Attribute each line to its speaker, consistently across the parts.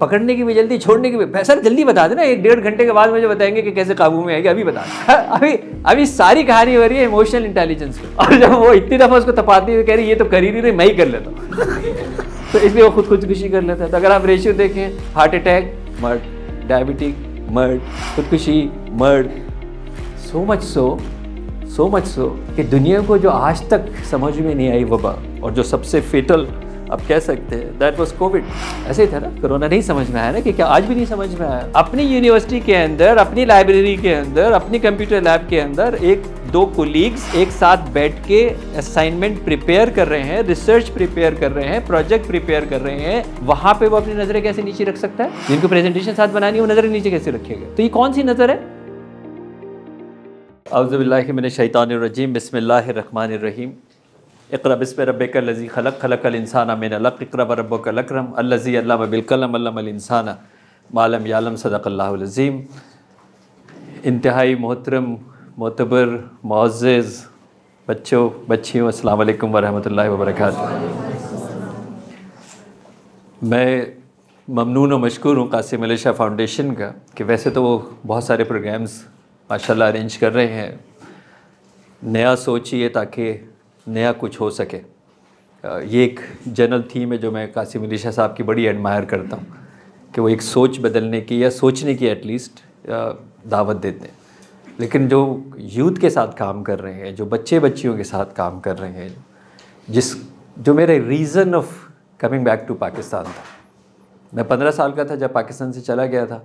Speaker 1: पकड़ने की भी, जल्दी छोड़ने की भी। सर, जल्दी बता देना, एक डेढ़ घंटे के बाद मुझे बताएँगे कि कैसे काबू में आएगी, अभी बता अभी अभी सारी कहानी हो रही है इमोशनल इंटेलिजेंस की और जब वो इतनी दफ़ा उसको तपाती है कह रही, ये तो कर ही नहीं रही, मैं ही कर लेता तो इसलिए वो खुद खुदकुशी कर लेता है। तो अगर आप रेशियो देखें हार्ट अटैक मर्ड डायबिटिक मर्ड खुदकुशी mud so much so so much so कि दुनिया को जो आज तक समझ में नहीं आई वबा, और जो सबसे फेटल आप कह सकते हैं दैट वॉज़ कोविड ऐसे ही था ना, कोरोना नहीं समझ में आया ना कि क्या आज भी नहीं समझ में आया। अपनी यूनिवर्सिटी के अंदर, अपनी लाइब्रेरी के अंदर, अपनी कंप्यूटर लैब के अंदर एक, दो कोलीग्स एक साथ बैठ के असाइनमेंट प्रिपेयर कर रहे हैं रिसर्च प्रिपेयर कर रहे हैं प्रोजेक्ट प्रिपेयर कर रहे हैं, वहाँ पे वो अपनी नज़रें कैसे नीचे रख सकता है? जिनको प्रेजेंटेशन साथ बनानी है, वो नज़रें नीचे कैसे रखेगा? तो ये कौन सी नज़र है? अवज़बिल्लिमिन शैतानरजीम इकरा बिस्म रब लजी खलक खलक इंसान मिन अलक इकरा रब कलक्रम अल्लजी अल्लाम बिलकलम अल्लाम मालम यालम सदक़ल्लाज़ीम इंतहाई मोहतरम मोतबर मुआज़ बच्चों बच्चियों अस्सलाम वालेकुम वरहमतुल्लाहि मैं ममनून व मशहूर हूँ कासिम मलेशा फाउंडेशन का कि वैसे तो वो बहुत सारे प्रोग्राम्स माशाल्लाह अरेंज कर रहे हैं नया सोचिए ताकि नया कुछ हो सके। ये एक जनरल थीम है जो मैं कासिम अली शाह साहब की बड़ी एडमायर करता हूँ कि वो एक सोच बदलने की या सोचने की एटलीस्ट दावत देते हैं। लेकिन जो यूथ के साथ काम कर रहे हैं, जो बच्चे बच्चियों के साथ काम कर रहे हैं, जिस, जो मेरे reason of coming back to Pakistan था। मैं पंद्रह साल का था जब पाकिस्तान से चला गया था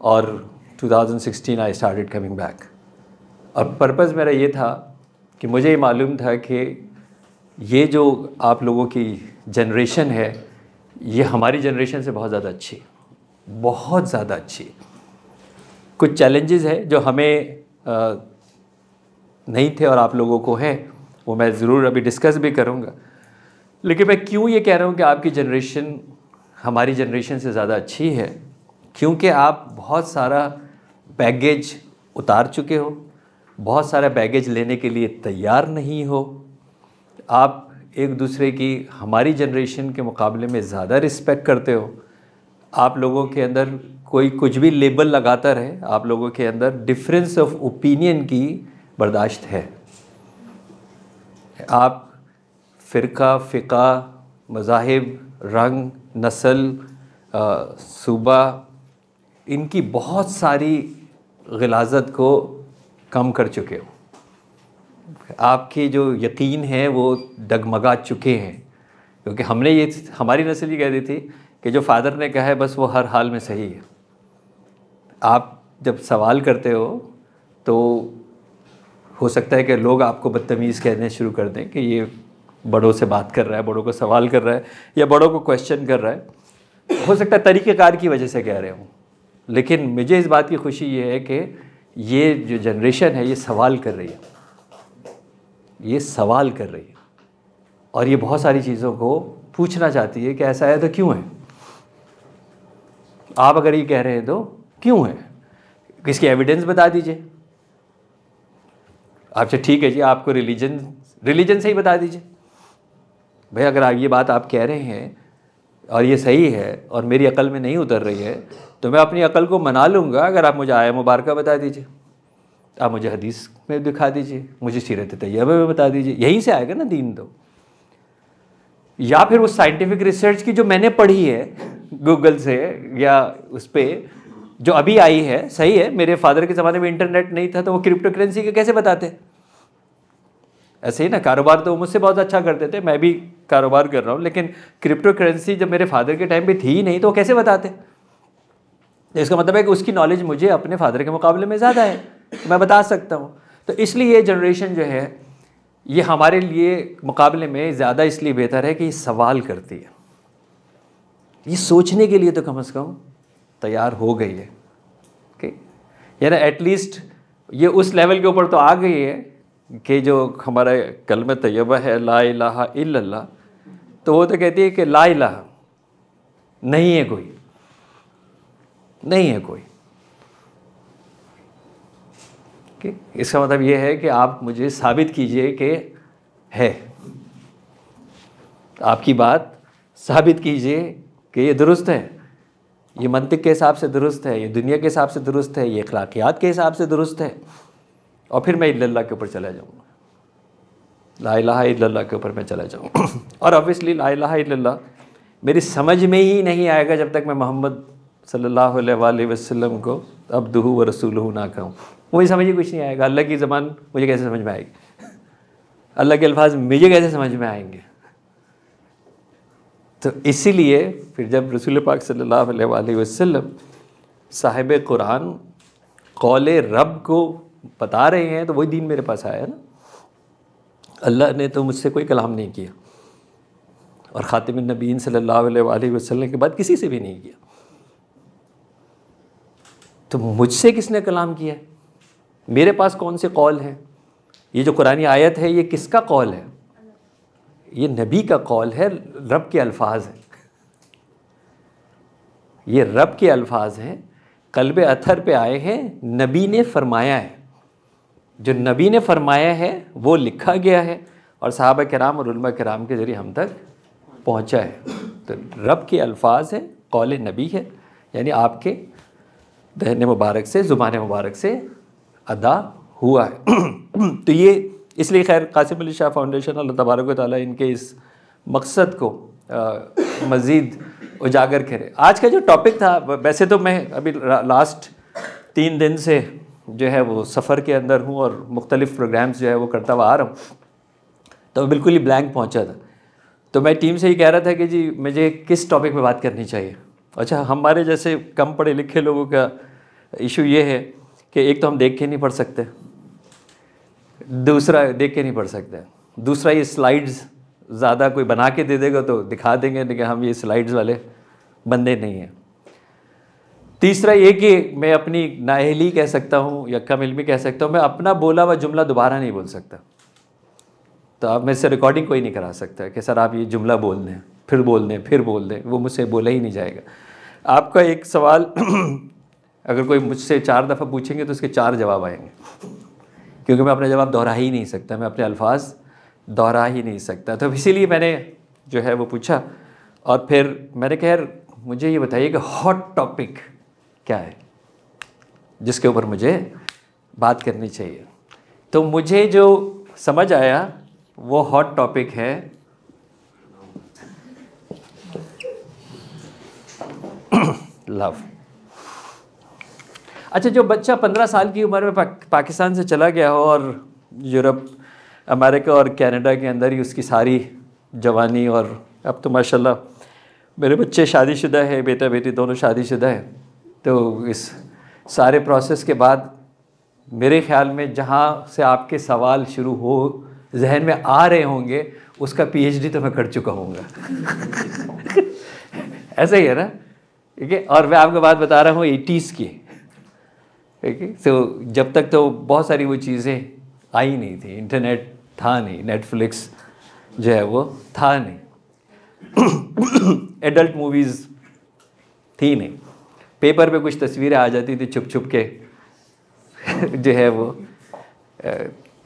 Speaker 1: और 2016 आई स्टार्टेड कमिंग बैक और पर्पज़ मेरा ये था कि मुझे ये मालूम था कि ये जो आप लोगों की जनरेशन है ये हमारी जनरेशन से बहुत ज़्यादा अच्छी बहुत ज़्यादा अच्छी कुछ चैलेंजेस है जो हमें आ, नहीं थे और आप लोगों को हैं वो मैं ज़रूर अभी डिस्कस भी करूँगा। लेकिन मैं क्यों ये कह रहा हूँ कि आपकी जनरेशन हमारी जनरेशन से ज़्यादा अच्छी है? क्योंकि आप बहुत सारा बैगेज उतार चुके हो। बहुत सारा बैगेज लेने के लिए तैयार नहीं हो। आप एक दूसरे की, हमारी जनरेशन के मुकाबले में ज़्यादा रिस्पेक्ट करते हो। आप लोगों के अंदर कोई कुछ भी लेबल लगाता रहे, आप लोगों के अंदर डिफरेंस ऑफ़ ओपिनियन की बर्दाश्त है। आप फ़िरका, फ़िका, मज़ाहिब, रंग, नस्ल सूबा, इनकी बहुत सारी गलाजत को कम कर चुके हो। आपके जो यकीन है, वो डगमगा चुके हैं। क्योंकि हमने ये, हमारी नस्ल ये कह दी थी कि जो फादर ने कहा है, बस वो हर हाल में सही है। आप जब सवाल करते हो तो हो सकता है कि लोग आपको बदतमीज़ कहने शुरू कर दें कि ये बड़ों से बात कर रहा है, बड़ों को सवाल कर रहा है, या बड़ों को क्वेश्चन कर रहा है। हो सकता है तरीक़ेकार की वजह से कह रहे हूँ। लेकिन मुझे इस बात की खुशी ये है कि ये जो जनरेशन है, ये सवाल कर रही है। ये सवाल कर रही है। और ये बहुत सारी चीज़ों को पूछना चाहती है कि ऐसा है तो क्यों है? आप अगर ये कह रहे हैं तो क्यों है? किसकी एविडेंस बता दीजिए। अच्छा ठीक है जी, आपको रिलीजन रिलीजन से ही बता दीजिए। भाई, अगर आप ये बात आप कह रहे हैं और ये सही है और मेरी अकल में नहीं उतर रही है तो मैं अपनी अकल को मना लूँगा, अगर आप मुझे आया मुबारक बता दीजिए। आप मुझे हदीस में दिखा दीजिए, मुझे सीरत तैयबा में बता दीजिए, यहीं से आएगा ना दीन तो। या फिर उस साइंटिफिक रिसर्च की जो मैंने पढ़ी है गूगल से या उस पर जो अभी आई है, सही है, मेरे फादर के ज़माने में इंटरनेट नहीं था तो वो क्रिप्टो करेंसी के कैसे बताते? ऐसे ही ना, कारोबार तो मुझसे बहुत अच्छा करते थे, मैं भी कारोबार कर रहा हूँ, लेकिन क्रिप्टो करेंसी जब मेरे फादर के टाइम पे थी ही नहीं तो वो कैसे बताते? इसका मतलब है कि उसकी नॉलेज मुझे अपने फादर के मुकाबले में ज़्यादा है। तो मैं बता सकता हूँ। तो इसलिए ये जनरेशन जो है, ये हमारे लिए मुकाबले में ज़्यादा इसलिए बेहतर है कि ये सवाल करती है। ये सोचने के लिए तो कम अज़ कम तैयार हो गई है। ओके यानी एटलीस्ट ये उस लेवल के ऊपर तो आ गई है कि जो हमारा कल में तयबा है, ला इल्लल्लाह तो वो तो कहती है कि ला नहीं है कोई। नहीं है कोई। कि इसका मतलब ये है कि आप मुझे साबित कीजिए कि है। आपकी बात साबित कीजिए कि ये दुरुस्त है। ये मंतिक के हिसाब से दुरुस्त है, ये दुनिया के हिसाब से दुरुस्त है, ये अखलाकियात के हिसाब से दुरुस्त है। और फिर मैं इल्लल्लाह के ऊपर चला जाऊँगा। ला इलाहा के ऊपर मैं चला जाऊँ और ऑब्वियसली ला इल्लल्लाह मेरी समझ में ही नहीं आएगा जब तक मैं मोहम्मद सल्लल्लाहु अलैहि वसल्लम को अब दुहू व रसूल ना कहूँ। मुझे समझ ही कुछ नहीं आएगा। अल्लाह की ज़बान मुझे कैसे समझ में आएगी? अल्लाह के अल्फाज मुझे कैसे समझ में आएँगे? तो इसीलिए फिर जब रसूल पाक सल्लल्लाहु अलैहि वसल्लम साहिब कुरान कौल रब को बता रहे हैं तो वही दीन मेरे पास आया ना। अल्लाह ने तो मुझसे कोई कलाम नहीं किया। और ख़ातिम नबीन सल्लल्लाहु अलैहि वसल्लम के बाद किसी से भी नहीं किया। तो मुझसे किसने कलाम किया? मेरे पास कौन से कौल हैं? ये जो कुरानी आयत है, ये किसका कौल है? ये नबी का कौल है, रब के अल्फाज हैं। ये रब के अल्फाज हैं, कल्ब अथर पे आए हैं, नबी ने फरमाया है। जो नबी ने फरमाया है, वो लिखा गया है, और साहब कराम और कराम के ज़रिए हम तक पहुँचा है। तो रब के अल्फाज हैं, कौल नबी है, यानी आपके दहन मुबारक से, ज़ुबान मुबारक से अदा हुआ है। तो ये इसलिए खैर कासिम अली शाह फाउंडेशन, अल्लाह तबारक ताली इनके इस मकसद को मज़ीद उजागर करे। आज का जो टॉपिक था, वैसे तो मैं अभी लास्ट तीन दिन से जो है वो सफ़र के अंदर हूँ और मुख्तलिफ़ प्रोग्राम्स जो है वो करता हुआ आ रहा हूँ तो बिल्कुल ही ब्लैंक पहुँचा था। तो मैं टीम से ही कह रहा था कि जी, मुझे किस टॉपिक पे बात करनी चाहिए? अच्छा हमारे जैसे कम पढ़े लिखे लोगों का इशू ये है कि एक तो हम देख के नहीं पढ़ सकते, दूसरा देख के नहीं पढ़ सकते, दूसरा ये स्लाइड्स ज़्यादा कोई बना के दे देगा तो दिखा देंगे लेकिन हम ये स्लाइड्स वाले बंदे नहीं हैं। तीसरा ये कि मैं अपनी नाहली कह सकता हूँ या कम इल्मी कह सकता हूँ, मैं अपना बोला हुआ जुमला दोबारा नहीं बोल सकता। तो आप मेरे से रिकॉर्डिंग कोई नहीं करा सकता कि सर आप ये जुमला बोल दें, फिर बोल दें, फिर बोल दें, वो मुझसे बोला ही नहीं जाएगा। आपका एक सवाल अगर कोई मुझसे चार दफ़ा पूछेंगे तो उसके चार जवाब आएँगे। क्योंकि मैं अपना जवाब दोहरा ही नहीं सकता, मैं अपने अल्फाज दोहरा ही नहीं सकता। तो इसीलिए मैंने जो है वो पूछा और फिर मैंने कह मुझे ये बताइए कि हॉट टॉपिक क्या है, जिसके ऊपर मुझे बात करनी चाहिए? तो मुझे जो समझ आया, वो हॉट टॉपिक है। लव अच्छा जो बच्चा पंद्रह साल की उम्र में पा, पाकिस्तान से चला गया हो और यूरोप अमेरिका और कनाडा के अंदर ही उसकी सारी जवानी और अब तो माशाल्लाह मेरे बच्चे शादीशुदा है बेटा बेटी दोनों शादीशुदा है तो इस सारे प्रोसेस के बाद मेरे ख्याल में जहाँ से आपके सवाल शुरू हो जहन में आ रहे होंगे उसका पीएचडी तो मैं कर चुका हूँ ऐसा ही है ना? ठीक है? और मैं आपको बात बता रहा हूँ एटीज़ की। ठीक तो जब तक तो बहुत सारी वो चीज़ें आई नहीं थी इंटरनेट था नहीं नेटफ्लिक्स जो है वो था नहीं। एडल्ट मूवीज़ थी नहीं। पेपर पे कुछ तस्वीरें आ जाती थी छुप छुप के, जो है वो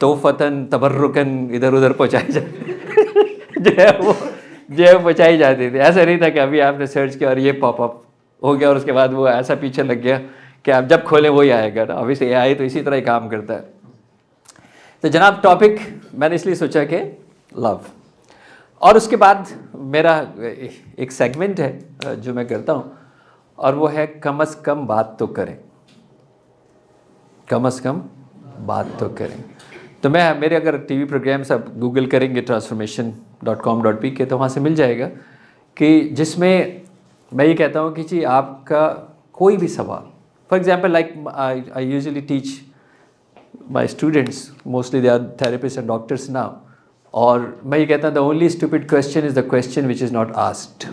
Speaker 1: तोफ़तन तबर्रुकन इधर उधर पहुँचाई जा, जो है वो, जो है पहुँचाई जाती थी। ऐसा नहीं था कि अभी आपने सर्च किया और ये पॉपअप हो गया और उसके बाद वो ऐसा पीछे लग गया। कि आप जब खोलें वही आएगा ना। से ए तो इसी तरह ही काम करता है। तो जनाब टॉपिक मैंने इसलिए सोचा कि लव और उसके बाद मेरा एक सेगमेंट है, जो मैं करता हूँ, और वो है कम अज़ कम बात तो करें। कम अज़ कम बात तो करें। तो मैं, मेरे अगर टीवी प्रोग्राम्स आप गूगल करेंगे transformation dot com dot P K तो वहाँ से मिल जाएगा कि जिसमें मैं ये कहता हूँ कि जी, आपका कोई भी सवाल for example like I usually teach my students mostly they are therapist and doctors now और मैं ये कहता हूँ the only stupid question is the question which is not asked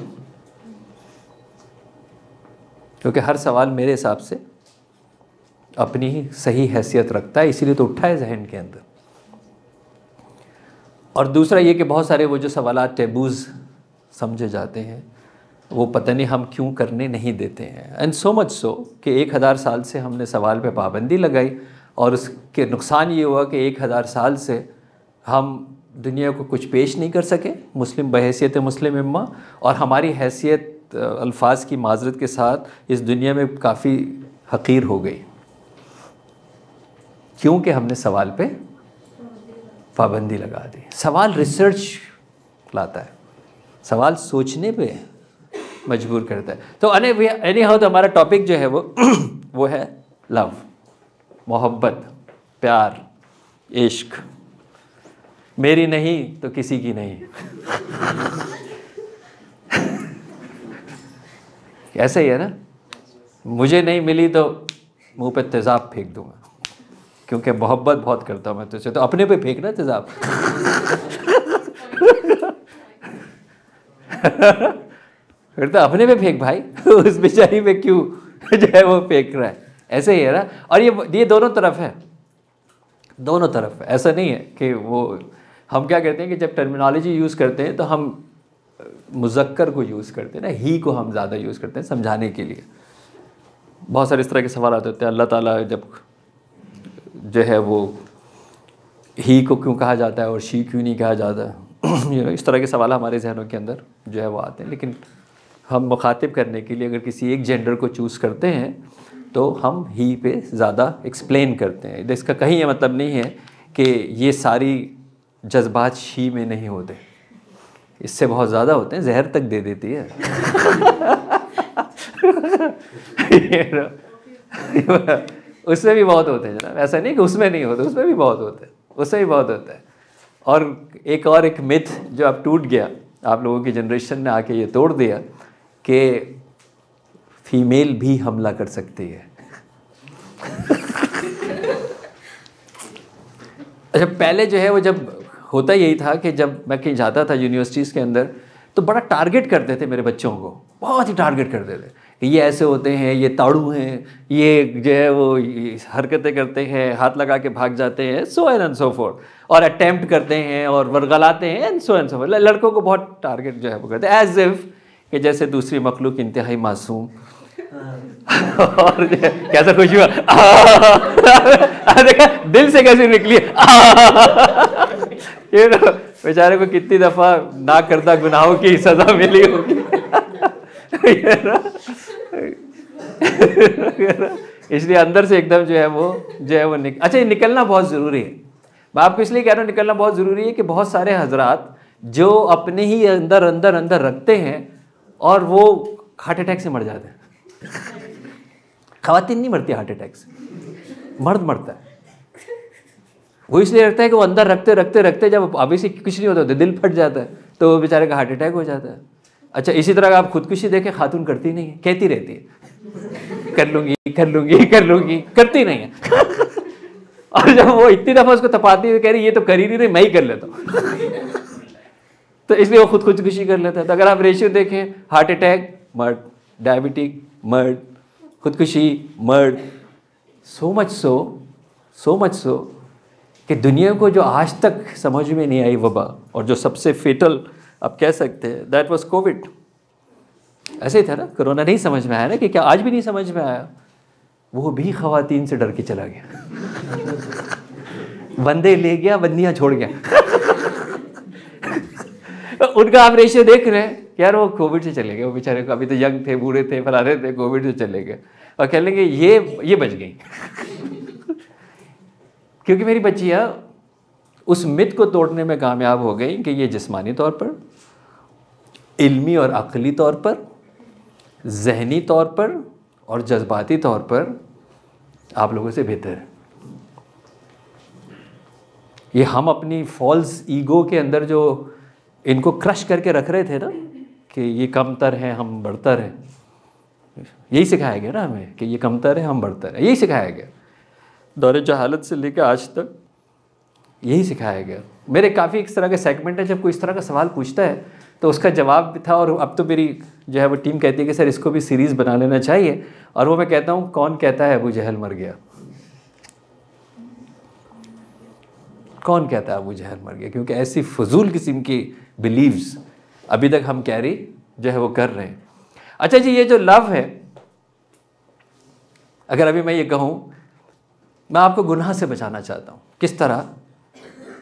Speaker 1: क्योंकि हर सवाल मेरे हिसाब से अपनी ही सही हैसियत रखता है, इसीलिए तो उठा है जहन के अंदर। और दूसरा ये कि बहुत सारे वो जो सवाल टेबूज़ समझे जाते हैं वो पता नहीं हम क्यों करने नहीं देते हैं। एंड सो मच सो कि एक हज़ार साल से हमने सवाल पे पाबंदी लगाई और उसके नुकसान ये हुआ कि एक हज़ार साल से हम दुनिया को कुछ पेश नहीं कर सके, मुस्लिम बहसीत मुस्लिम इम्मा, और हमारी हैसियत अल्फाज की माजरत के साथ इस दुनिया में काफ़ी हकीर हो गई। क्योंकि हमने सवाल पे पाबंदी लगा दी। सवाल रिसर्च लाता है। सवाल सोचने पे मजबूर करता है। तो एनी हाउ तो हमारा टॉपिक जो है वो वो है लव मोहब्बत, प्यार, इश्क। मेरी नहीं तो किसी की नहीं। ऐसे ही है ना? मुझे नहीं मिली तो मुँह पे तेज़ाब फेंक दूँगा। क्योंकि मोहब्बत बहुत करता हूँ मैं तुझसे तो अपने पे फेंकना तेज़ाब? फिर तो अपने पे फेंक भाई, उस बेचारी पे क्यों? जो है वो फेंक रहा है। ऐसे ही है ना? और ये ये दोनों तरफ़ है। दोनों तरफ़ है। ऐसा नहीं है कि वो, हम क्या करते हैं कि जब टर्मिनोलॉजी यूज़ करते हैं तो हम मुजक्कर को यूज़ करते हैं ना? ही को हम ज़्यादा यूज़ करते हैं समझाने के लिए। बहुत सारे इस तरह के सवाल आते होते हैं। अल्लाह ताला जब, जो है वो, ही को क्यों कहा जाता है और शी क्यों नहीं कहा जाता? है इस तरह के सवाल हमारे जहनों के अंदर जो है वो आते हैं। लेकिन हम मुखातिब करने के लिए अगर किसी एक जेंडर को चूज़ करते हैं तो हम ही पे ज़्यादा एक्सप्लेन करते हैं। इसका कहीं ये मतलब नहीं है कि ये सारी जज्बात शी में नहीं होते। इससे बहुत ज़्यादा होते हैं, जहर तक दे देती है। उसमें भी बहुत होते हैं जनाब। ऐसा नहीं कि उसमें नहीं होते, उसमें भी बहुत होते हैं, उसमें भी बहुत होता है। और एक और एक मिथ जो अब टूट गया, आप लोगों की जनरेशन ने आके ये तोड़ दिया कि फीमेल भी हमला कर सकती है। अच्छा पहले जो है वो जब होता यही था कि जब मैं कहीं जाता था यूनिवर्सिटीज़ के अंदर तो बड़ा टारगेट करते थे मेरे बच्चों को। बहुत ही टारगेट करते थे कि ये ऐसे होते हैं, ये ताड़ू हैं, ये जो है वो हरकतें करते हैं, हाथ लगा के भाग जाते हैं so on and so forth और अटैम्प्ट करते हैं, और वर्गलाते हैं and so and so forth लड़कों को बहुत टारगेट जो है वो करते हैं। एज इफ़ कि जैसे दूसरी मखलूक इंतहाई मासूम। और कैसा खुश हुआ? देखा दिल से कैसे निकली? ये बेचारे को कितनी दफ़ा ना करता गुनाहों की सजा मिली होगी। इसलिए अंदर से एकदम जो है वो जो है वो निक... अच्छा ये निकलना बहुत ज़रूरी है। मैं आपको इसलिए कह रहा हूँ निकलना बहुत ज़रूरी है कि बहुत सारे हजरात जो अपने ही अंदर अंदर अंदर रखते हैं और वो हार्ट अटैक से मर जाते हैं। खातन नहीं मरती हार्ट अटैक से। मर्द मरता है। वो इसलिए रखता है कि वो अंदर रखते रखते रखते जब अभी से कुछ नहीं होता, दिल फट जाता है तो वो बेचारे का हार्ट अटैक हो जाता है। अच्छा इसी तरह आप खुदकुशी देखें, खातून करती नहीं है, कहती रहती है। कर लूँगी कर लूँगी कर लूँगी, करती नहीं है। और जब वो इतनी दफ़ा उसको तपाती है कह रही, ये तो कर ही नहीं रही, मैं ही कर लेता हूँ। तो इसलिए वो खुद खुदकुशी कर लेता है। तो अगर आप रेशियो देखें हार्ट अटैक मर्ड डायबिटिक मर्ड खुदकुशी mud so much so so much so कि दुनिया को जो आज तक समझ में नहीं आई वबा, और जो सबसे फेटल आप कह सकते हैं दैट वॉज़ कोविड ऐसे ही था ना, कोरोना नहीं समझ में आया ना कि क्या आज भी नहीं समझ में आया। वो भी खातन से डर के चला गया। बंदे ले गया, बंदियाँ छोड़ गया। उनका आप रेशियो देख रहे हैं। यार वो कोविड से चले गए, वो बेचारे को अभी तो यंग थे, बूढ़े थे, फलाने थे कोविड से चले गए। और कह लेंगे ये ये बच गई। क्योंकि मेरी बच्चियाँ उस मित को तोड़ने में कामयाब हो गई कि ये जिस्मानी तौर पर, इल्मी और अकली तौर पर, जहनी तौर पर और जज्बाती तौर पर आप लोगों से बेहतर है। ये हम अपनी फॉल्स ईगो के अंदर जो इनको क्रश करके रख रहे थे ना कि ये कमतर हैं हम बढ़तर हैं। यही सिखाया गया ना हमें कि ये कमतर है हम बढ़तर हैं। यही सिखाया गया। दौरे जहालत से लेकर आज तक। यही सिखाया गया। मेरे काफ़ी इस तरह के सेगमेंट है जब कोई इस तरह का सवाल पूछता है तो उसका जवाब भी था और अब तो मेरी जो है वो टीम कहती है कि सर इसको भी सीरीज़ बना लेना चाहिए। और वो मैं कहता हूँ कौन कहता है अबू जहल मर गया? कौन कहता है अबू जहल मर गया? क्योंकि ऐसी फजूल किस्म की बिलीव्स अभी तक हम कैरी जो है वो कर रहे हैं। अच्छा जी, ये जो लव है, अगर अभी मैं ये कहूँ, मैं आपको गुनाह से बचाना चाहता हूँ। किस तरह?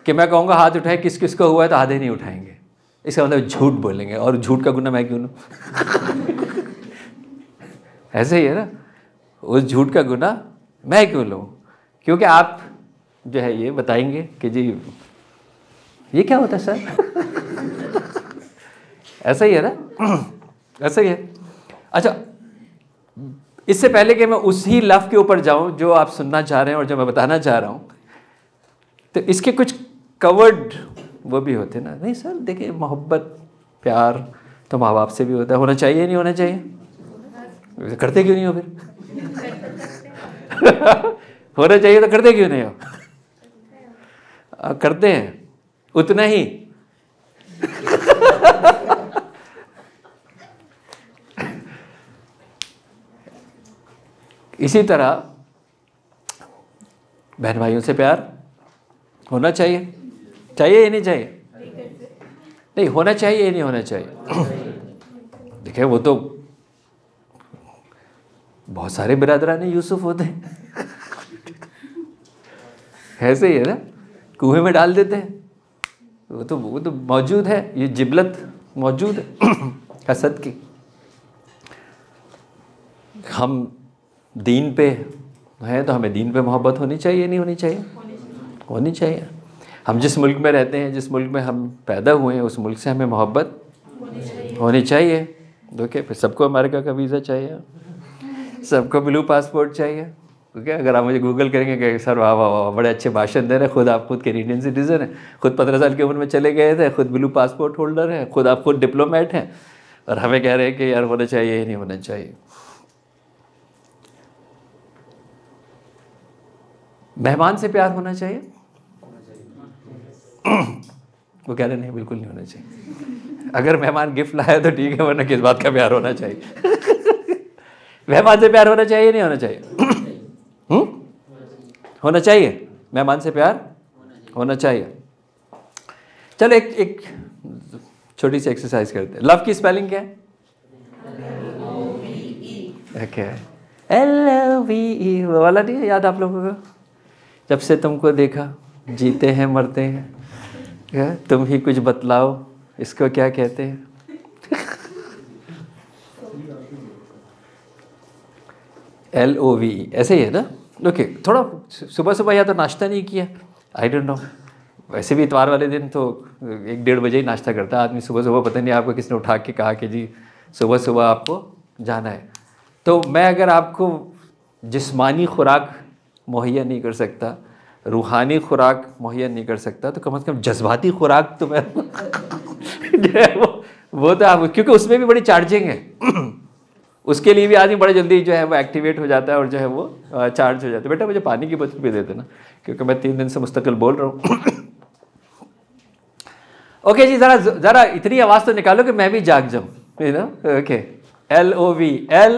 Speaker 1: कि मैं कहूँगा, हाथ उठाए, किस किस को हुआ है तो आधे नहीं उठाएँगे। इसका मतलब झूठ बोलेंगे, और झूठ का गुना मैं क्यों लूँ? ऐसे ही है ना? उस झूठ का गुना मैं क्यों लूँ? क्योंकि आप जो है ये बताएँगे कि जी, ये क्या होता है, सर? ऐसा ही है ना? ऐसा ही है। अच्छा इससे पहले कि मैं उसी लफ के ऊपर जाऊँ जो आप सुनना चाह रहे हैं और जो मैं बताना चाह रहा हूँ तो इसके कुछ कवर्ड वो भी होते ना। नहीं, सर, देखिए, मोहब्बत, प्यार तो माँ बाप से भी होता है। होना चाहिए, नहीं होना चाहिए? करते क्यों नहीं हो फिर? होना चाहिए तो करते क्यों नहीं हो? करते हैं। उतना ही। इसी तरह बहन भाइयों से प्यार होना चाहिए। चाहिए या नहीं चाहिए? नहीं, होना चाहिए या नहीं होना चाहिए? देखिए वो तो बहुत सारे बिरादरान यूसुफ होते हैं। ऐसे ही है ना? कुएँ में डाल देते हैं। वो तो वो तो मौजूद है, ये जिबलत मौजूद है, हसद की। हम दीन पे हैं तो हमें दीन पे मोहब्बत होनी चाहिए, नहीं होनी चाहिए? होनी चाहिए। हम जिस मुल्क में रहते हैं, जिस मुल्क में हम पैदा हुए हैं, उस मुल्क से हमें मोहब्बत होनी चाहिए। देखिए, फिर सबको अमेरिका का वीज़ा चाहिए, सबको ब्लू पासपोर्ट चाहिए। है अगर आप मुझे गूगल करेंगे कि सर वाह वाह वाह, बड़े अच्छे भाषण दे रहे हैं, खुद आप खुद कैनेडियन सिटीज़न हैं, खुद पंद्रह साल की उम्र में चले गए थे, खुद ब्लू पासपोर्ट होल्डर हैं, खुद आप खुद डिप्लोमेट हैं, और हमें कह रहे हैं कि यार होना चाहिए नहीं होना चाहिए। मेहमान से प्यार होना चाहिए? वो कह रहे नहीं, बिल्कुल नहीं होना चाहिए। अगर मेहमान गिफ्ट लाया तो ठीक है, वरना किस बात का प्यार होना चाहिए? मेहमान से प्यार होना चाहिए नहीं होना चाहिए? हुँ? होना चाहिए। मेहमान से प्यार? होना चाहिए। चलो, एक एक छोटी सी एक्सरसाइज करते हैं। लव की स्पेलिंग क्या है? है एल वी ई वाला नहीं है याद आप लोगों को? जब से तुमको देखा, जीते हैं, मरते हैं। तुम ही कुछ बतलाओ, इसको क्या कहते हैं? एल ओ वी ऐसे ही है ना? ओके थोड़ा सुबह सुबह या तो नाश्ता नहीं किया। आई डोंट नो वैसे भी इतवार वाले दिन तो एक डेढ़ बजे ही नाश्ता करता है आदमी। सुबह सुबह पता नहीं आपको किसने उठा के कहा कि जी, सुबह सुबह आपको जाना है। तो मैं अगर आपको जिस्मानी खुराक मुहैया नहीं कर सकता, रूहानी खुराक मुहैया नहीं कर सकता तो कम अज़ कम जज्बाती खुराक तो मैं वो वो तो आप, क्योंकि उसमें भी बड़ी चार्जिंग है। उसके लिए भी आदमी बड़ा जल्दी जो है वो एक्टिवेट हो जाता है और जो है वो चार्ज हो जाता है। बेटा मुझे पानी की बोतल भी दे देना, क्योंकि मैं तीन दिन से मुस्तकिल बोल रहा हूँ। ओके जी, ज़रा ज़रा इतनी आवाज़ तो निकालो कि मैं भी जाग जाऊँ you know okay L O V L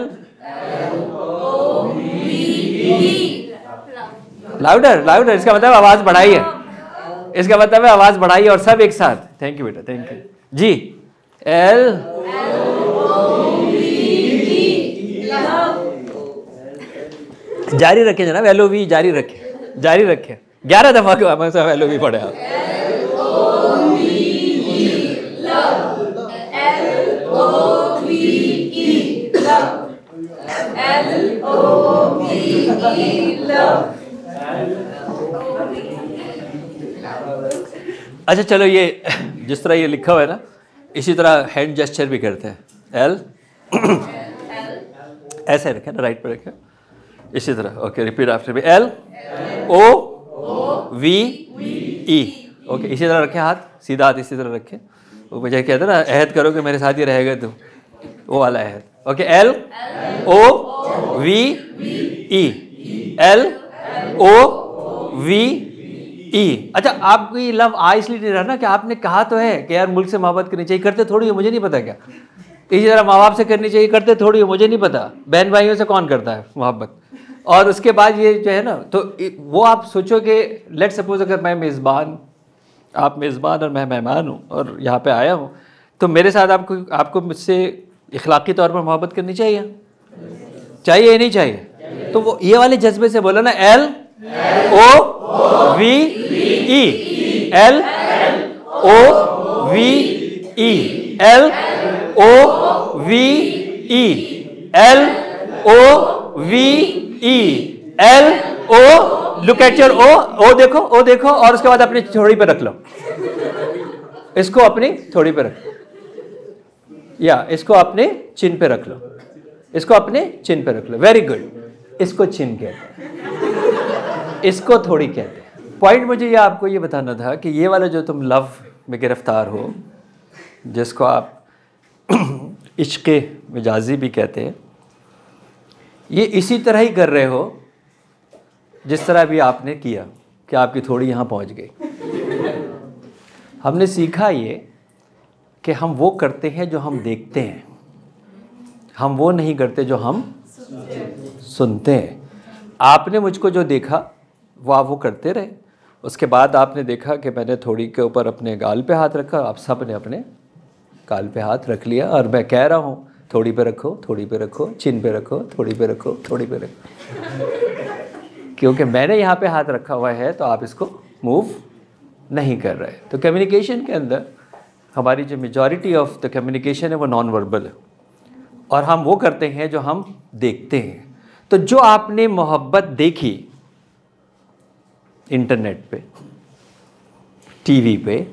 Speaker 1: louder louder इसका मतलब आवाज़ बढ़ाई है इसका मतलब है आवाज़ बढ़ाई और सब एक साथ। थैंक यू बेटा थैंक यू जी एल जारी रखें जनाब वी जारी रखें जारी रखें। ग्यारह दफ़ा के हमें सब एल ओ वी पढ़े आप। अच्छा चलो ये, जिस तरह ये लिखा हुआ है ना, इसी तरह हैंड जेस्चर भी करते हैं। एल ऐसे रखें ना राइट पर रखें। इसी तरह okay repeat after me L O V E okay इसी तरह रखें हाथ, सीधा हाथ इसी तरह रखें। वो मुझे कहते ना, अहद करो कि मेरे साथ ही रहेगा तुम वो वाला अहद। Okay L O V E L O V E अच्छा आपको ये लव आ इसलिए नहीं रहा ना कि आपने कहा तो है कि यार मुल्क से मोहब्बत करनी चाहिए। करते थोड़ी हो, मुझे नहीं पता क्या। इसी तरह माँ बाप से करनी चाहिए, करते थोड़ी हो, मुझे नहीं पता। बहन भाइयों से कौन करता है मोहब्बत? और उसके बाद ये जो है ना तो वो आप सोचो कि लेट सपोज़ अगर मैं मेज़बान, आप मेज़बान और मैं मेहमान हूँ और यहाँ पे आया हूँ तो मेरे साथ आपको आपको मुझसे इखलाकी तौर पर मोहब्बत करनी चाहिए? चाहिए या नहीं चाहिए? तो वो ये वाले जज्बे से बोला ना L O V E L O V E L O V E L O V E L O look at your O O देखो ओ देखो, और उसके बाद अपनी थोड़ी पे रख लो। इसको अपनी थोड़ी पे रख या, इसको अपने चिन पे रख लो। इसको अपने चिन पे रख लो। वेरी गुड इसको चिन कहते हैं। इसको थोड़ी कहते हैं। पॉइंट मुझे ये आपको ये बताना था कि ये वाला जो तुम लव में गिरफ़्तार हो, जिसको आप इश्क मिजाजी भी कहते हैं ये इसी तरह ही कर रहे हो, जिस तरह भी आपने किया, कि आपकी थोड़ी यहाँ पहुँच गई। हमने सीखा ये कि हम वो करते हैं जो हम देखते हैं। हम वो नहीं करते जो हम सुनते हैं। आपने मुझको जो देखा, वो आप वो करते रहे। उसके बाद आपने देखा कि मैंने थोड़ी के ऊपर अपने गाल पे हाथ रखा, आप सबने अपने गाल पे हाथ रख लिया, और मैं कह रहा हूँ थोड़ी पे रखो, थोड़ी पे रखो, चिन पे रखो, थोड़ी पे रखो, थोड़ी पे रखो। क्योंकि मैंने यहाँ पे हाथ रखा हुआ है तो आप इसको मूव नहीं कर रहे। तो कम्युनिकेशन के अंदर, हमारी जो मेजॉरिटी ऑफ़ द कम्युनिकेशन है, वो नॉन वर्बल है। और हम वो करते हैं जो हम देखते हैं। तो जो आपने मोहब्बत देखी इंटरनेट पे टीवी पे,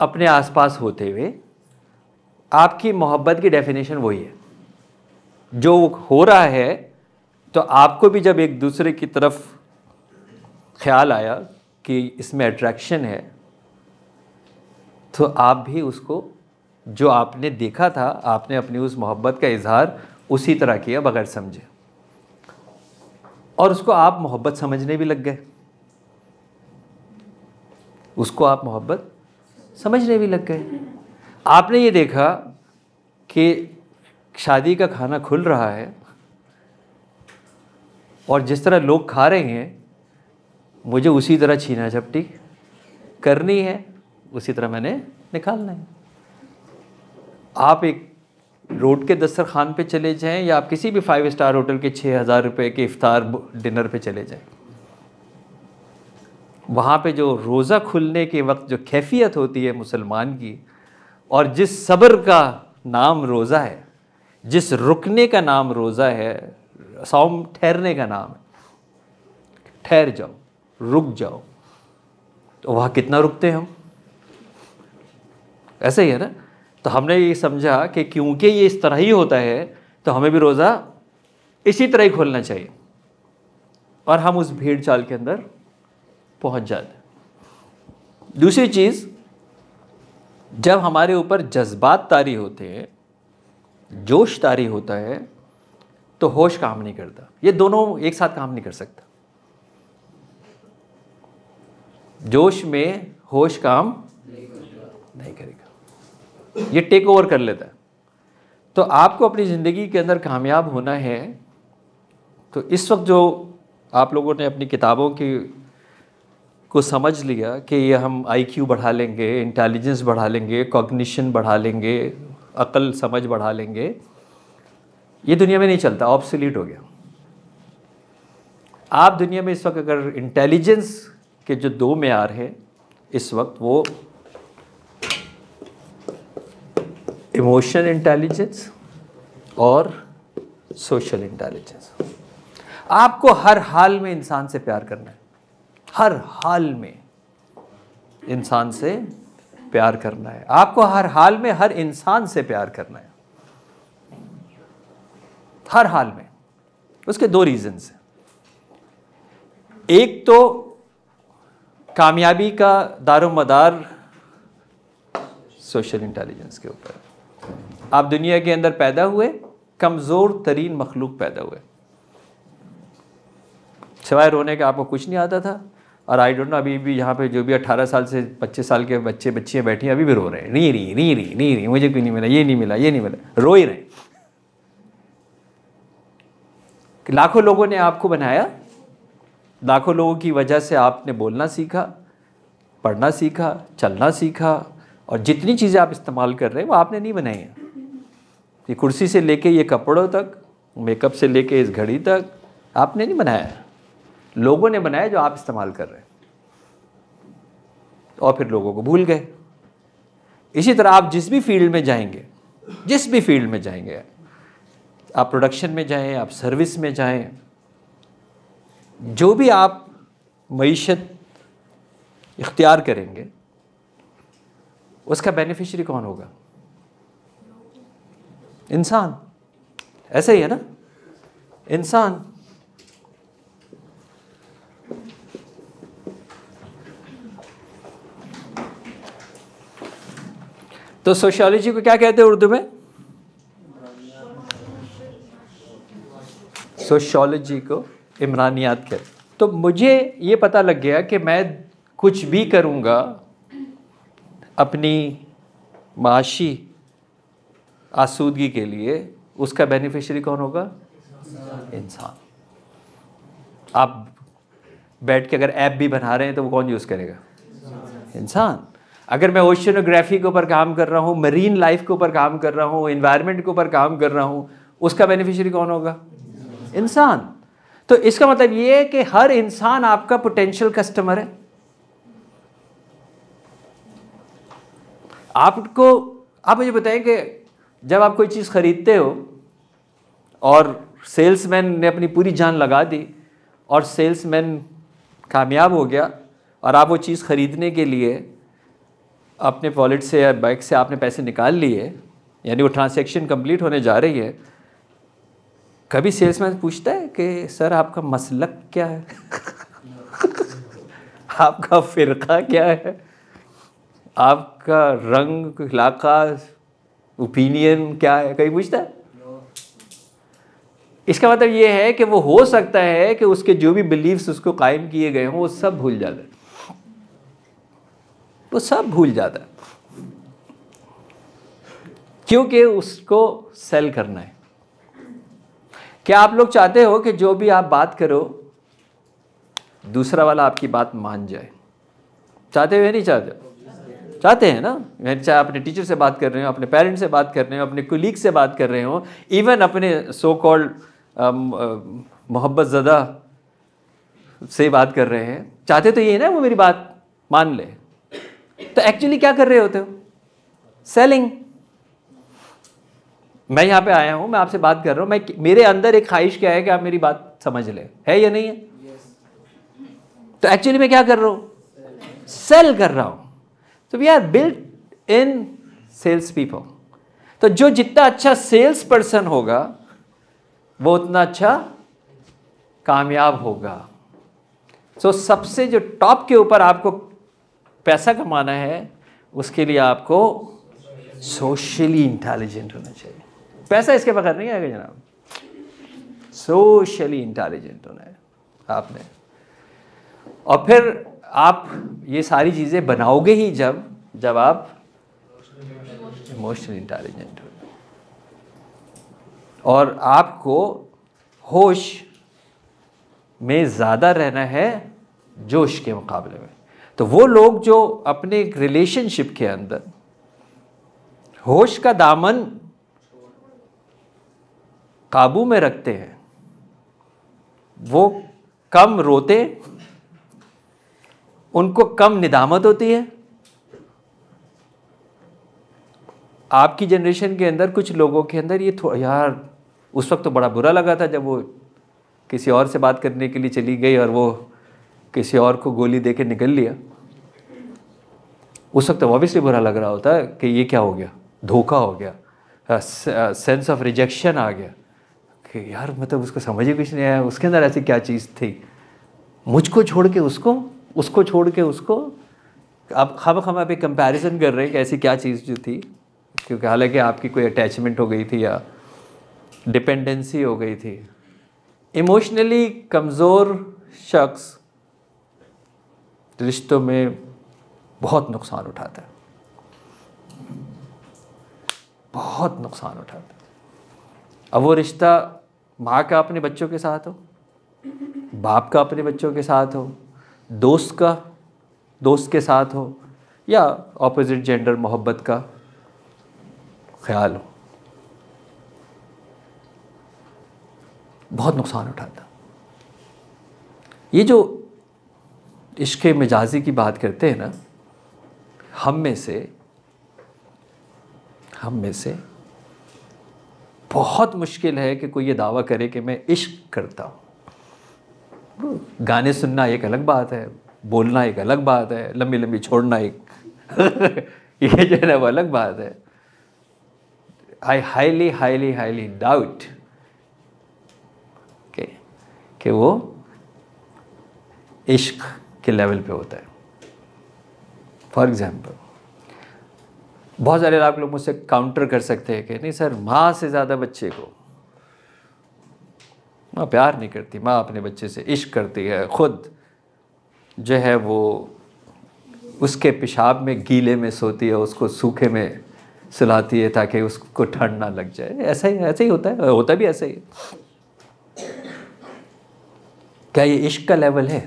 Speaker 1: अपने आसपास होते हुए आपकी मोहब्बत की डेफिनेशन वही है। जो हो रहा है तो आपको भी जब एक दूसरे की तरफ़ ख्याल आया कि इसमें अट्रैक्शन है तो आप भी उसको, जो आपने देखा था, आपने अपनी उस मोहब्बत का इजहार उसी तरह किया बगैर समझे। और उसको आप मोहब्बत समझने भी लग गए। उसको आप मोहब्बत समझने भी लग गए। आपने ये देखा कि शादी का खाना खुल रहा है और जिस तरह लोग खा रहे हैं, मुझे उसी तरह छीना झपटी करनी है, उसी तरह मैंने निकालना है। आप एक रोड के दस्तरखान पे चले जाएँ या आप किसी भी फाइव स्टार होटल के छः हज़ार रुपये के इफ़ार डिनर पे चले जाएँ। वहाँ पे जो रोज़ा खुलने के वक्त जो कैफियत होती है मुसलमान की और जिस सब्र का नाम रोज़ा है, जिस रुकने का नाम रोज़ा है, सौम ठहरने का नाम है, ठहर जाओ, रुक जाओ तो वहाँ कितना रुकते हैं हम? ऐसे ही है ना? तो हमने ये समझा कि क्योंकि ये इस तरह ही होता है तो हमें भी रोज़ा इसी तरह ही खोलना चाहिए। और हम उस भीड़ चाल के अंदर पहुँच जाते दूसरी चीज़ जब हमारे ऊपर जज्बात तारी होते हैं, जोश तारी होता है तो होश काम नहीं करता। ये दोनों एक साथ काम नहीं कर सकता। जोश में होश काम नहीं करेगा। ये टेक ओवर कर लेता है। तो आपको अपनी ज़िंदगी के अंदर कामयाब होना है तो इस वक्त जो आप लोगों ने अपनी किताबों की को समझ लिया कि ये हम आईक्यू बढ़ा लेंगे इंटेलिजेंस बढ़ा लेंगे कॉग्निशन बढ़ा लेंगे, अकल, समझ बढ़ा लेंगे। ये दुनिया में नहीं चलता ऑप्सलीट हो गया। आप दुनिया में इस वक्त अगर इंटेलिजेंस के जो दो मैार हैं, इस वक्त वो इमोशनल इंटेलिजेंस और सोशल इंटेलिजेंस आपको हर हाल में इंसान से प्यार करना है। हर हाल में इंसान से प्यार करना है। आपको हर हाल में हर इंसान से प्यार करना है। हर हाल में। उसके दो रीजंस हैं। एक तो कामयाबी का दारोमदार सोशल इंटेलिजेंस के ऊपर। आप दुनिया के अंदर पैदा हुए, कमज़ोर तरीन मखलूक पैदा हुए। सिवाय रोने का आपको कुछ नहीं आता था। और आई डोंट नो अभी भी यहाँ पे जो भी 18 साल से 25 साल के बच्चे, बच्चियाँ बैठी हैं, अभी भी रो रहे हैं। नहीं रही नहीं रही नहीं रही मुझे कोई नहीं मिला? ये नहीं मिला, ये नहीं मिला। रो ही रहे लाखों लोगों ने आपको बनाया। लाखों लोगों की वजह से आपने बोलना सीखा, पढ़ना सीखा, चलना सीखा, और जितनी चीज़ें आप इस्तेमाल कर रहे हैं, वो आपने नहीं बनाई हैं। ये कुर्सी से लेके ये कपड़ों तक, मेकअप से लेके इस घड़ी तक, आपने नहीं बनाया। लोगों ने बनाया जो आप इस्तेमाल कर रहे हैं। और फिर लोगों को भूल गए। इसी तरह आप जिस भी फ़ील्ड में जाएँगे, जिस भी फ़ील्ड में जाएँगे, आप प्रोडक्शन में जाएँ, आप सर्विस में जाएँ, जो भी आप मीशत इख्तियार करेंगे, उसका बेनिफिशरी कौन होगा? इंसान। ऐसे ही है ना? इंसान। तो सोशियोलॉजी को क्या कहते हैं उर्दू में? सोशोलॉजी को इमरानियात कहते तो मुझे ये पता लग गया कि मैं कुछ भी करूँगा, अपनी माशी आसूदगी के लिए उसका बेनिफिशियरी कौन होगा? इंसान। आप बैठ के अगर ऐप भी बना रहे हैं तो वो कौन यूज़ करेगा? इंसान। अगर मैं ओशनोग्राफी के ऊपर काम कर रहा हूँ मरीन लाइफ के ऊपर काम कर रहा हूँ इन्वायरमेंट के ऊपर काम कर रहा हूँ, उसका बेनिफिशियरी कौन होगा? इंसान। तो इसका मतलब ये है कि हर इंसान आपका पोटेंशियल कस्टमर है। आपको, आप मुझे बताएँ कि जब आप कोई चीज़ ख़रीदते हो और सेल्समैन ने अपनी पूरी जान लगा दी और सेल्समैन कामयाब हो गया और आप वो चीज़ ख़रीदने के लिए अपने वॉलेट से या बाइक से आपने पैसे निकाल लिए, यानी वो ट्रांसैक्शन कंप्लीट होने जा रही है, कभी सेल्समैन पूछता है कि, सर, आपका मसलक क्या है? आपका फ़िरका क्या है? आपका रंग, इलाका ओपिनियन क्या है? कहीं पूछता है? इसका मतलब ये है कि वो हो सकता है कि उसके जो भी बिलीव्स उसको कायम किए गए हों, वो सब भूल जाता है। वो सब भूल जाता है। क्योंकि उसको सेल करना है। क्या आप लोग चाहते हो कि जो भी आप बात करो, दूसरा वाला आपकी बात मान जाए? चाहते हो या नहीं चाहते? चाहते हैं ना? चाहे अपने टीचर से बात कर रहे हो, अपने पेरेंट्स से बात कर रहे हो, अपने कुलीग से बात कर रहे हो इवन अपने सो कॉल्ड मोहब्बत ज़दा से बात कर रहे हैं। चाहते तो ये ना, वो मेरी बात मान ले। तो एक्चुअली क्या कर रहे होते हो? सेलिंग मैं यहाँ पे आया हूँ मैं आपसे बात कर रहा हूँ। मैं मेरे अंदर एक ख्वाहिश क्या है कि आप मेरी बात समझ ले। है या नहीं है? Yes. तो एक्चुअली मैं क्या कर रहा हूँ? सेल कर रहा हूँ। तो we are built in sales people तो जो जितना अच्छा सेल्स पर्सन होगा वो उतना अच्छा कामयाब होगा। सो so, सबसे जो टॉप के ऊपर आपको पैसा कमाना है, उसके लिए आपको सोशली इंटेलिजेंट होना चाहिए। पैसा इसके बगैर नहीं आएगा जनाब। सोशली इंटेलिजेंट होना है, आपने। और फिर आप ये सारी चीज़ें बनाओगे ही जब जब आप इमोशनल इंटेलिजेंट हो। और आपको होश में ज़्यादा रहना है जोश के मुकाबले में। तो वो लोग जो अपने एक रिलेशनशिप के अंदर, होश का दामन काबू में रखते हैं, वो कम रोते, उनको कम निदामत होती है। आपकी जनरेशन के अंदर, कुछ लोगों के अंदर ये यार, उस वक्त तो बड़ा बुरा लगा था जब वो किसी और से बात करने के लिए चली गई और वो किसी और को गोली दे के निकल लिया। उस वक्त ऑब्वियसली बुरा लग रहा होता है कि ये क्या हो गया? धोखा हो गया। सेंस ऑफ़ रिजेक्शन आ गया। कि यार मतलब उसको समझ ही कुछ नहीं आया। उसके अंदर ऐसी क्या चीज़ थी? मुझको छोड़ के उसको उसको छोड़ के उसको, आप खम खमा पे कंपैरिजन कर रहे हैं कि ऐसी क्या चीज़ जो थी। क्योंकि हालाँकि आपकी कोई अटैचमेंट हो गई थी या डिपेंडेंसी हो गई थी। इमोशनली कमज़ोर शख्स रिश्तों में बहुत नुकसान उठाता है। बहुत नुकसान उठाता है। अब वो रिश्ता माँ का अपने बच्चों के साथ हो, बाप का अपने बच्चों के साथ हो, दोस्त का, दोस्त के साथ हो, या ऑपोजिट जेंडर मोहब्बत का ख्याल हो। बहुत नुकसान उठाता ये जो इश्क मिजाजी की बात करते हैं ना, हम में से, हम में से बहुत मुश्किल है कि कोई ये दावा करे कि मैं इश्क करता हूँ। गाने सुनना एक अलग बात है, बोलना एक अलग बात है लंबी लंबी छोड़ना एक ये जो है वो अलग बात है। I highly highly highly doubt के, कि वो इश्क के लेवल पे होता है। फॉर एग्ज़ाम्पल बहुत सारे आप लोग मुझसे काउंटर कर सकते हैं कि, नहीं सर, माँ से ज़्यादा बच्चे को, माँ प्यार नहीं करती, माँ अपने बच्चे से इश्क करती है, ख़ुद जो है वो उसके पेशाब में, गीले में सोती है, उसको सूखे में सुलाती है ताकि उसको ठंड ना लग जाए। ऐसा ही ऐसा ही होता है, होता भी ऐसा ही। क्या ये इश्क का लेवल है?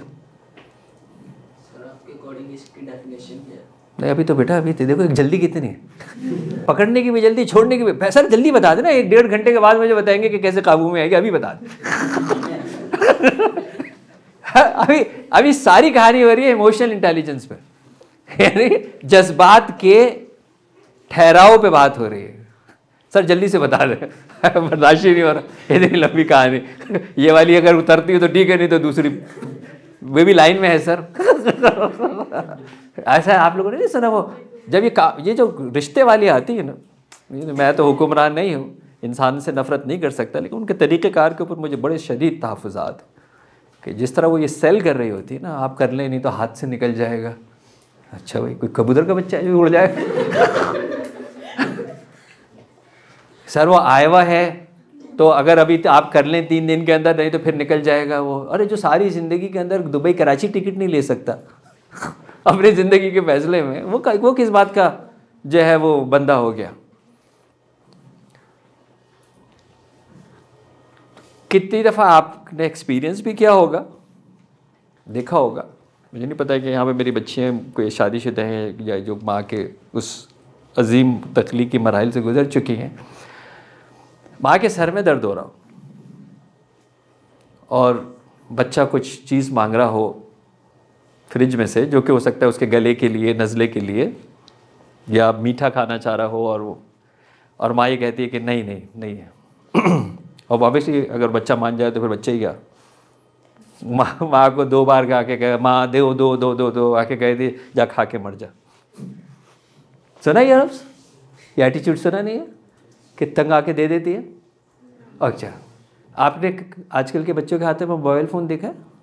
Speaker 1: नहीं, अभी तो बेटा, अभी तो देखो, एक जल्दी कितनी है। पकड़ने की भी जल्दी, छोड़ने की भी। सर, जल्दी बता देना, एक डेढ़ घंटे के बाद मुझे बताएँगे कि कैसे काबू में आएगी, अभी बता दे। अभी अभी सारी कहानी हो रही है इमोशनल इंटेलिजेंस पर यानी जज्बात के ठहराव पे बात हो रही है। सर, जल्दी से बता दें। बर्दाश्त ही नहीं हो रहा। इतनी लंबी कहानी। ये वाली अगर उतरती है तो ठीक है, नहीं तो दूसरी। वे भी लाइन में है, सर। ऐसा है, आप लोगों ने नहीं सुना वो? जब ये का, ये जो रिश्ते वाली आती है ना मैं तो हुक्मरान नहीं हूँ, इंसान से नफ़रत नहीं कर सकता, लेकिन उनके तरीक़ेकार के ऊपर मुझे बड़े शदीद तहफ़ात कि जिस तरह वो ये सेल कर रही होती है ना, आप कर लें, नहीं तो हाथ से निकल जाएगा। अच्छा भाई, कोई कबूतर का बच्चा है उड़ जाएगा सर, वो आया हुआ है तो अगर अभी आप कर लें तीन दिन के अंदर, नहीं तो फिर निकल जाएगा वो। अरे, जो सारी ज़िंदगी के अंदर दुबई कराची टिकट नहीं ले सकता। अपनी ज़िंदगी के फैसले में, वो वो किस बात का जो है वो बंदा हो गया? कितनी दफ़ा आपने एक्सपीरियंस भी किया होगा? देखा होगा। मुझे नहीं पता कि यहाँ पे मेरी बच्चियाँ कोई शादीशुदा हैं या जो माँ के उस अजीम तख्लीकी मराइल से गुजर चुकी हैं। माँ के सर में दर्द हो रहा हो और बच्चा कुछ चीज़ मांग रहा हो फ्रिज में से, जो कि हो सकता है उसके गले के लिए, नज़ले के लिए, या मीठा खाना चाह रहा हो और वो, और माँ ये कहती है कि नहीं नहीं नहीं है। और ऑब्वियसली अगर बच्चा मान जाए तो फिर बच्चा ही क्या? माँ माँ को दो बार गा के कहे, माँ दो दो दो दो दो आके कह दी, जा खा के मर जा। सुना ही यार ये एटीट्यूड सुना नहीं है? कि तंग आके दे देती है? अच्छा। आपने आजकल के बच्चों के हाथ में मोबाइल फ़ोन देखा है?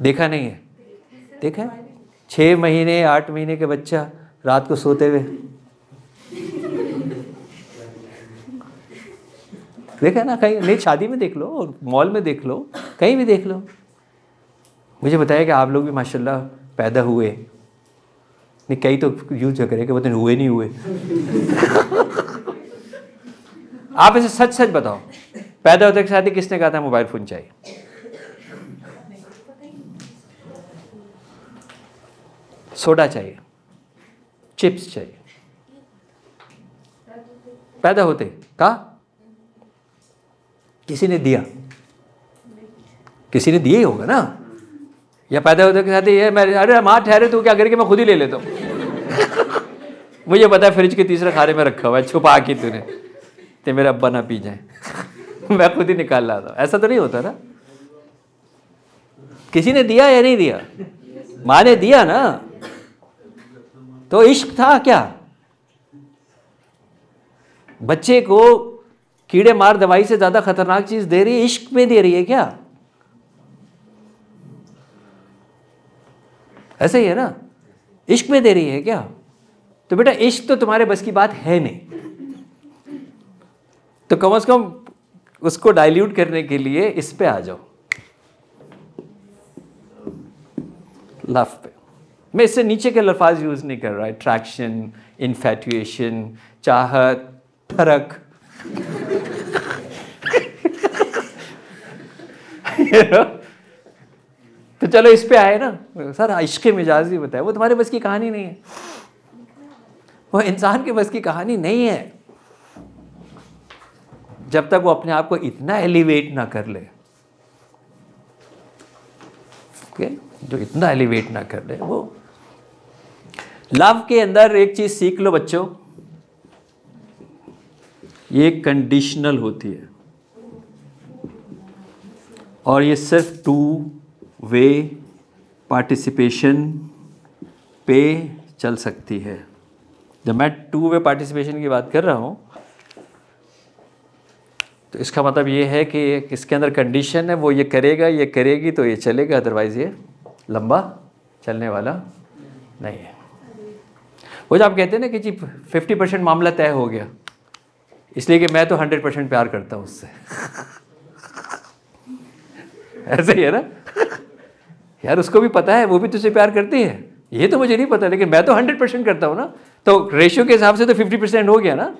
Speaker 1: देखा नहीं है? देखा है? छः महीने, आठ महीने के बच्चा रात को सोते हुए। देखा ना, कहीं, नहीं, शादी में देख लो, और मॉल में देख लो, कहीं भी देख लो। मुझे बताया कि आप लोग भी माशाल्लाह पैदा हुए। नहीं, कई तो यूज़ करे कि बताए हुए नहीं हुए। आप इसे सच सच बताओ, पैदा होते ही किसने कहा था, मोबाइल फ़ोन चाहिए? सोडा चाहिए, चिप्स चाहिए। पैदा होते कहा किसी ने दिया। किसी ने दिया ही होगा ना। या पैदा होते के साथ ये मैं अरे माँ, ठहरे तू क्या? करके मैं खुद ही ले लेता हूँ। मुझे पता है फ्रिज के तीसरे खाने में रखा हुआ है, छुपा के तूने। ते मेरे अब्बा ना पी जाए। मैं खुद ही निकाल रहा था ऐसा तो नहीं होता ना। किसी ने दिया या नहीं दिया? माँ ने दिया ना? तो इश्क था क्या? बच्चे को कीड़े मार दवाई से ज़्यादा खतरनाक चीज़ दे रही है, इश्क में दे रही है क्या? ऐसे ही है ना? इश्क में दे रही है क्या? तो बेटा, इश्क तो तुम्हारे बस की बात है नहीं। तो कम से कम उसको डाइल्यूट करने के लिए इस पे आ जाओ। लव पे। मैं इससे नीचे के लफाज यूज़ नहीं कर रहा अट्रैक्शन इन्फेटुएशन चाहत फ़र्क तो चलो इस पे आए ना। सर, इश्क मिजाज ही बताए। वो तुम्हारे बस की कहानी नहीं है। वो इंसान के बस की कहानी नहीं है। जब तक वो अपने आप को इतना एलिवेट ना कर ले। Okay? जो इतना एलिवेट ना कर ले वो लव के अंदर एक चीज़ सीख लो बच्चों। ये कंडीशनल होती है। और ये सिर्फ़ टू वे पार्टिसिपेशन पे चल सकती है। जब मैं टू वे पार्टिसिपेशन की बात कर रहा हूँ तो इसका मतलब ये है कि इसके अंदर कंडीशन है, वो ये करेगा, ये करेगी तो ये चलेगा अदरवाइज़ ये लंबा चलने वाला नहीं है। वो जो आप कहते हैं ना कि जी फिफ्टी परसेंट मामला तय हो गया। इसलिए कि मैं तो हंड्रेड परसेंट प्यार करता हूँ उससे। ऐसे ही है ना? यार, उसको भी पता है, वो भी तुझसे प्यार करती है। ये तो मुझे नहीं पता, लेकिन मैं तो हंड्रेड परसेंट करता हूँ ना। तो रेशियो के हिसाब से तो फिफ्टी परसेंट हो गया ना।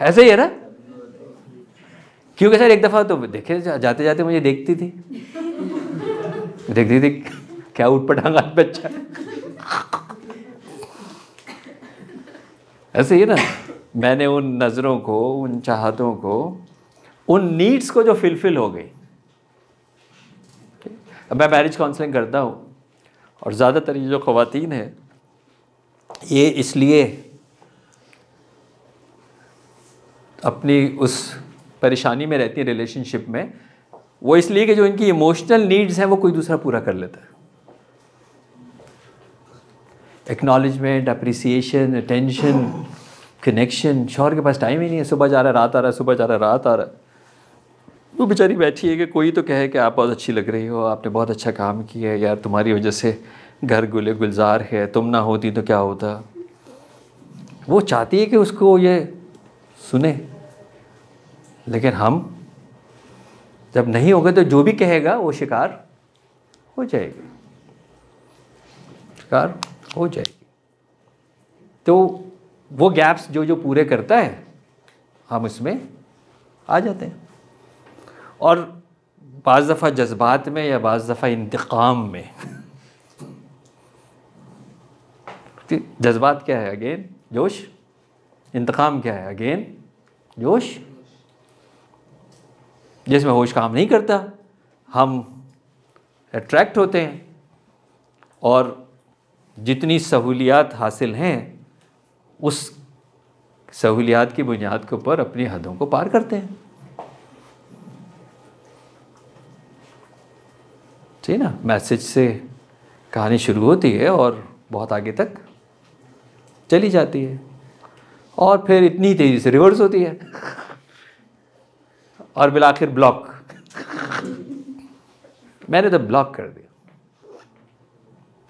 Speaker 1: ऐसे ही है ना? क्योंकि सर, एक दफ़ा तो देखे जाते जाते मुझे देखती थी। देखती थी क्या उठ पटांगा बच्चा। ऐसे ही ना, मैंने उन नज़रों को, उन चाहतों को, उन नीड्स को जो फिलफिल हो गई। अब मैं मैरिज काउंसलिंग करता हूँ, और ज़्यादातर ये जो ख़वातीन है, ये इसलिए अपनी उस परेशानी में रहती है रिलेशनशिप में वो इसलिए कि जो इनकी इमोशनल नीड्स हैं, वो कोई दूसरा पूरा कर लेता है। एक्नॉलेजमेंट अप्रिसिएशन अटेंशन कनेक्शन शोहर के पास टाइम ही नहीं है। सुबह जा रहा है, रात आ रहा है, सुबह जा रहा है, रात आ रहा है। वो बेचारी बैठी है कि कोई तो कहे कि आप बहुत अच्छी लग रही हो, आपने बहुत अच्छा काम किया है यार, तुम्हारी वजह से घर गुले गुलजार है, तुम ना होती तो क्या होता? वो चाहती है कि उसको ये सुने। लेकिन हम जब नहीं होगा तो जो भी कहेगा वो शिकार हो जाएगी। शिकार हो जाएगी। तो वो गैप्स जो जो पूरे करता है, हम इसमें आ जाते हैं। और बाज़ दफ़ा जज्बात में या बाज़ दफ़ा इंतकाम में जज्बात क्या है अगेन जोश। इंतकाम क्या है अगेन जोश। जिसमें होश काम नहीं करता, हम अट्रैक्ट होते हैं और जितनी सहूलियात हासिल हैं, उस सहूलियात की बुनियाद के ऊपर अपनी हदों को पार करते हैं। ठीक ना, मैसेज से कहानी शुरू होती है और बहुत आगे तक चली जाती है और फिर इतनी तेज़ी से रिवर्स होती है। और बिल आखिर ब्लॉक मैंने तो ब्लॉक कर दिया।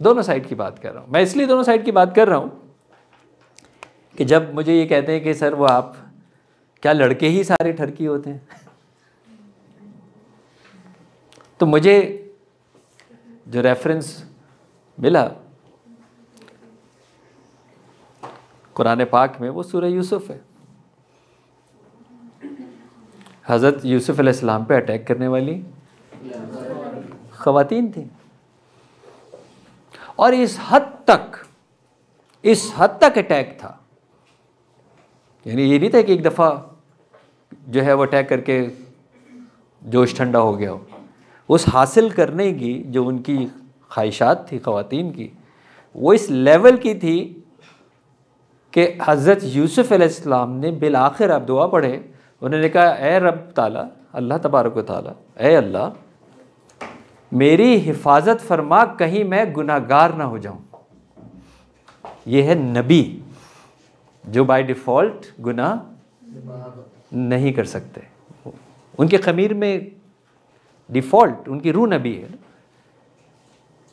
Speaker 1: दोनों साइड की बात कर रहा हूँ। मैं इसलिए दोनों साइड की बात कर रहा हूँ कि जब मुझे ये कहते हैं कि, सर, वो आप, क्या लड़के ही सारे ठरकी होते हैं? तो मुझे जो रेफरेंस मिला, कुरान पाक में वो सूर्य यूसुफ है। हज़रत यूसुफ अलैहिस्सलाम पे अटैक करने वाली ख़वातीन थी। और इस हद तक, इस हद तक अटैक था। यानी ये नहीं था कि एक दफ़ा जो है वो अटैक करके जोश ठंडा हो गया हो। उस हासिल करने की जो उनकी ख्वाहिशात थी, ख़वातीन की, वो इस लेवल की थी कि हज़रत यूसुफ़ अलैहिस्सलाम ने बिल आखिर आप दुआ पढ़े उन्होंने कहा ए रब ताला, अल्लाह तबारक ताला ए अल्लाह, मेरी हिफाजत फरमा, कहीं मैं गुनागार ना हो जाऊँ। ये है नबी, जो बाय डिफ़ॉल्ट गुनाह नहीं कर सकते। उनके खमीर में डिफ़ॉल्ट उनकी रूह नबी है।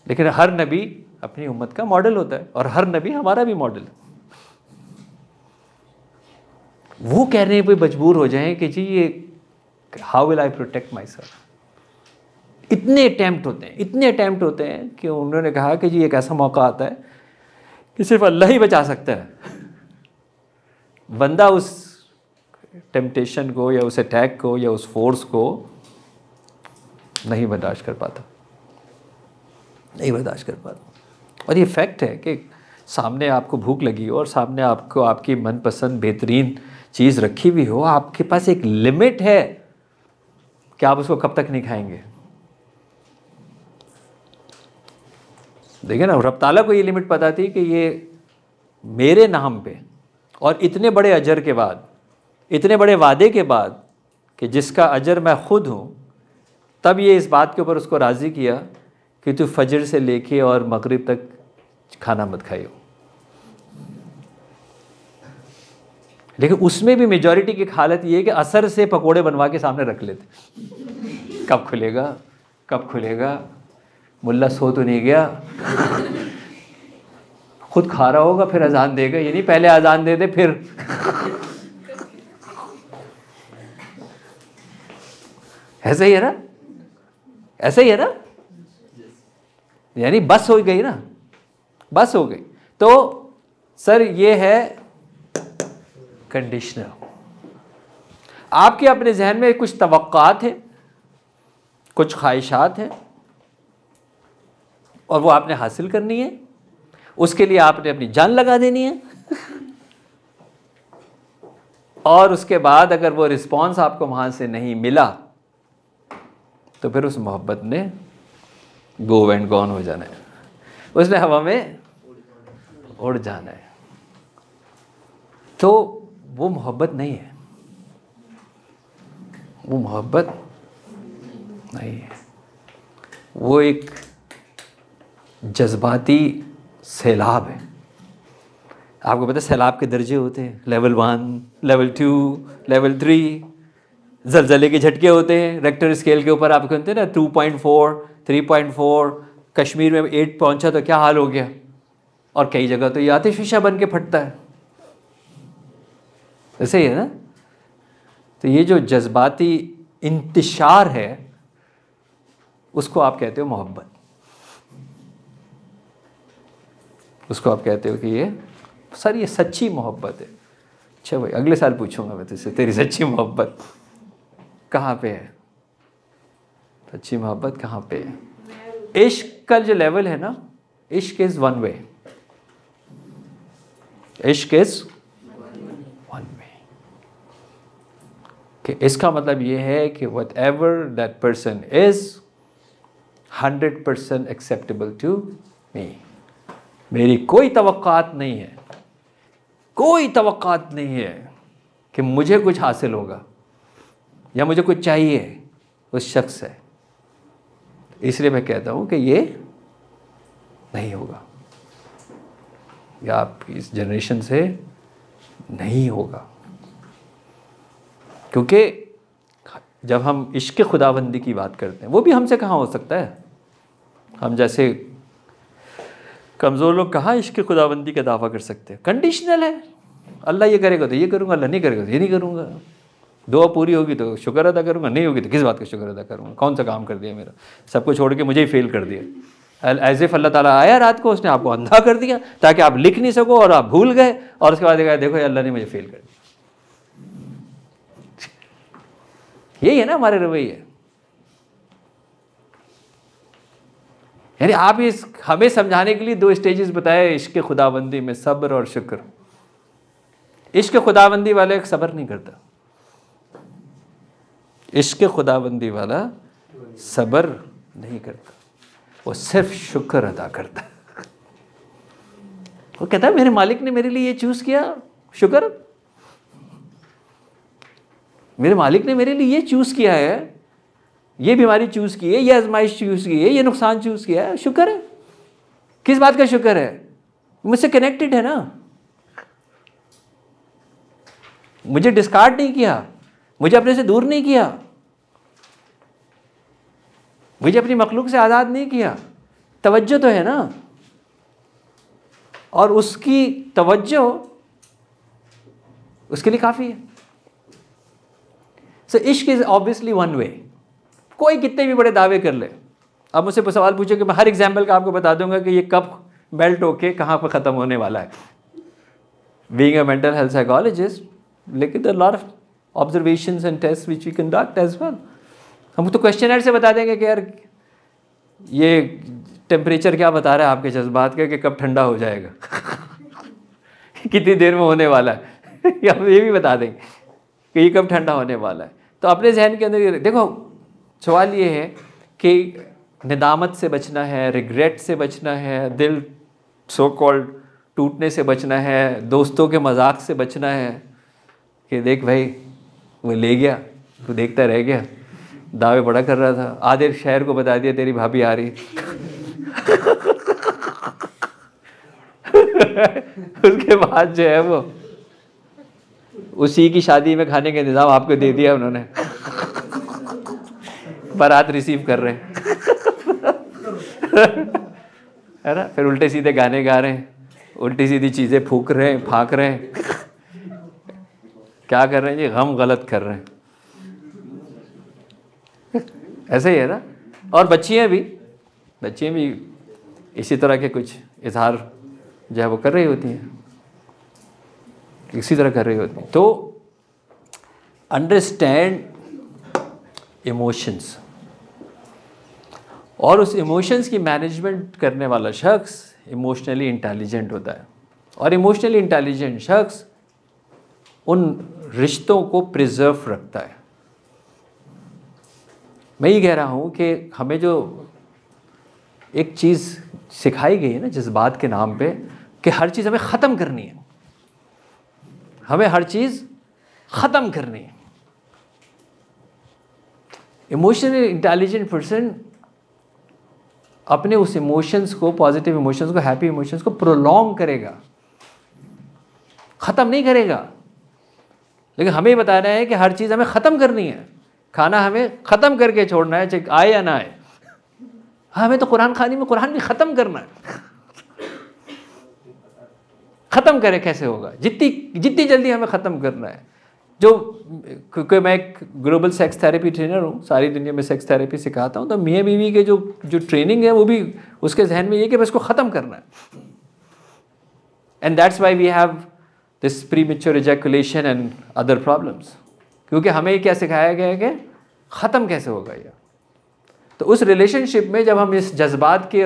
Speaker 1: लेकिन हर नबी अपनी उम्मत का मॉडल होता है और हर नबी हमारा भी मॉडल है। वो कहने पे मजबूर हो जाएँ कि जी, ये how will I protect myself इतने अटैम्प्ट होते हैं, इतने अटैम्प्ट होते हैं कि उन्होंने कहा कि जी, एक ऐसा मौका आता है कि सिर्फ़ अल्लाह ही बचा सकता है। बंदा उस टेम्पटेशन को या उस अटैक को या उस फोर्स को नहीं बर्दाश्त कर पाता, नहीं बर्दाश्त कर पाता। और ये फैक्ट है कि सामने आपको भूख लगी हो और सामने आपको आपकी मनपसंद बेहतरीन चीज़ रखी हुई हो, आपके पास एक लिमिट है कि आप उसको कब तक नहीं खाएँगे। देखिए ना, रब ताला को ये लिमिट पता थी कि ये मेरे नाम पे और इतने बड़े अजर के बाद, इतने बड़े वादे के बाद कि जिसका अजर मैं खुद हूँ, तब ये इस बात के ऊपर उसको राज़ी किया कि तू फजर से लेके और मगरिब तक खाना मत खाइयो। लेकिन उसमें भी मेजॉरिटी की हालत ये है कि असर से पकोड़े बनवा के सामने रख लेते। कब खुलेगा? कब खुलेगा? मुल्ला सो तो नहीं गया। खुद खा रहा होगा, फिर अजान देगा। ये नहीं पहले अजान दे दे, फिर। ऐसा ही है ना? ऐसा ही है ना? यानी बस हो गई ना? बस हो गई। तो सर, ये है कंडीशनर आपके अपने जहन में कुछ तवक़ात हैं, कुछ ख्वाहिशात हैं, और वो आपने हासिल करनी है। उसके लिए आपने अपनी जान लगा देनी है। और उसके बाद अगर वो रिस्पांस आपको वहाँ से नहीं मिला तो फिर उस मोहब्बत ने गो एंड गॉन हो जाना है। उसने हवा में उड़ जाना है। तो वो मोहब्बत नहीं है। वो मोहब्बत नहीं है। वो एक जज्बाती सैलाब है। आपको पता है सैलाब के दर्जे होते हैं। Level one level two level three जलजले के झटके होते हैं। रेक्टर स्केल के ऊपर आप कहते हैं ना two point four three point four Kashmir में एट पहुँचा तो क्या हाल हो गया? और कई जगह तो ये आते शीशा बन के फटता है। ऐसे ही है ना? तो ये जो जज्बाती इंतशार है, उसको आप कहते हो मोहब्बत। उसको आप कहते हो कि ये, सर ये सच्ची मोहब्बत है। अच्छा भाई, अगले साल पूछूँगा मैं तुझसे, तेरी सच्ची मोहब्बत कहाँ पे है? सच्ची मोहब्बत कहाँ पे है? इश्क का जो लेवल है ना, इश्क इज़ वन वे इश्क इज़ वन वे इसका मतलब ये है कि whatever that person is hundred percent acceptable to me मेरी कोई तवक़ात नहीं है। कोई तवक़ात नहीं है कि मुझे कुछ हासिल होगा या मुझे कुछ चाहिए उस शख्स से। इसलिए मैं कहता हूँ कि ये नहीं होगा। या आप इस जनरेशन से नहीं होगा। क्योंकि जब हम इश्क खुदाबंदी की बात करते हैं, वो भी हमसे कहाँ हो सकता है? हम जैसे कमज़ोर लोग कहाँ इश्क खुदाबंदी का दावा कर सकते हैं? कंडीशनल है। अल्लाह ये करेगा तो ये करूँगा, अल्लाह नहीं करेगा तो ये नहीं करूँगा। दुआ पूरी होगी तो शुक्र अदा करूँगा, नहीं होगी तो किस बात का शुक्र अदा करूँगा? कौन सा काम कर दिया मेरा? सबको छोड़ के मुझे ही फेल कर दिया। एज इफ़ अल्लाह ताला आया रात को, उसने आपको अंधा कर दिया, ताकि आप लिख नहीं सको और आप भूल गए, और उसके बाद देखा, देखो अल्लाह ने मुझे फेल कर दिया। यही है ना हमारे रवैये। यानी आप इस, हमें समझाने के लिए दो स्टेजेस बताए, इश्क खुदाबंदी में सब्र और शुक्र। इश्क खुदाबंदी वाले सब्र नहीं करता। इश्क खुदाबंदी वाला सब्र नहीं करता। वो सिर्फ़ शुक्र अदा करता है। वो कहता है, मेरे मालिक ने मेरे लिए ये चूज़ किया, शुक्र। मेरे मालिक ने मेरे लिए ये चूज़ किया है, ये बीमारी चूज़ की है, ये आजमाइश चूज़ की है, ये नुकसान चूज़ किया है, शुक्र है। किस बात का शुक्र है? मुझसे कनेक्टेड है ना। मुझे डिस्कार्ड नहीं किया, मुझे अपने से दूर नहीं किया। मुझे अपनी मखलूक से आज़ाद नहीं किया। तवज्जो तो है ना? और उसकी तवज्जो उसके लिए काफ़ी है। सो इश्क इज़ ऑब्वियसली वन वे कोई कितने भी बड़े दावे कर ले। अब मुझसे सवाल पूछो कि मैं हर एग्ज़ाम्पल का आपको बता दूँगा कि ये कब बेल्ट होके कहाँ पर ख़त्म होने वाला है। Being a mental health psychologist लेकिन the lot of observation and test which we conduct as well हम तो क्वेश्चन से बता देंगे कि यार, ये टेम्परेचर क्या बता रहा है आपके जज्बात का कि कब ठंडा हो जाएगा? कितनी देर में होने वाला है? या हम ये भी बता देंगे कि ये कब ठंडा होने वाला है। तो अपने जहन के अंदर देखो, सवाल ये है कि निदामत से बचना है रिग्रेट से बचना है, दिल सो कॉल्ड टूटने से बचना है, दोस्तों के मज़ाक से बचना है कि देख भाई, वो ले गया, तू देखता रह गया। दावे बड़ा कर रहा था, आधे शहर को बता दिया, तेरी भाभी आ रही। उसके बाद जो है वो, उसी की शादी में खाने का इंतज़ाम आपको दे दिया उन्होंने। बारात रिसीव कर रहे हैं। है ना? फिर उल्टे सीधे गाने गा रहे हैं, उल्टी सीधी चीज़ें फूक रहे हैं, फाँक रहे हैं। क्या कर रहे हैं जी? गम गलत कर रहे हैं। ऐसे ही है ना? और बच्चियाँ भी बच्चियाँ भी इसी तरह के कुछ इजहार जो है वो कर रही होती हैं। इसी तरह कर रही होती हैं। तो अंडरस्टैंड इमोशंस और उस इमोशंस की मैनेजमेंट करने वाला शख्स इमोशनली इंटेलिजेंट होता है। और इमोशनली इंटेलिजेंट शख्स उन रिश्तों को प्रिजर्व रखता है। मैं ये कह रहा हूँ कि हमें जो एक चीज़ सिखाई गई है ना जिस बात के नाम पे, कि हर चीज़ हमें ख़त्म करनी है। हमें हर चीज़ ख़त्म करनी है। इमोशनली इंटेलिजेंट पर्सन अपने उस इमोशंस को पॉजिटिव इमोशंस को हैप्पी इमोशंस को प्रोलॉन्ग करेगा। ख़त्म नहीं करेगा। लेकिन हमें बताना है कि हर चीज़ हमें ख़त्म करनी है। खाना हमें ख़त्म करके छोड़ना है, चाहे आए या ना आए। हमें तो कुरान खानी में कुरान भी ख़त्म करना है। ख़त्म करें कैसे होगा? जितनी जितनी जल्दी हमें ख़त्म करना है। जो, क्योंकि मैं एक ग्लोबल सेक्स थेरेपी ट्रेनर हूँ, सारी दुनिया में सेक्स थेरेपी सिखाता हूँ तो मियाँ बीवी के जो जो ट्रेनिंग है, वो भी उसके जहन में ये कि बस इसको ख़त्म करना है। And that's why we have this premature ejaculation and other problems क्योंकि हमें क्या सिखाया गया है कि ख़त्म कैसे होगा यह तो उस रिलेशनशिप में जब हम इस जज्बात के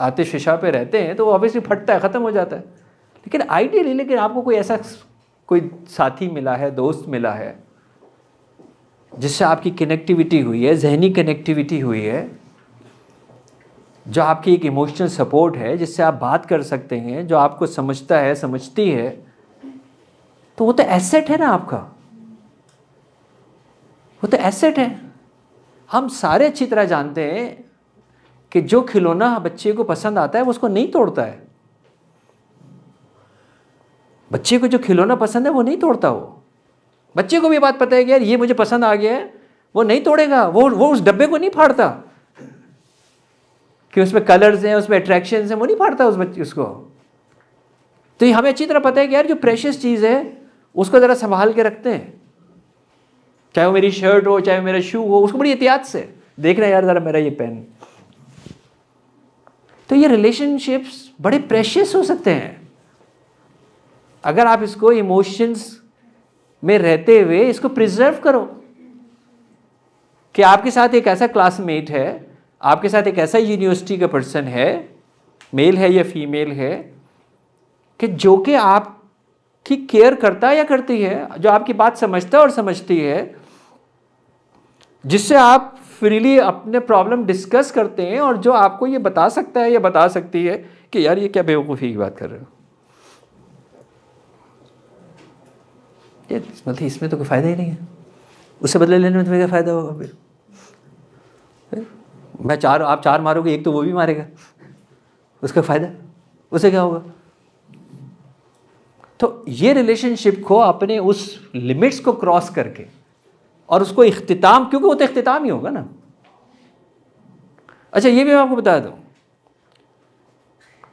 Speaker 1: आतिशिशा पे रहते हैं तो वो ऑब्वियसली फटता है, ख़त्म हो जाता है। लेकिन आइडियली लेकिन आपको कोई ऐसा कोई साथी मिला है, दोस्त मिला है, जिससे आपकी कनेक्टिविटी हुई है, जहनी कनेक्टिविटी हुई है, जो आपकी एक इमोशनल सपोर्ट है, जिससे आप बात कर सकते हैं, जो आपको समझता है, समझती है तो वो तो एसेट है ना आपका। वो तो एसेट है। हम सारे अच्छी तरह जानते हैं कि जो खिलौना बच्चे को पसंद आता है, वो उसको नहीं तोड़ता है। बच्चे को जो खिलौना पसंद है, वो नहीं तोड़ता वो। बच्चे को भी बात पता है कि यार, ये मुझे पसंद आ गया है, वो नहीं तोड़ेगा, वो वो उस डब्बे को नहीं फाड़ता। कि उसमें कलर्स हैं, उसमें अट्रैक्शन हैं, वो नहीं फाड़ता उस बच्चे, उसको। तो ये हमें अच्छी तरह पता है कि यार, जो प्रेशियस चीज़ है, उसको ज़रा संभाल के रखते हैं। चाहे वो मेरी शर्ट हो, चाहे मेरा शू हो, उसको बड़ी एहतियात से देखना यार, ज़रा मेरा ये पेन तो ये रिलेशनशिप्स बड़े प्रेशियस हो सकते हैं। अगर आप इसको इमोशंस में रहते हुए इसको प्रिजर्व करो कि आपके साथ एक ऐसा क्लासमेट है, आपके साथ एक ऐसा यूनिवर्सिटी का पर्सन है मेल है या फीमेल है, कि जो कि आपकी केयर करता या करती है, जो आपकी बात समझता और समझती है जिससे आप फ्रीली अपने प्रॉब्लम डिस्कस करते हैं और जो आपको ये बता सकता है, या बता सकती है कि यार ये क्या बेवकूफ़ी की बात कर रहे हो। मतलब इसमें तो कोई फ़ायदा ही नहीं है। उससे बदले लेने में तुम्हें क्या फ़ायदा होगा फिर? मैं चार, आप चार मारोगे, एक तो वो भी मारेगा। उसका फ़ायदा? उसे क्या होगा? तो ये रिलेशनशिप को अपने उस लिमिट्स को क्रॉस करके और उसको इख्तिताम, क्योंकि वो तो इख्तिताम ही होगा ना। अच्छा ये भी मैं आपको बता दूँ।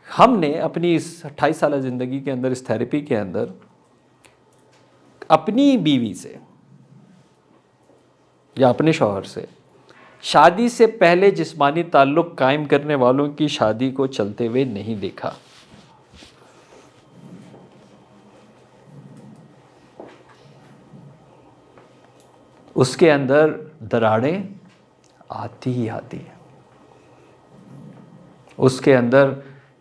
Speaker 1: हमने अपनी इस अट्ठाईस साल ज़िंदगी के अंदर, इस थेरेपी के अंदर, अपनी बीवी से, या अपने शोहर से, शादी से पहले जिस्मानी ताल्लुक़ कायम करने वालों की शादी को चलते हुए नहीं देखा। उसके अंदर दरारें आती ही आती हैं। उसके अंदर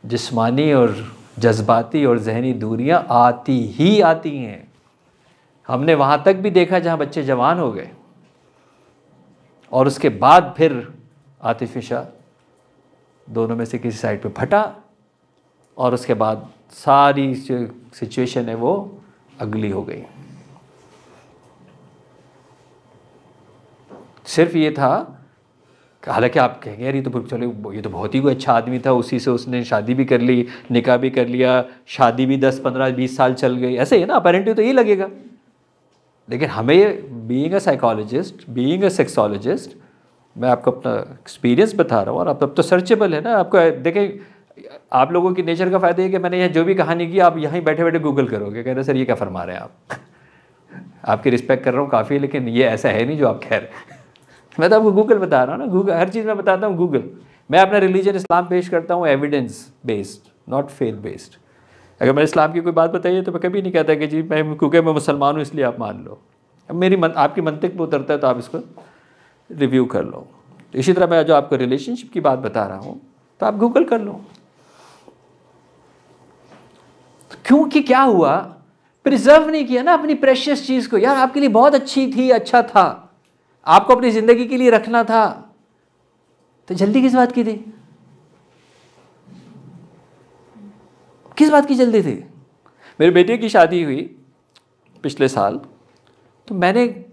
Speaker 1: जिस्मानी और जज्बाती और जहनी दूरियाँ आती ही आती हैं। हमने वहाँ तक भी देखा जहाँ बच्चे जवान हो गए। और उसके बाद फिर आतिफ शाह दोनों में से किसी साइड पे फटा और उसके बाद सारी सिचुएशन है वो अगली हो गई। सिर्फ़ ये था, हालाँकि आप कहेंगे, यार, ये तो चलो, ये तो बहुत ही कोई अच्छा आदमी था, उसी से उसने शादी भी कर ली, निकाह भी कर लिया, शादी भी दस, पंद्रह, बीस साल चल गई। ऐसे ही ना अपेरेंटली तो यही लगेगा। लेकिन हमें being a psychologist being a sexologist मैं आपको अपना एक्सपीरियंस बता रहा हूँ, और अब अब तो सर्चेबल है ना, आपको, देखें, आप लोगों की नेचर का फ़ायदा है कि मैंने यहाँ जो भी कहानी की, आप यहीं बैठे बैठे गूगल करोगे, कह रहे सर, ये क्या फरमा रहे हैं आप? आपकी रिस्पेक्ट कर रहा हूँ काफ़ी, लेकिन ये ऐसा है नहीं जो आप कह रहे मैं तो आपको गूगल बता रहा हूँ ना गूगल हर चीज़ में बताता हूँ गूगल मैं अपना रिलीजन इस्लाम पेश करता हूँ evidence based not faith based अगर मैं इस्लाम की कोई बात बताइए तो मैं कभी नहीं कहता कि जी मैं क्योंकि मैं मुसलमान हूँ इसलिए आप मान लो। अब मेरी मन, आपकी मंतिक पर उतरता है तो आप इसको रिव्यू कर लो। तो इसी तरह मैं जो आपको रिलेशनशिप की बात बता रहा हूँ तो आप गूगल कर लो। तो क्योंकि क्या हुआ? प्रिजर्व नहीं किया ना अपनी प्रेशियस चीज़ को। यार आपके लिए बहुत अच्छी थी अच्छा था। आपको अपनी ज़िंदगी के लिए रखना था। तो जल्दी किस बात की थी? किस बात की जल्दी थी? मेरे बेटे की शादी हुई पिछले साल। तो मैंने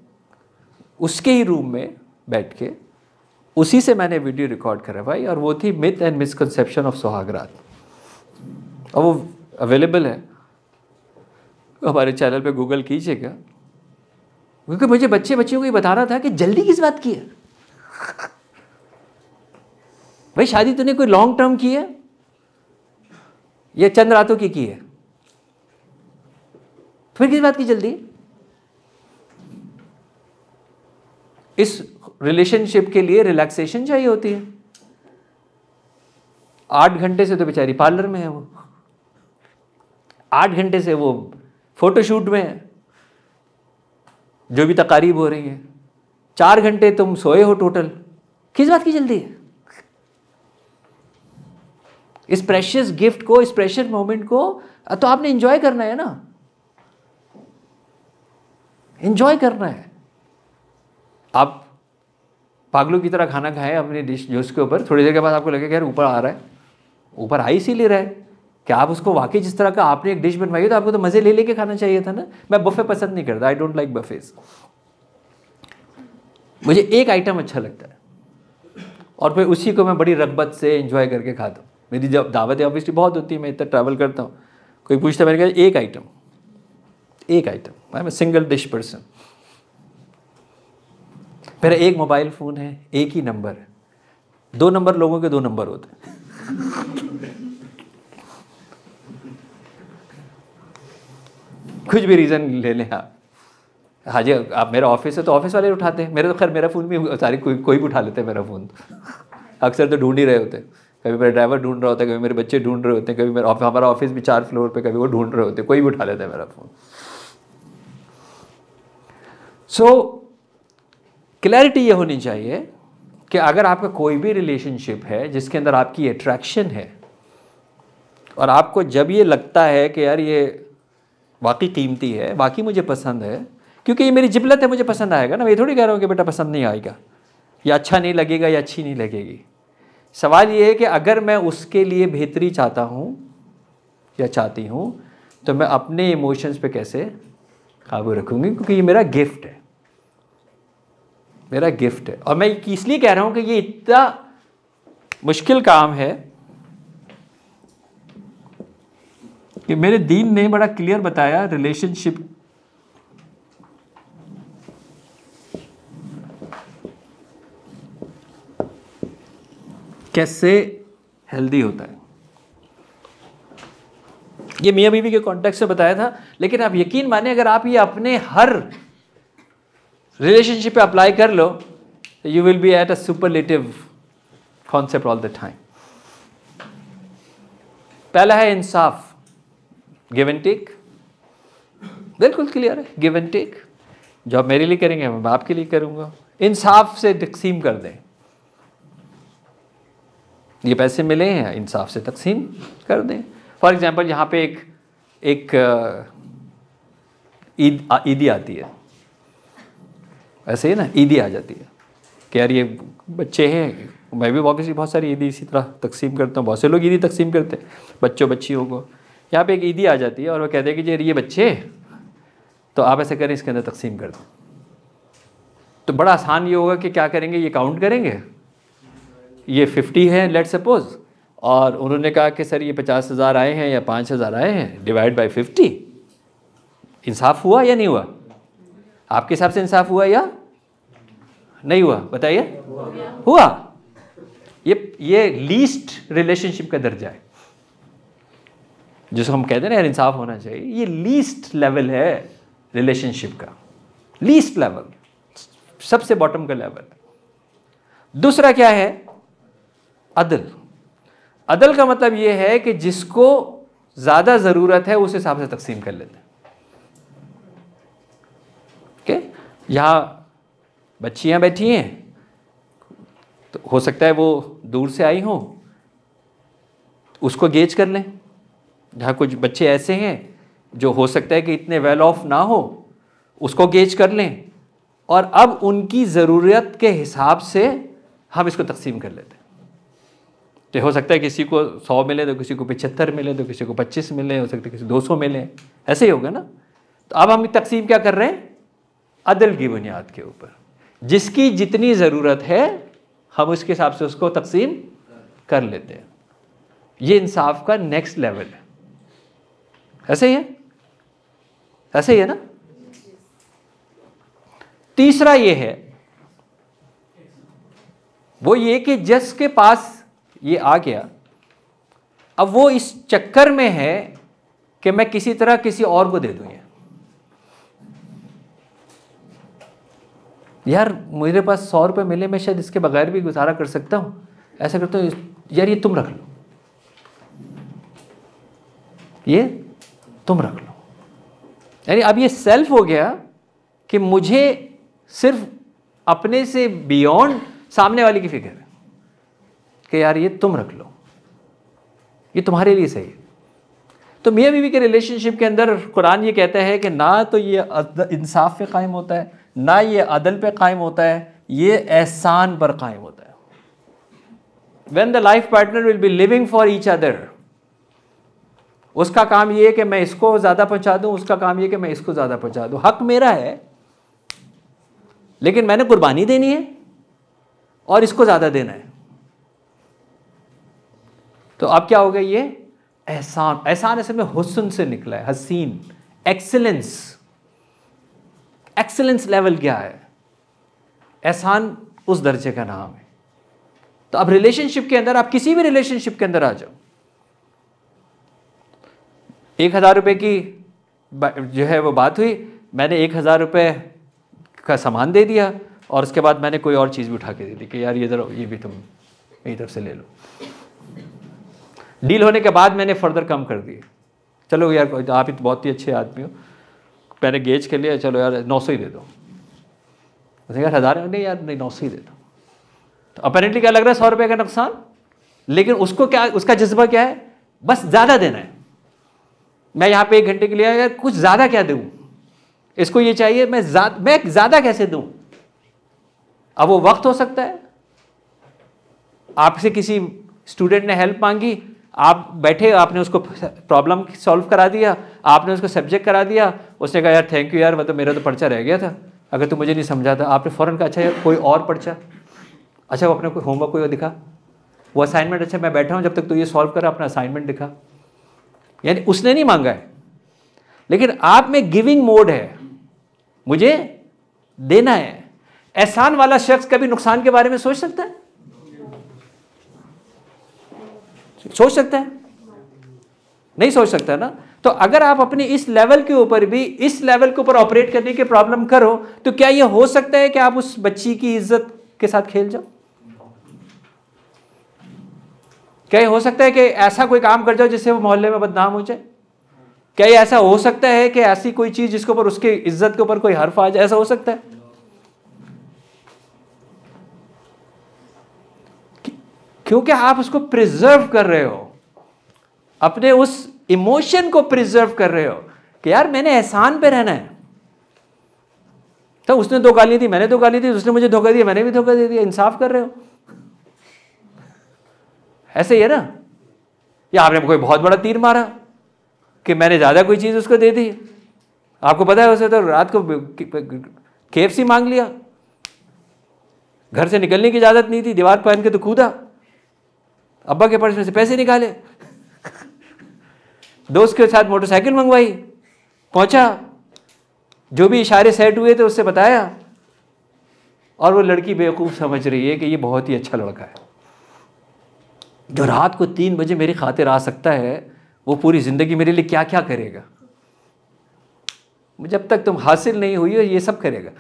Speaker 1: उसके ही रूम में बैठ के उसी से मैंने वीडियो रिकॉर्ड करवाई और वो थी मिथ एंड मिसकंसेप्शन ऑफ़ सुहागरात और वो अवेलेबल है। हमारे चैनल पे गूगल कीजिएगा। क्योंकि मुझे बच्चे बच्चियों को ये बताना था कि जल्दी किस बात की है? भाई, शादी तूने कोई लॉन्ग टर्म की है? या चंद रातों की की है? फिर किस बात की जल्दी? इस रिलेशनशिप के लिए रिलैक्सेशन चाहिए होती है। आठ घंटे से तो बेचारी पार्लर में है वो। आठ घंटे से वो फोटोशूट में है। जो भी तकारीब हो रही है। चार घंटे तुम सोए हो टोटल किस बात की जल्दी है? इस प्रेशियस गिफ्ट को, इस प्रेशियस मोमेंट को तो आपने इंजॉय करना है ना। इंजॉय करना है। आप पागलों की तरह खाना खाएँ, अपनी डिश जो उसके ऊपर। थोड़ी देर के बाद आपको लगेगा यार ऊपर आ रहा है। ऊपर आ इसीलिए रहा है। कि आप उसको वाकई जिस तरह का आपने एक डिश बनवाई तो आपको तो मज़े ले लेके खाना चाहिए था ना? मैं बफे पसंद नहीं करता आई डोंट लाइक बफेज मुझे एक आइटम अच्छा लगता है। और फिर उसी को मैं बड़ी रगबत से इंजॉय करके खाता हूँ। मेरी जब दावतें ऑब्वियसली बहुत होती है, मैं इतना ट्रैवल करता हूँ। कोई पूछता मैंने कहा, एक आइटम एक item I am single dish person मेरा एक मोबाइल फ़ोन है, एक ही नंबर है। दो नंबर लोगों के दो नंबर होते हैं। कुछ भी रीज़न ले लें आप। हाँ जी, आप मेरा ऑफ़िस है तो ऑफ़िस वाले उठाते हैं। मेरे तो खैर, मेरा फ़ोन भी सारी कोई कोई भी उठा लेते हैं मेरा फ़ोन अक्सर तो ढूंढ ही रहे होते कभी मेरा ड्राइवर ढूंढ रहा होता है, कभी मेरे बच्चे ढूंढ रहे होते हैं, कभी मेरा हमारा ऑफ़िस भी चार फ्लोर पे, कभी वो ढूंढ रहे होते हैं। कोई भी उठा लेता है मेरा फ़ोन सो क्लैरिटी ये होनी चाहिए कि अगर आपका कोई भी रिलेशनशिप है, जिसके अंदर आपकी अट्रैक्शन है, और आपको जब ये लगता है कि यार ये वाकई कीमती है, वाकई मुझे पसंद है, क्योंकि ये मेरी जिबलत है, मुझे पसंद आएगा ना। मैं थोड़ी कह रहा हूँ कि बेटा पसंद नहीं आएगा। या अच्छा नहीं लगेगा या अच्छी नहीं लगेगी। सवाल ये है कि अगर मैं उसके लिए बेहतरी चाहता हूँ या चाहती हूँ तो मैं अपने इमोशंस पे कैसे काबू रखूँगी? क्योंकि ये मेरा गिफ्ट है। मेरा गिफ्ट है। और मैं इसलिए कह रहा हूँ कि ये इतना मुश्किल काम है कि मेरे दीन ने बड़ा क्लियर बताया रिलेशनशिप कैसे हेल्दी होता है। ये मियाँ बीवी के कॉन्टेक्स्ट से बताया था, लेकिन आप यकीन माने अगर आप ये अपने हर रिलेशनशिप पे अप्लाई कर लो you will be at a superlative concept all the time पहला है इंसाफ। गिव एंड टेक बिल्कुल क्लियर है. गिव एंड टेक जो आप मेरे लिए करेंगे, मैं आपके लिए करूँगा. इंसाफ से तकसीम कर दें. ये पैसे मिले हैं, इंसाफ से तकसीम कर दें. फॉर एग्ज़ाम्पल यहाँ पे एक एक ईद ईदी आती है. ऐसे ही ना, ईदी आ जाती है. कि यार ये बच्चे हैं, मैं भी ऑब्वियसली बहुत सारी ईदी इसी तरह तकसीम करता हूँ. बहुत से लोग ईदी तकसीम करते हैं. बच्चों बच्चियों को. यहाँ पे एक ईदी आ जाती है और वो कहते हैं कि जी, ये बच्चे तो आप ऐसे करें, इसके अंदर तकसीम कर दो। तो बड़ा आसान ये होगा कि क्या करेंगे, ये काउंट करेंगे? ये फिफ्टी है लेट सपोज़ और उन्होंने कहा कि सर, ये पचास हज़ार आए हैं या पाँच हज़ार आए हैं डिवाइड बाई फिफ्टी इंसाफ हुआ या नहीं हुआ? आपके हिसाब से इंसाफ हुआ या नहीं हुआ? बताइए। हुआ। ये ये लीस्ट रिलेशनशिप का दर्जा है। जिसको हम कहते हैं इंसाफ होना चाहिए, ये लीस्ट लेवल है रिलेशनशिप का। लीस्ट लेवल सबसे बॉटम का लेवल दूसरा क्या है? अदल। अदल का मतलब ये है कि जिसको ज़्यादा ज़रूरत है, उस हिसाब से तकसीम कर लेते हैं। ओके यहाँ बच्चियाँ बैठी हैं तो हो सकता है वो दूर से आई हों, उसको गेज कर लें। जहाँ कुछ बच्चे ऐसे हैं जो हो सकता है कि इतने वेल ऑफ़ ना हो, उसको गेज कर लें। और अब उनकी ज़रूरत के हिसाब से हम इसको तकसीम कर लेते हैं। तो हो सकता है किसी को सौ मिले तो किसी को पचहत्तर मिले तो किसी को पच्चीस मिले, हो सकता है किसी दो सौ मिले। ऐसे ही होगा ना? तो अब हम तकसीम क्या कर रहे हैं? अदल की बुनियाद के ऊपर। जिसकी जितनी ज़रूरत है, हम उसके हिसाब से उसको तकसीम कर लेते हैं। ये इंसाफ का नेक्स्ट लेवल है। ऐसे ही है? ऐसे ही है ना? तीसरा ये है, वो ये कि जस जिसके पास ये आ गया। अब वो इस चक्कर में है कि मैं किसी तरह किसी और को दे दूँ ये। यार, मेरे पास सौ रुपये मिले, मैं शायद इसके बगैर भी गुजारा कर सकता हूँ। ऐसा करता हूँ यार, ये तुम रख लो। ये तुम रख लो। यानी अब ये सेल्फ हो गया कि मुझे सिर्फ़ अपने से बियॉन्ड सामने वाले की फ़िक्र है कि यार ये तुम रख लो। ये तुम्हारे लिए सही है। तो मियाँ बीवी के रिलेशनशिप के अंदर कुरान ये कहता है कि ना तो ये इंसाफ पे कायम होता है, ना ये अदल पे कायम होता है, ये एहसान पर कायम होता है। When the life partner will be living for each other उसका काम ये है कि मैं इसको ज़्यादा पहुँचा दूँ, उसका काम ये कि मैं इसको ज़्यादा पहुँचा दूँ। हक मेरा है, लेकिन मैंने कुर्बानी देनी है और इसको ज़्यादा देना है। तो अब क्या हो गया ये? एहसान। एहसान ऐसे में हुसन से निकला है, हसीन। एक्सेलेंस एक्सेलेंस लेवल क्या है? एहसान उस दर्जे का नाम है। तो अब रिलेशनशिप के अंदर आप किसी भी रिलेशनशिप के अंदर आ जाओ। एक हज़ार रुपये की जो है वो बात हुई। मैंने एक हज़ार रुपये का सामान दे दिया और उसके बाद मैंने कोई और चीज़ भी उठा के दे दी कि यार ये ज़रा, ये भी तुम मेरी तरफ़ से ले लो। डील होने के बाद मैंने फर्दर कम कर दिए। चलो यार, आप तो बहुत ही अच्छे आदमी हो। मैंने गेज के लिए, चलो यार, नौ सौ ही दे दो। यार हज़ार? नहीं यार, नहीं, नौ सौ ही दे दो। तो अपेरेंटली क्या लग रहा है सौ रुपये का नुकसान? लेकिन उसको क्या, उसका जज्बा क्या है? बस ज़्यादा देना है। मैं यहाँ पे एक घंटे के लिए यार कुछ ज़्यादा क्या दूँ? इसको ये चाहिए, मैं ज़्यादा मैं ज़्यादा कैसे दूँ? अब वो वक्त हो सकता है। आपसे किसी स्टूडेंट ने हेल्प मांगी, आप बैठे, आपने उसको प्रॉब्लम सॉल्व करा दिया, आपने उसको सब्जेक्ट करा दिया, उसने कहा, यार थैंक यू यार मतलब मेरा तो पर्चा रह गया था। अगर तू मुझे नहीं समझा था, आपने फ़ौरन कहा अच्छा यार, कोई और पर्चा? अच्छा वो अपने कोई होमवर्क कोई दिखा। वो असाइनमेंट अच्छा मैं बैठा हूँ, जब तक तो ये सॉल्व करा, अपना असाइनमेंट दिखा। यानी उसने नहीं मांगा है। लेकिन आप में गिविंग मोड है। मुझे देना है। एहसान वाला शख्स कभी नुकसान के बारे में सोच सकता है? सोच सकता है? नहीं सोच सकता ना। तो अगर आप अपने इस लेवल के ऊपर भी, इस लेवल के ऊपर ऑपरेट करने की प्रॉब्लम करो तो क्या यह हो सकता है कि आप उस बच्ची की इज़्ज़त के साथ खेल जाओ? क्या हो सकता है कि ऐसा कोई काम कर जाओ जिससे वो मोहल्ले में बदनाम हो जाए? क्या ऐसा हो सकता है कि ऐसी कोई चीज़ जिसके ऊपर उसकी इज़्ज़त के ऊपर कोई हर्फ आ जाए? ऐसा हो सकता है? क्योंकि आप उसको प्रिजर्व कर रहे हो, अपने उस इमोशन को प्रिजर्व कर रहे हो कि यार मैंने एहसान पे रहना है। तो उसने दो गाली दी, मैंने दो गाली दी, उसने मुझे धोखा दिया, मैंने भी धोखा दे दिया, इंसाफ कर रहे हो। ऐसे ही है ना? या आपने कोई बहुत बड़ा तीर मारा कि मैंने ज़्यादा कोई चीज़ उसको दे दी? आपको पता है उसे तो रात को के मांग लिया घर से निकलने की इजाज़त नहीं थी दीवार पहन के तो कूदा अब्बा के पर्स में से पैसे निकाले दोस्त के साथ मोटरसाइकिल मंगवाई पहुँचा जो भी इशारे सेट हुए थे उससे बताया और वो लड़की बेवकूफ़ समझ रही है कि ये बहुत ही अच्छा लड़का है जो रात को तीन बजे मेरी खातिर आ सकता है, वो पूरी ज़िंदगी मेरे लिए क्या क्या करेगा? जब तक तुम हासिल नहीं हुई हो, ये सब करेगा।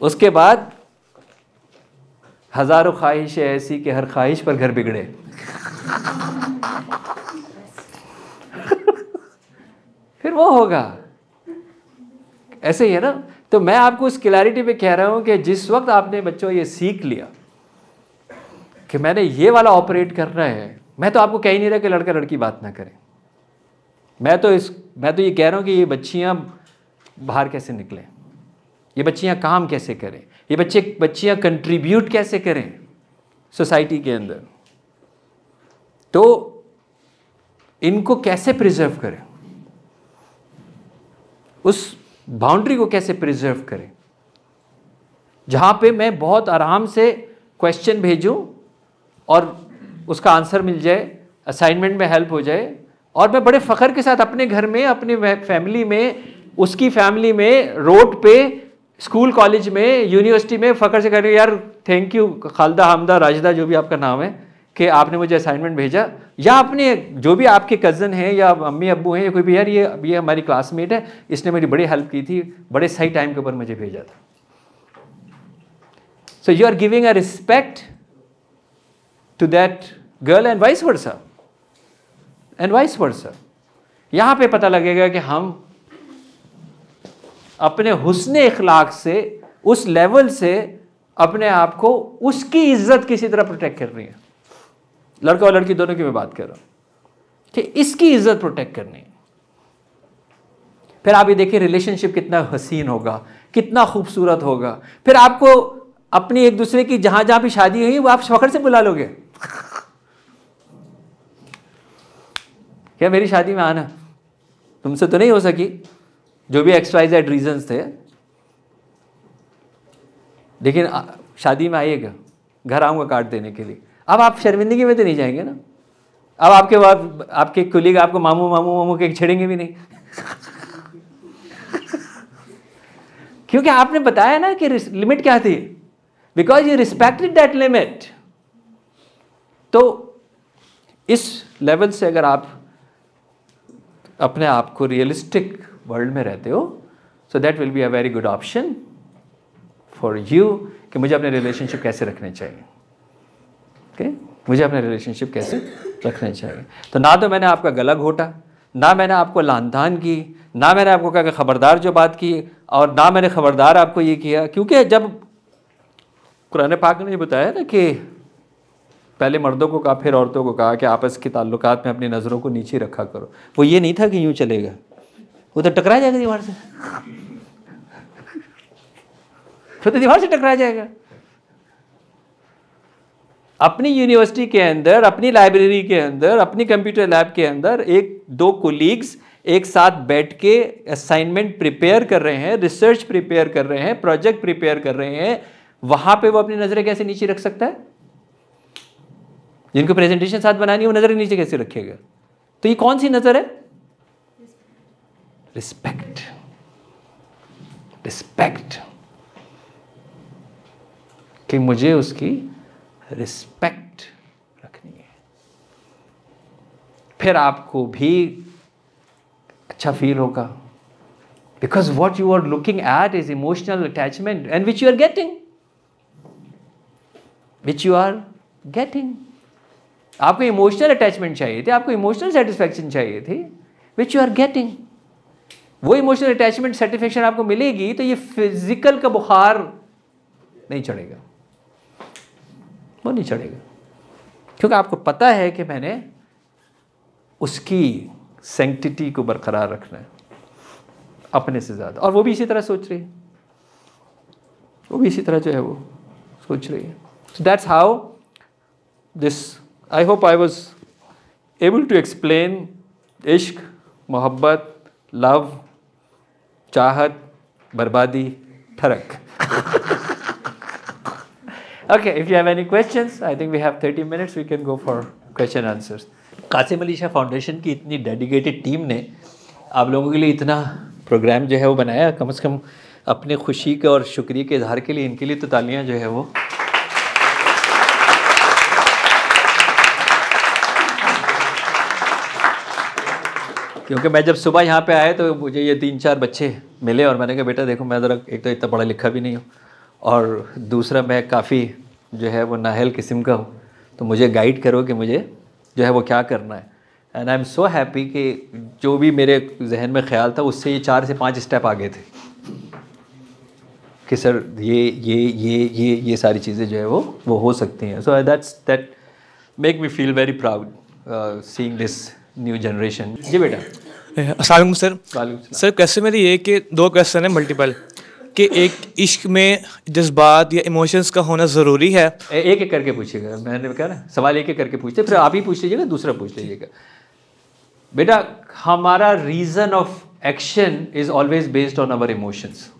Speaker 1: उसके बाद हज़ारों ख्वाहिशें ऐसी कि हर ख्वाहिश पर घर बिगड़े। फिर वो होगा। ऐसे ही है ना? तो मैं आपको उस क्लैरिटी पे कह रहा हूँ कि जिस वक्त आपने बच्चों ये सीख लिया कि मैंने ये वाला ऑपरेट करना है, मैं तो आपको कह ही नहीं रहा कि लड़का लड़की बात ना करें। मैं तो इस, मैं तो ये कह रहा हूँ कि ये बच्चियाँ बाहर कैसे निकलें? ये बच्चियाँ काम कैसे करें? ये बच्चे, बच्चियाँ कंट्रीब्यूट कैसे करें सोसाइटी के अंदर? तो इनको कैसे प्रिजर्व करें? उस बाउंड्री को कैसे प्रिजर्व करें? जहाँ पे मैं बहुत आराम से क्वेश्चन भेजूं और उसका आंसर मिल जाए असाइनमेंट में हेल्प हो जाए और मैं बड़े फ़ख्र के साथ अपने घर में, अपनी फैमिली में, उसकी फैमिली में रोड पे स्कूल कॉलेज में यूनिवर्सिटी में फ़ख्र से कह रही यार थैंक यू खालदा, हमदा, राजदा, जो भी आपका नाम है कि आपने मुझे असाइनमेंट भेजा, या अपने जो भी आपके कज़न हैं, या अम्मी अबू हैं, या कोई भी, यार, ये ये हमारी क्लासमेट है, इसने मेरी बड़ी हेल्प की थी, बड़े सही टाइम के ऊपर मुझे भेजा था। So you are giving a respect to that girl and vice versa and vice versa यहाँ पे पता लगेगा कि हम अपने हुसन इखलाक से, उस लेवल से अपने आप को उसकी इज़्ज़त किसी तरह प्रोटेक्ट कर रही है। लड़का और लड़की दोनों की मैं बात कर रहा हूँ, कि इसकी इज़्ज़त प्रोटेक्ट करनी। है फिर आप ये देखिए रिलेशनशिप कितना हसीन होगा, कितना खूबसूरत होगा। फिर आपको अपनी एक दूसरे की जहाँ जहाँ भी शादी हुई, वो आप फखर से बुला लोगे। क्या मेरी शादी में आना? तुमसे तो नहीं हो सकी। जो भी एक्सवाइजेड रीजंस थे। लेकिन शादी में आइएगा। घर आऊँगा कार्ड देने के लिए। अब आप शर्मिंदगी में तो नहीं जाएँगे ना। अब आपके बाद, आपके कुलीग आपको मामू मामू मामू के छेड़ेंगे भी नहीं। क्योंकि आपने बताया ना कि लिमिट क्या थी? Because you respected that limit तो इस लेवल से अगर आप अपने आप को रियलिस्टिक वर्ल्ड में रहते हो so that will be a very good option for you कि मुझे अपने रिलेशनशिप कैसे रखने चाहिए। ओके मुझे अपने रिलेशनशिप कैसे रखने चाहिए? तो ना तो मैंने आपका गला घोटा, ना मैंने आपको लानतान की, ना मैंने आपको कहा कि ख़बरदार जो बात की, और ना मैंने ख़बरदार आपको ये किया। क्योंकि जब कुरान पाक ने बताया ना कि पहले मर्दों को कहा, फिर औरतों को कहा कि आपस के ताल्लुकात में अपनी नज़रों को नीचे रखा करो। वो ये नहीं था कि यूँ चलेगा। वो तो टकरा जाएगा दीवार से। फिर तो दीवार से टकरा जाएगा। अपनी यूनिवर्सिटी के अंदर, अपनी लाइब्रेरी के अंदर, अपनी कंप्यूटर लैब के अंदर एक, दो कोलीग्स एक साथ बैठ के असाइनमेंट प्रिपेयर कर रहे हैं रिसर्च प्रिपेयर कर रहे हैं प्रोजेक्ट प्रिपेयर कर रहे हैं, वहाँ पे वो अपनी नज़रें कैसे नीचे रख सकता है? जिनको प्रेजेंटेशन साथ बनानी है, वो नज़र नीचे कैसे रखेगा? तो ये कौन सी नज़र है? रिस्पेक्ट रिस्पेक्ट कि मुझे उसकी रिस्पेक्ट रखनी है। फिर आपको भी अच्छा फील होगा। Because what you are looking at is emotional attachment and which you are getting which you are getting आपको इमोशनल अटैचमेंट चाहिए थे, आपको इमोशनल सेटिस्फैक्शन चाहिए थी विच यू आर गेटिंग वो इमोशनल अटैचमेंट सेटिस्फेक्शन आपको मिलेगी तो ये फ़िज़िकल का बुखार नहीं चढ़ेगा। वो नहीं चढ़ेगा। क्योंकि आपको पता है कि मैंने उसकी सेंटिटी को बरकरार रखना है, अपने से ज़्यादा। और वो भी इसी तरह सोच रही है। वो भी इसी तरह जो है वो सोच रही है। So that's how this I hope I was able to explain इश्क, मोहब्बत, लव, चाहत, बर्बादी, ठरक। Okay, if you have any questions, i think we have 30 minutes, we can go for question answers. Qasim Ali Shah foundation की इतनी dedicated team ने आप लोगों के लिए इतना प्रोग्राम जो है वो बनाया। कम से कम अपने खुशी के और शुक्रिया के इजहार के लिए, इनके लिए तो तालियाँ जो है वो। क्योंकि मैं जब सुबह यहाँ पे आया तो मुझे ये तीन चार बच्चे मिले और मैंने कहा, बेटा देखो, मैं ज़रा एक तो इतना पढ़ा लिखा भी नहीं हूँ। और दूसरा मैं काफ़ी जो है वो नाहल किस्म का हूँ तो मुझे गाइड करो कि मुझे जो है वो क्या करना है। And I am so happy कि जो भी मेरे जहन में ख्याल था उससे ये चार से पाँच स्टेप आगे थे। कि सर ये ये ये ये ये सारी चीज़ें जो है वो वो हो सकती हैं। So that's that make me feel very proud seeing this new generation जी बेटा।
Speaker 2: असलम सर। सर क्वेश्चन मेरी ये कि दो क्वेश्चन है मल्टीपल कि एक इश्क में जज्बात या इमोशंस का होना ज़रूरी है।
Speaker 1: एक एक करके पूछिएगा। मैंने कहा ना सवाल एक एक करके पूछते फिर आप ही पूछ लीजिएगा दूसरा पूछ लीजिएगा। बेटा हमारा reason of action is always based on our emotions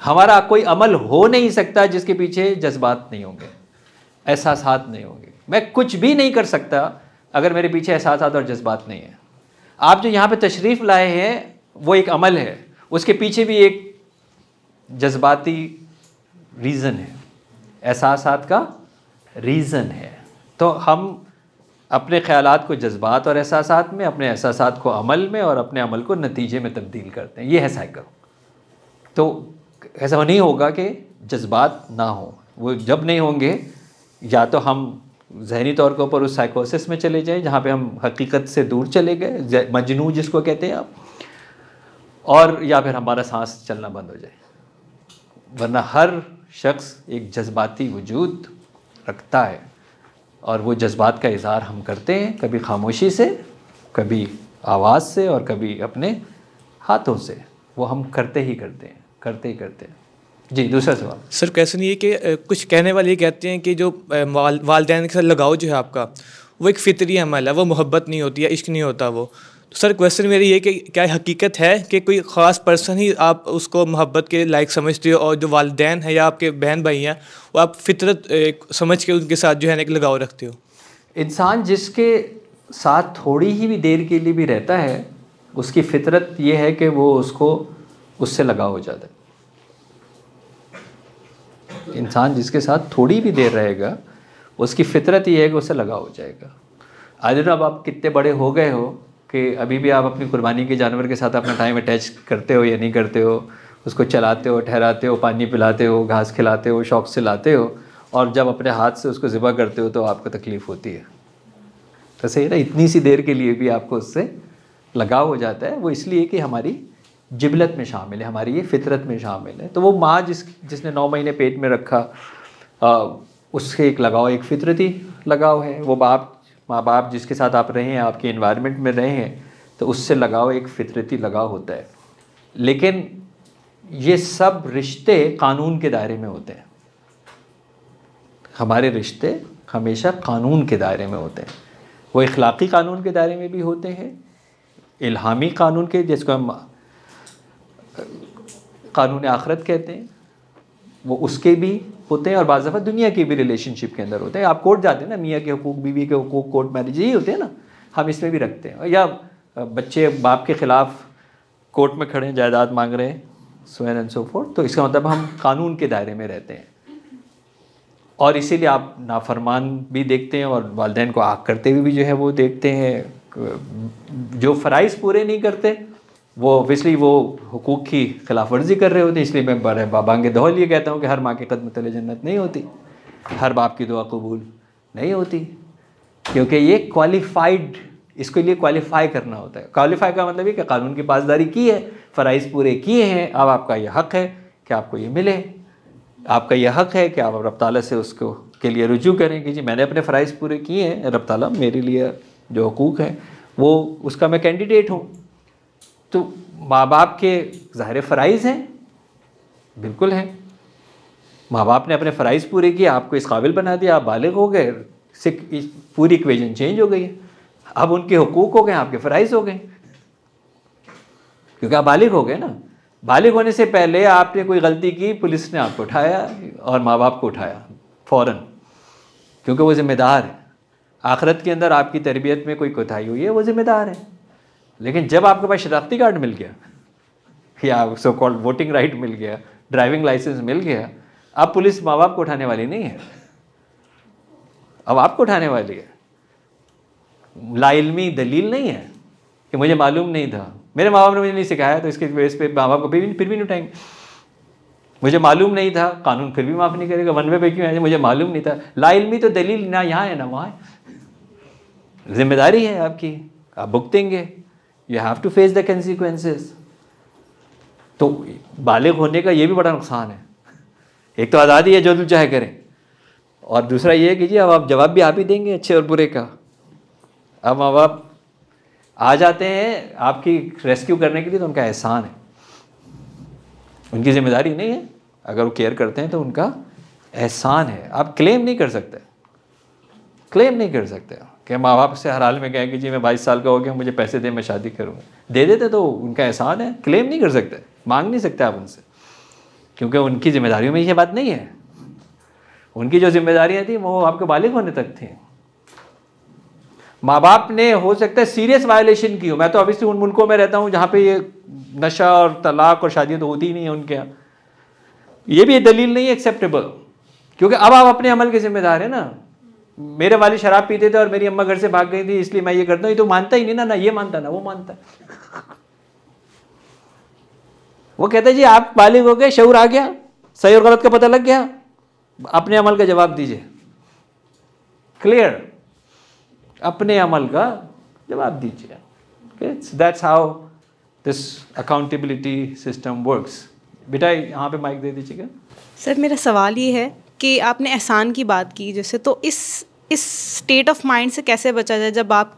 Speaker 1: हमारा कोई अमल हो नहीं सकता जिसके पीछे जज्बात नहीं होंगे एहसास नहीं होंगे। मैं कुछ भी नहीं कर सकता अगर मेरे पीछे एहसास और जज्बात नहीं है। आप जो यहाँ पे तशरीफ़ लाए हैं वो एक अमल है। उसके पीछे भी एक जज्बाती रीज़न है एहसास का रीज़न है। तो हम अपने ख्याल को जज्बात और एहसास में, अपने एहसास को अमल में और अपने अमल को नतीजे में तब्दील करते हैं। ये है साइकिल। तो ऐसा नहीं होगा कि जज्बात ना हो। वो जब नहीं होंगे, या तो हम जहनी तौर के ऊपर उस साइकोसिस में चले जाएँ, जहाँ पे हम हकीकत से दूर चले गए मजनू जिसको कहते हैं आप, और या फिर हमारा सांस चलना बंद हो जाए। वरना हर शख्स एक जज्बाती वजूद रखता है। और वो जज्बात का इजहार हम करते हैं कभी खामोशी से कभी आवाज़ से और कभी अपने हाथों से। वो हम करते ही करते हैं करते ही करते हैं। जी दूसरा सवाल।
Speaker 2: सर कैसे नहीं है कि कुछ कहने वाले कहते हैं कि जो वाल, वालदेन के साथ लगाव जो है आपका वो एक फितरी अमल है वो मोहब्बत नहीं होती है इश्क नहीं होता वो। सर क्वेश्चन मेरी ये कि क्या हकीकत है कि कोई ख़ास पर्सन ही आप उसको मोहब्बत के लायक समझते हो और जो वालदेन है या आपके बहन भाई हैं, वो आप फितरत समझ के उनके साथ जो है ना एक लगाव रखते हो?
Speaker 1: इंसान जिसके साथ थोड़ी ही भी देर के लिए भी रहता है, उसकी फितरत ये है कि वो उसको, उससे लगाव हो जाता है। इंसान जिसके साथ थोड़ी भी देर रहेगा, उसकी फितरत ये है कि उससे लगाव हो जाएगा। आज अब आप कितने बड़े हो गए हो कि अभी भी आप अपनी कुर्बानी के जानवर के साथ अपना टाइम अटैच करते हो या नहीं करते हो उसको चलाते हो ठहराते हो पानी पिलाते हो घास खिलाते हो शौक से लाते हो और जब अपने हाथ से उसको ज़िबा करते हो तो आपको तकलीफ़ होती है। तो सही ना? इतनी सी देर के लिए भी आपको उससे लगाव हो जाता है। वो इसलिए कि हमारी जिबलत में शामिल है हमारी ये फितरत में शामिल है। तो वो माँ जिस जिसने नौ महीने पेट में रखा आ, उससे एक लगाव एक फितरती लगाव है। वो बाप माँ बाप जिसके साथ आप रहे हैं, आपके इन्वायरमेंट में रहे हैं तो उससे लगाव एक फितरती लगाव होता है। लेकिन ये सब रिश्ते कानून के दायरे में होते हैं। हमारे रिश्ते हमेशा कानून के दायरे में होते हैं। वो इखलाक़ी कानून के दायरे में भी होते हैं, इल्हामी कानून के, जिसको हम, कानून आखरत कहते हैं, वो उसके भी होते हैं और बाज़ दफ़ा दुनिया की भी रिलेशनशिप के अंदर होते हैं। आप कोर्ट जाते हैं ना, मियाँ के हकूक़, बीवी के हकूक़, कोर्ट मैरिज यही होते हैं ना। हम इसमें भी रखते हैं। या बच्चे बाप के ख़िलाफ़ कोर्ट में खड़े हैं, जायदाद मांग रहे हैं so on and so forth तो इसका मतलब हम कानून के दायरे में रहते हैं। और इसीलिए आप नाफरमान भी देखते हैं और वालदेन को आग करते हुए भी जो है वो देखते हैं। जो फ़राइज़ पूरे नहीं करते वो ऑब्वियसली वो हकूक़ की खिलाफ वर्जी कर रहे होते, इसलिए मैं बड़े बाबांगे दोहल ये कहता हूँ कि हर माँ के कदम तले जन्नत नहीं होती। हर बाप की दुआ कबूल नहीं होती। क्योंकि ये क्वालिफाइड इसके लिए क्वालिफाई करना होता है। क्वालिफाई का मतलब ये कि कानून की पासदारी की है, फ़राइज़ पूरे किए हैं, अब आपका ये हक़ है कि आपको ये मिले। आपका यह हक़ है कि आप रब ताला से उसको, के लिए रुजू करें कि जी मैंने अपने फ़राइज़ पूरे किए हैं, रब ताला मेरे लिए जो हकूक़ है, वो उसका मैं कैंडिडेट हूँ। तो माँ बाप के ज़ाहिर फ़राइज़ हैं? बिल्कुल हैं। माँ बाप ने अपने फ़राइज़ पूरे किए, आपको इस काबिल बना दिया, आप बालग हो गए से पूरी इक्वेशन चेंज हो गई है। अब उनके हकूक़ हो गए, आपके फ़राइज़ हो गए। क्योंकि आप बालिग हो गए ना। बालिग होने से पहले आपने कोई गलती की, पुलिस ने आपको उठाया और माँ बाप को उठाया फ़ौर क्योंकि वो ज़िम्मेदार है। आखरत के अंदर आपकी तरबियत में कोई कोताही हुई है, वो ज़िम्मेदार है। लेकिन जब आपके पास शनाख्ती कार्ड मिल गया, या सो कॉल्ड वोटिंग राइट मिल गया ड्राइविंग लाइसेंस मिल गया, अब पुलिस माँ बाप को उठाने वाली नहीं है। अब आपको उठाने वाली है। लाइलमी दलील नहीं है कि मुझे मालूम नहीं था। मेरे माँ बाप ने मुझे नहीं सिखाया तो इसके बेस पे माँ बाप को भी, फिर भी नहीं उठाएँगे। मुझे मालूम नहीं था, कानून फिर भी माफ़ नहीं करेगा, वन वे पे क्यों है? मुझे मालूम नहीं था। लाइलमी तो दलील ना यहाँ है, ना वहाँ है। ज़िम्मेदारी है आपकी, आप भुगतेंगे। You have to face the consequences तो बालिग होने का ये भी बड़ा नुकसान है। एक तो आज़ादी है जो तुम चाहे करें। और दूसरा ये है कि जी, अब आप जवाब भी आप ही देंगे अच्छे और बुरे का। अब माँ बाप आ जाते हैं आपकी रेस्क्यू करने के लिए तो उनका एहसान है। उनकी ज़िम्मेदारी नहीं है। अगर वो केयर करते हैं तो उनका एहसान है। आप क्लेम नहीं कर सकते। क्लेम नहीं कर सकते कि माँ बाप से हर हाल में कहें कि जी, मैं बाईस साल का हो गया, मुझे पैसे दे, मैं शादी करूँगा दे देते तो उनका एहसान है क्लेम नहीं कर सकते, मांग नहीं सकते आप उनसे। क्योंकि उनकी जिम्मेदारियों में ये बात नहीं है। उनकी जो जिम्मेदारियाँ थी, वो आपके बालिग होने तक थी। माँ बाप ने हो सकता है सीरियस वायलेशन की हो। मैं तो अभी उन मुल्कों में रहता हूँ, जहाँ पे ये नशा और तलाक और शादी तो होती ही नहीं है उनके यहाँ। ये भी दलील नहीं है एक्सेप्टेबल क्योंकि अब आप अपने अमल के जिम्मेदार हैं ना। मेरे वाली शराब पीते थे और मेरी अम्मा घर से भाग गई थी, इसलिए मैं ये करता हूँ। ये तो मानता ही नहीं ना ना ये मानता, ना वो मानता। वो कहते जी, आप बालिग हो गए, शऊर आ गया, सही और गलत का पता लग गया। अपने अमल का जवाब दीजिए। क्लियर अपने अमल का जवाब दीजिए। That's how this accountability system works बेटा, यहाँ पे माइक दे दीजिएगा
Speaker 3: सर, मेरा सवाल ये है कि आपने एहसान की बात की, जैसे तो इस इस स्टेट ऑफ़ माइंड से कैसे बचा जाए जब आप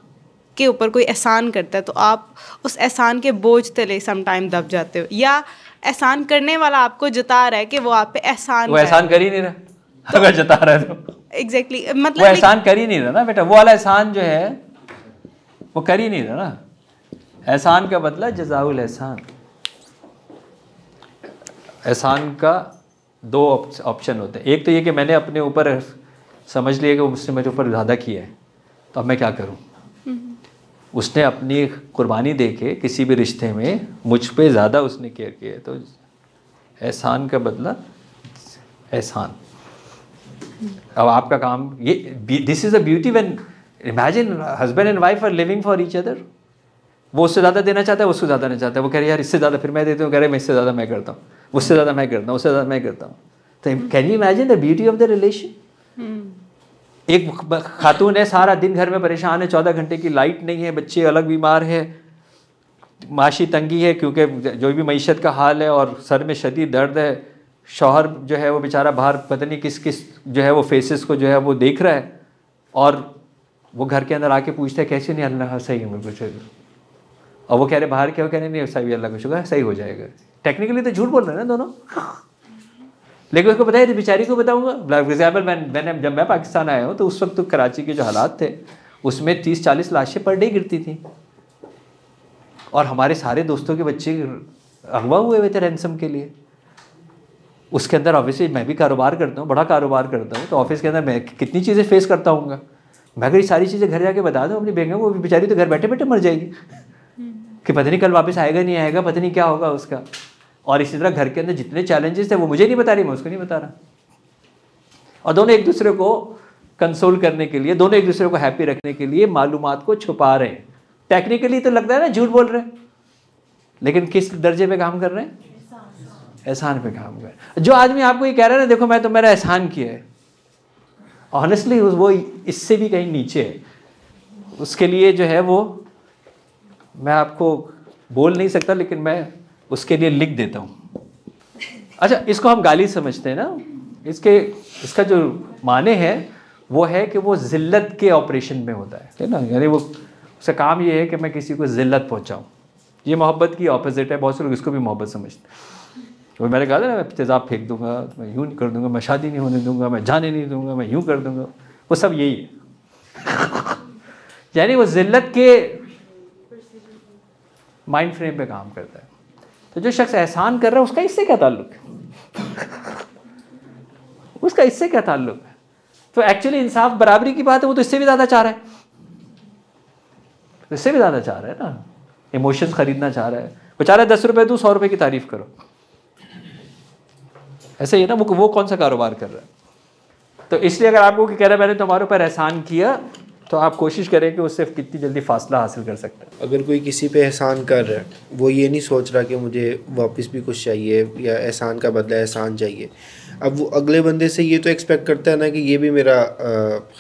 Speaker 3: के ऊपर कोई एहसान करता है तो आप उस एहसान के बोझ तले सम टाइम दब जाते हो। या एहसान करने वाला आपको जता रहा है कि वो आप पे एहसान
Speaker 1: वो एहसान कर ही नहीं रहा। अगर जता रहा है तो।
Speaker 3: एग्जैक्टली exactly,
Speaker 1: मतलब वो एहसान कर ही नहीं रहा ना बेटा वो वाला एहसान जो है वो कर ही नहीं रहा ना। एहसान का बदला जजाउल एहसान। एहसान का दो ऑप्शन होते हैं। एक तो ये कि मैंने अपने ऊपर समझ लिया कि उसने मेरे ऊपर ज़्यादा किया है तो अब मैं क्या करूँ? हम्म। उसने अपनी कुर्बानी दे के किसी भी रिश्ते में मुझ पर ज़्यादा उसने केयर किया है तो एहसान का बदला एहसान। अब आपका काम ये this is a beauty when imagine husband and wife are living for each other वो उससे ज़्यादा देना चाहता है उससे ज़्यादा नहीं चाहता है। वो कह रहे यार इससे ज़्यादा फिर मैं देता हूँ। कह रहे मैं इससे ज़्यादा मैं करता हूँ। उससे ज़्यादा मैं करता हूँ उससे ज़्यादा मैं करता हूँ। तो can you imagine the beauty of the relation एक खातून है, सारा दिन घर में परेशान है, चौदह घंटे की लाइट नहीं है, बच्चे अलग बीमार है, माशी तंगी है क्योंकि जो भी मीशत का हाल है और सर में शदीद दर्द है, शौहर जो है वो बेचारा बाहर पता नहीं किस किस जो है वो फेसेस को जो है वो देख रहा है और वो घर के अंदर आके पूछता है, कैसे नहीं, अल्लाह सही है मेरे को और वो कह रहे, बाहर क्या कह रहे, नहीं सही अल्लाह का शुक्र सही हो जाएगा। टेक्निकली तो झूठ बोल रहे हैं ना दोनों। लेकिन उसको बताया थी बेचारी को बताऊँगा। एग्ज़ाम्पल मैं मैंने जब मैं पाकिस्तान आया हूँ तो उस वक्त तो कराची के जो हालात थे उसमें तीस चालीस लाशें पर डे गिरती थी। और हमारे सारे दोस्तों के बच्चे अगवा हुए हुए थे रैनसम के लिए। उसके अंदर ऑब्वियसली मैं भी कारोबार करता हूँ बड़ा कारोबार करता हूँ तो ऑफ़िस के अंदर मैं कितनी चीज़ें फेस करता हूँ मैं अगर ये सारी चीज़ें घर जाके बता दूँ अपनी बेगम को बेचारी तो घर बैठे बैठे मर जाएगी। कि पता नहीं कल वापस आएगा नहीं आएगा पता नहीं क्या होगा उसका। और इसी तरह घर के अंदर जितने चैलेंजेस थे, वो मुझे नहीं बता रही, मैं उसको नहीं बता रहा। और दोनों एक दूसरे को कंसोल करने के लिए, दोनों एक दूसरे को हैप्पी रखने के लिए मालूम को छुपा रहे हैं। टेक्निकली तो लगता है ना, झूठ बोल रहे हैं। लेकिन किस दर्जे पे काम कर रहे हैं? एहसान पे काम कर जो आदमी आपको ये कह रहा है ना, देखो, मैं तो मेरा एहसान किया है। ऑनेस्टली वो इससे भी कहीं नीचे है। उसके लिए जो है वो, मैं आपको बोल नहीं सकता, लेकिन मैं उसके लिए लिख देता हूँ। अच्छा इसको हम गाली समझते हैं ना। इसके, इसका जो माने है, वो है कि वो ज़िल्लत के ऑपरेशन में होता है। है ना? यानी वो, उसका काम ये है कि मैं किसी को ज़िल्लत पहुँचाऊँ। ये मोहब्बत की ऑपोजिट है, बहुत से लोग इसको भी मोहब्बत समझते हैं। तो मैंने कहा था ना, मैं तेज़ाब फेंक दूँगा, मैं यूँ कर दूँगा, मैं शादी नहीं होने दूँगा, मैं जाने नहीं दूँगा, मैं यूँ कर दूँगा। वो सब यही है। यानी वो ज़िल्लत के माइंड फ्रेम पे काम करता है। तो जो शख्स एहसान कर रहा है, उसका इससे क्या ताल्लुक है? उसका इससे क्या ताल्लुक है? तो एक्चुअली इंसाफ बराबरी की बात है, वो तो इससे भी ज़्यादा चाह रहा है। इससे भी ज़्यादा चाह रहा है ना। इमोशंस खरीदना चाह रहा है। वो चाह रहा है दस रुपये दो, सौ रुपये की तारीफ़ करो। ऐसे ही है ना, वो वो कौन सा कारोबार कर रहा है? तो इसलिए अगर आपको कह रहा है, मैंने तुम्हारे ऊपर एहसान किया तो आप कोशिश करें कि उससे कितनी जल्दी फासला हासिल कर सकते हैं।
Speaker 4: अगर कोई किसी पे एहसान कर रहा है वो ये नहीं सोच रहा कि मुझे वापस भी कुछ चाहिए या एहसान का बदला एहसान चाहिए। अब वो अगले बंदे से ये तो एक्सपेक्ट करता है ना कि ये भी मेरा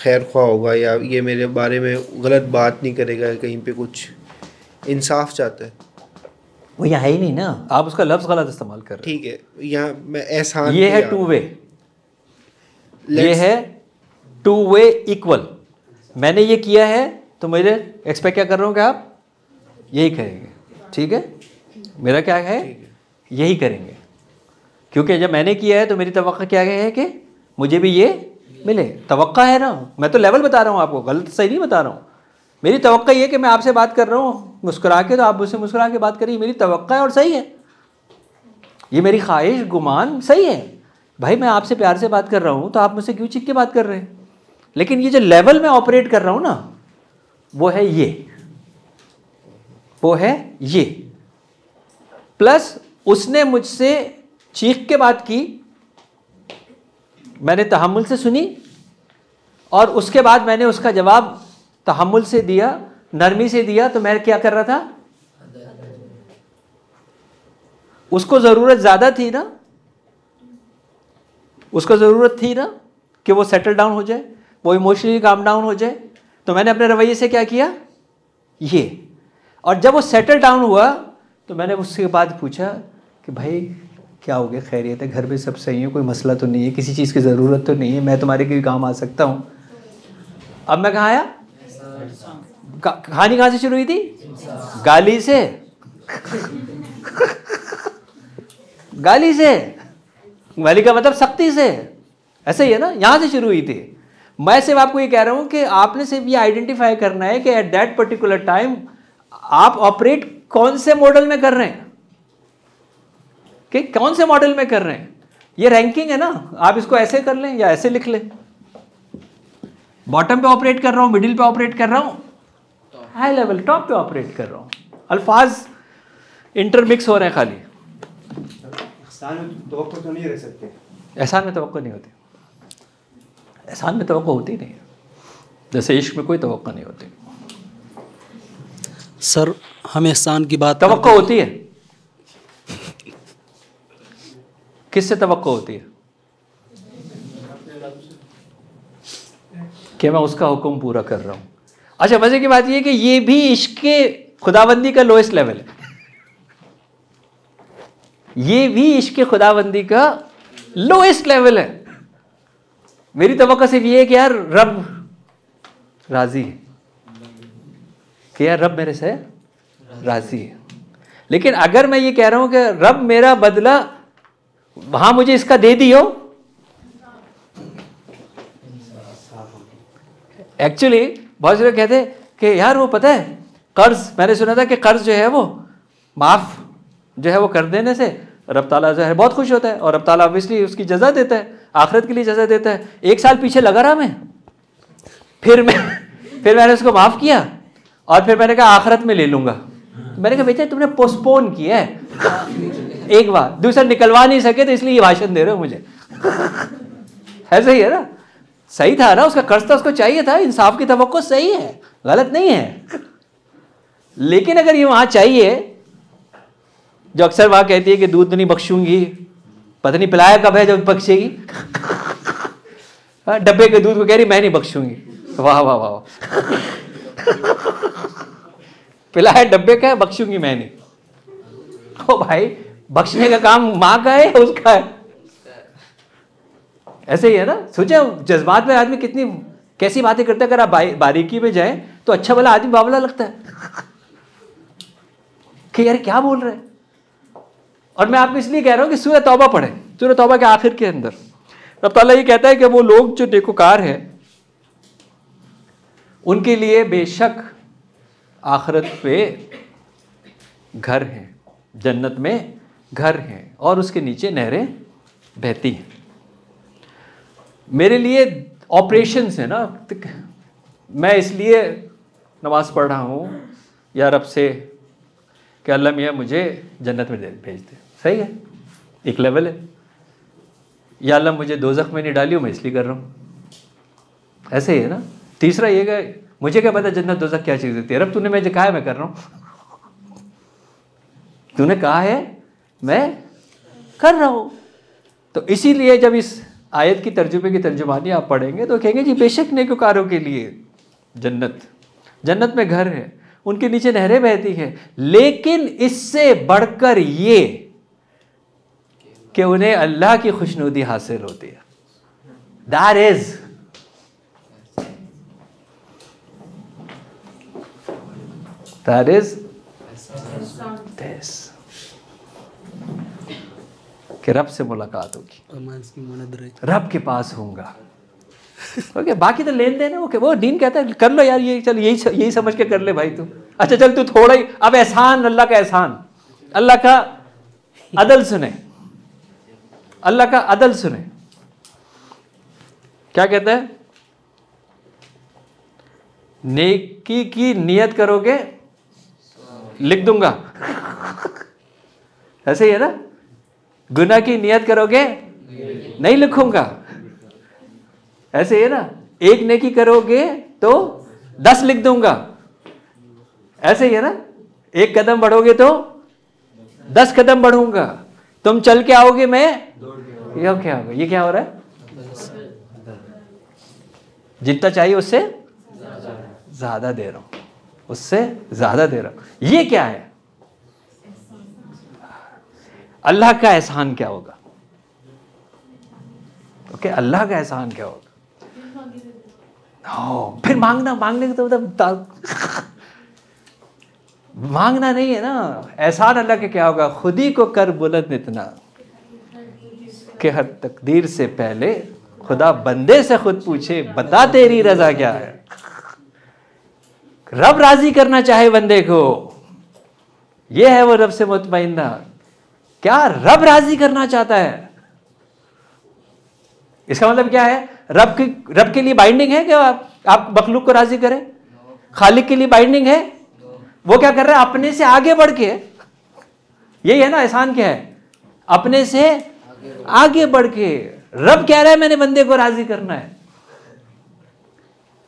Speaker 4: खैर ख्वाह होगा या ये मेरे बारे में गलत बात नहीं करेगा कहीं पर कुछ इंसाफ चाहता है।
Speaker 1: वो यहाँ है ही नहीं ना। आप उसका लफ्ज़ गलत इस्तेमाल कर रहे
Speaker 4: ठीक है यहाँ मैं एहसान
Speaker 1: ये है टू वे ये है टू वे इक्वल मैंने ये किया है तो मेरे एक्सपेक्ट क्या कर रहा हूँ कि आप? यही करेंगे। ठीक है? मेरा क्या है? यही करेंगे। क्योंकि जब मैंने किया है तो मेरी तो क्या है कि मुझे भी ये मिले। तो है ना? मैं तो लेवल बता रहा हूँ आपको गलत सही नहीं बता रहा हूँ। मेरी तो ये कि मैं आपसे बात कर रहा हूँ मुस्कुरा के तो आप मुझसे मुस्कुरा के बात करिए। मेरी तो है और सही है। ये मेरी ख्वाहिश गुमान सही है। भाई मैं आपसे प्यार से बात कर रहा हूँ तो आप मुझसे क्यों चिक के बात कर रहे हैं? लेकिन ये जो लेवल में ऑपरेट कर रहा हूँ ना, वो है ये। वो है ये। प्लस उसने मुझसे चीख के बात की। मैंने तहमुल से सुनी और उसके बाद मैंने उसका जवाब तहमुल से दिया, नरमी से दिया। तो मैं क्या कर रहा था? उसको ज़रूरत ज़्यादा थी ना, उसको ज़रूरत थी ना कि वो सेटल डाउन हो जाए। वो इमोशनली काम डाउन हो जाए तो मैंने अपने रवैये से क्या किया? ये। और जब वो सेटल डाउन हुआ तो मैंने उसके बाद पूछा कि भाई, क्या हो गया? खैरियत है, घर में सब सही है, कोई मसला तो नहीं है, किसी चीज़ की ज़रूरत तो नहीं है, मैं तुम्हारे के काम आ सकता हूँ। अब मैं कहाँ आया? कहानी कहाँ से शुरू हुई थी? गाली से। गाली से। गाली का मतलब सख्ती से। ऐसे ही है ना? यहाँ से शुरू हुई थी। मैं सिर्फ़ आपको ये कह रहा हूँ कि आपने सिर्फ़ ये आइडेंटिफाई करना है कि एट दैट पर्टिकुलर टाइम आप ऑपरेट कौन से मॉडल में कर रहे हैं? कि कौन से मॉडल में कर रहे हैं? ये रैंकिंग है ना? आप इसको ऐसे कर लें या ऐसे लिख लें। बॉटम पे ऑपरेट कर रहा हूँ मिडिल पे ऑपरेट कर रहा हूँ। हाई लेवल टॉप पे ऑपरेट कर रहा हूँ। अल्फाज इंटरमिक्स हो रहे हैं खाली। तो नहीं रह सकते। एहसान में तो नहीं होती। एहसान में तो होती नहीं है। जैसे इश्क में कोई तो नहीं होती।
Speaker 5: सर हम एहसान की बात
Speaker 1: तो होती है? किससे तो होती है? कि मैं उसका हुक्म पूरा कर रहा हूँ। अच्छा मज़े की बात यह कि ये भी इश्क के खुदाबंदी का लोएस्ट लेवल है। ये भी इश्क खुदाबंदी का लोएस्ट लेवल है। मेरी तो सिर्फ़ ये है कि यार रब राज़ी है। कि यार रब मेरे से राज़ी है। लेकिन अगर मैं ये कह रहा हूँ कि रब मेरा बदला वहाँ मुझे इसका दे दियो एक्चुअली बहुत से लोग कहते कि यार वो पता है, कर्ज, मैंने सुना था कि कर्ज जो है वो माफ़, जो है वो कर देने से रब ताला जो है, बहुत खुश होता है और रब ताला ऑब्वियसली उसकी जजा देता है, आखिरत के लिए जजा देता है। एक साल पीछे लगा रहा मैं। फिर मैं, फिर मैंने उसको माफ़ किया और फिर मैंने कहा, आखिरत में ले लूँगा। मैंने कहा, बेटा, तुमने पोस्टपोन किया है। एक बार, दूसरा, निकलवा नहीं सके तो इसलिए ये भाषण दे रहे हो मुझे। ही है ना? सही था ना? उसका कर्ज तो उसको चाहिए था। इंसाफ की तो सही है, गलत नहीं है। लेकिन अगर ये वहाँ चाहिए जो अक्सर वहाँ कहती है कि दूध तो नहीं बख्शूँगी पता नहीं पिलाया कब है जब बख्शेगी। हाँ, डब्बे के दूध को कह रही मैं नहीं बख्शूँगी। वाह वाह वाह पिलाया डब्बे का बख्शूँगी मैं नहीं। ओ भाई बख्शने का काम माँ का है उसका है? ऐसे ही है ना? सोचे जज्बात में आदमी कितनी कैसी बातें करता है? अगर आप बारीकी में जाए तो अच्छा वाला आदमी बावला लगता है। कि यार क्या बोल रहे हैं? और मैं आपको इसलिए कह रहा हूँ कि सूर्य तौबा पढ़े। सूर्य तौबा के आखिर के अंदर। रब ताला ये कहता है कि वो लोग जो नेकोकार हैं, उनके लिए बेशक आखरत पे घर हैं, जन्नत में घर हैं और उसके नीचे नहरें बहती हैं। मेरे लिए ऑपरेशन है ना, मैं इसलिए नमाज़ पढ़ रहा हूँ, या रब से कि अल्लाह मियाँ मुझे जन्नत में भेज दे। सही है? एक लेवल है। या अल्लाह मुझे दो जख्म में नहीं डाली, मैं इसलिए कर रहा हूँ। ऐसे ही है ना? तीसरा ये कि मुझे क्या पता जन्नत दो क्या चीज़ देती है? रब, तूने मुझे कहा है मैं कर रहा हूँ। तूने कहा है मैं कर रहा हूँ। तो इसीलिए जब इस आयत की तर्जुमे की तर्जुमानी आप पढ़ेंगे तो कहेंगे, जी, बेशक नेकोकारों के लिए जन्नत जन्नत में घर है। उनके नीचे नहरें बहती हैं। लेकिन इससे बढ़कर ये कि उन्हें अल्लाह की खुशनुदी हासिल होती है। That is that is this कि रब से मुलाकात होगी। रब के पास होऊँगा। ओके बाकी तो लेन देन है ओके वो दीन कहता है, कर लो यार, ये चल, यही यही समझ के कर ले भाई तू. अच्छा चल तू थोड़ा ही, अब एहसान, अल्लाह का एहसान। अल्लाह का अदल सुने। अल्लाह का अदल सुने। क्या कहता है? नेकी की नियत करोगे, लिख दूँगा। ऐसे ही है ना? गुना की नियत करोगे, नहीं लिखूँगा। ऐसे है ना? एक नेकी करोगे तो दस लिख दूँगा। ऐसे ही है ना? एक कदम बढ़ोगे तो दस कदम बढ़ूँगा। तुम चल के आओगे मैं? ये क्या होगा? ये क्या हो रहा है? जितना चाहिए उससे ज़्यादा दे रहा हूँ। उससे ज़्यादा दे रहा हूँ। ये क्या है? अल्लाह का एहसान क्या होगा? ओके, अल्लाह का एहसान क्या होगा? हो फिर मांगना, मांगने का तो मतलब मांगना नहीं है ना। एहसान अल्लाह के क्या होगा? खुद ही को कर बुलंद इतना कि हर तकदीर से पहले खुदा बंदे से खुद पूछे, बता तेरी रजा क्या है? रब राज़ी करना चाहे बंदे को। यह है वो रब से मुतमना क्या रब राज़ी करना चाहता है? इसका मतलब क्या है? रब की रब के लिए बाइंडिंग है क्या आप, आप मखलूक को राज़ी करें? खालिक के लिए बाइंडिंग है? वो क्या कर रहा है? अपने से आगे बढ़ के यही है ना एहसान क्या है? अपने से आगे बढ़ के रब कह रहा है मैंने बंदे को राज़ी करना है.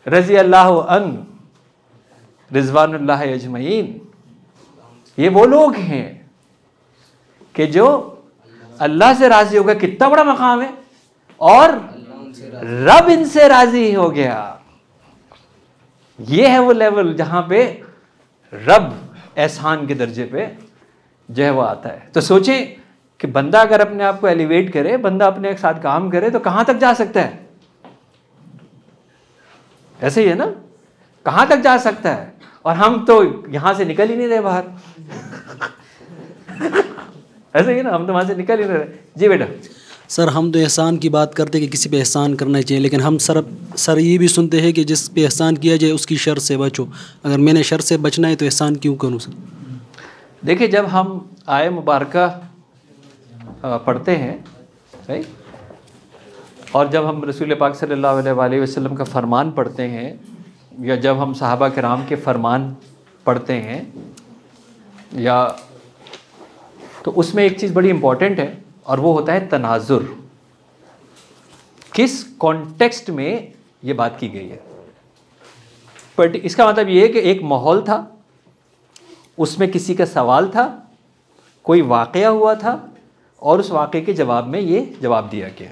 Speaker 1: रज़ी अल्लाह अन रिजवान अजमैन ये वो लोग हैं कि जो अल्लाह से राज़ी होगा कितना बड़ा मकाम है। और रब इनसे राज़ी हो गया। ये है वो लेवल जहाँ पे रब एहसान के दर्जे पे जो है वो आता है। तो सोचें कि बंदा अगर अपने आप को एलिवेट करे, बंदा अपने एक साथ काम करे तो कहाँ तक जा सकता है? ऐसे ही है ना? कहाँ तक जा सकता है? और हम तो यहाँ से निकल ही नहीं रहे बाहर। ऐसे ही ना? हम तो वहाँ से निकल ही नहीं रहे। जी बेटा।
Speaker 5: सर, हम तो एहसान की बात करते हैं कि किसी पे एहसान करना चाहिए, लेकिन हम सर सर ये भी सुनते हैं कि जिस पे एहसान किया जाए, उसकी शर से बचो। अगर मैंने शर से बचना है तो एहसान क्यों करूँ सर?
Speaker 1: देखिए, जब हम आय मुबारक पढ़ते हैं और जब हम रसूल पाक सल्लल्लाहु अलैहि वसल्लम का फ़रमान पढ़ते हैं, या जब हम सहाबा कराम के फ़रमान पढ़ते हैं, या तो उसमें एक चीज़ बड़ी इंपॉर्टेंट है और वो होता है तनाजुर। किस कॉन्टेक्स्ट में ये बात की गई है? बट इसका मतलब ये है कि एक माहौल था, उसमें किसी का सवाल था, कोई वाक़ हुआ था, और उस वाक़े के जवाब में ये जवाब दिया गया।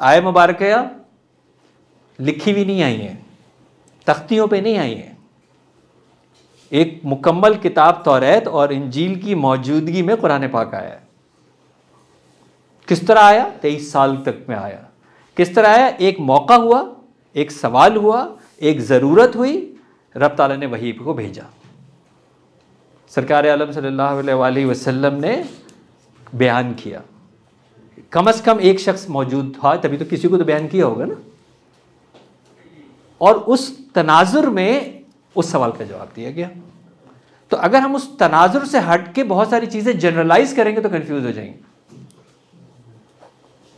Speaker 1: आय मुबारक लिखी हुई नहीं आई हैं। तख्तियों पे नहीं आई हैं। एक मुकम्मल किताब तौरेत और इंजील की मौजूदगी में कुरान पाक आया है। किस तरह आया? तेईस साल तक में आया। किस तरह आया? एक मौका हुआ, एक सवाल हुआ, एक ज़रूरत हुई, रब ताला ने वही को भेजा। सरकार आलम सल्लल्लाहु अलैहि वसल्लम ने बयान किया। कम अज़ कम एक शख्स मौजूद था, तभी तो किसी को तो बयान किया होगा ना। और उस तनाजुर में उस सवाल का जवाब दिया गया। तो अगर हम उस तनाजुर से हट के बहुत सारी चीज़ें जनरलाइज करेंगे तो कंफ्यूज हो जाएँगे।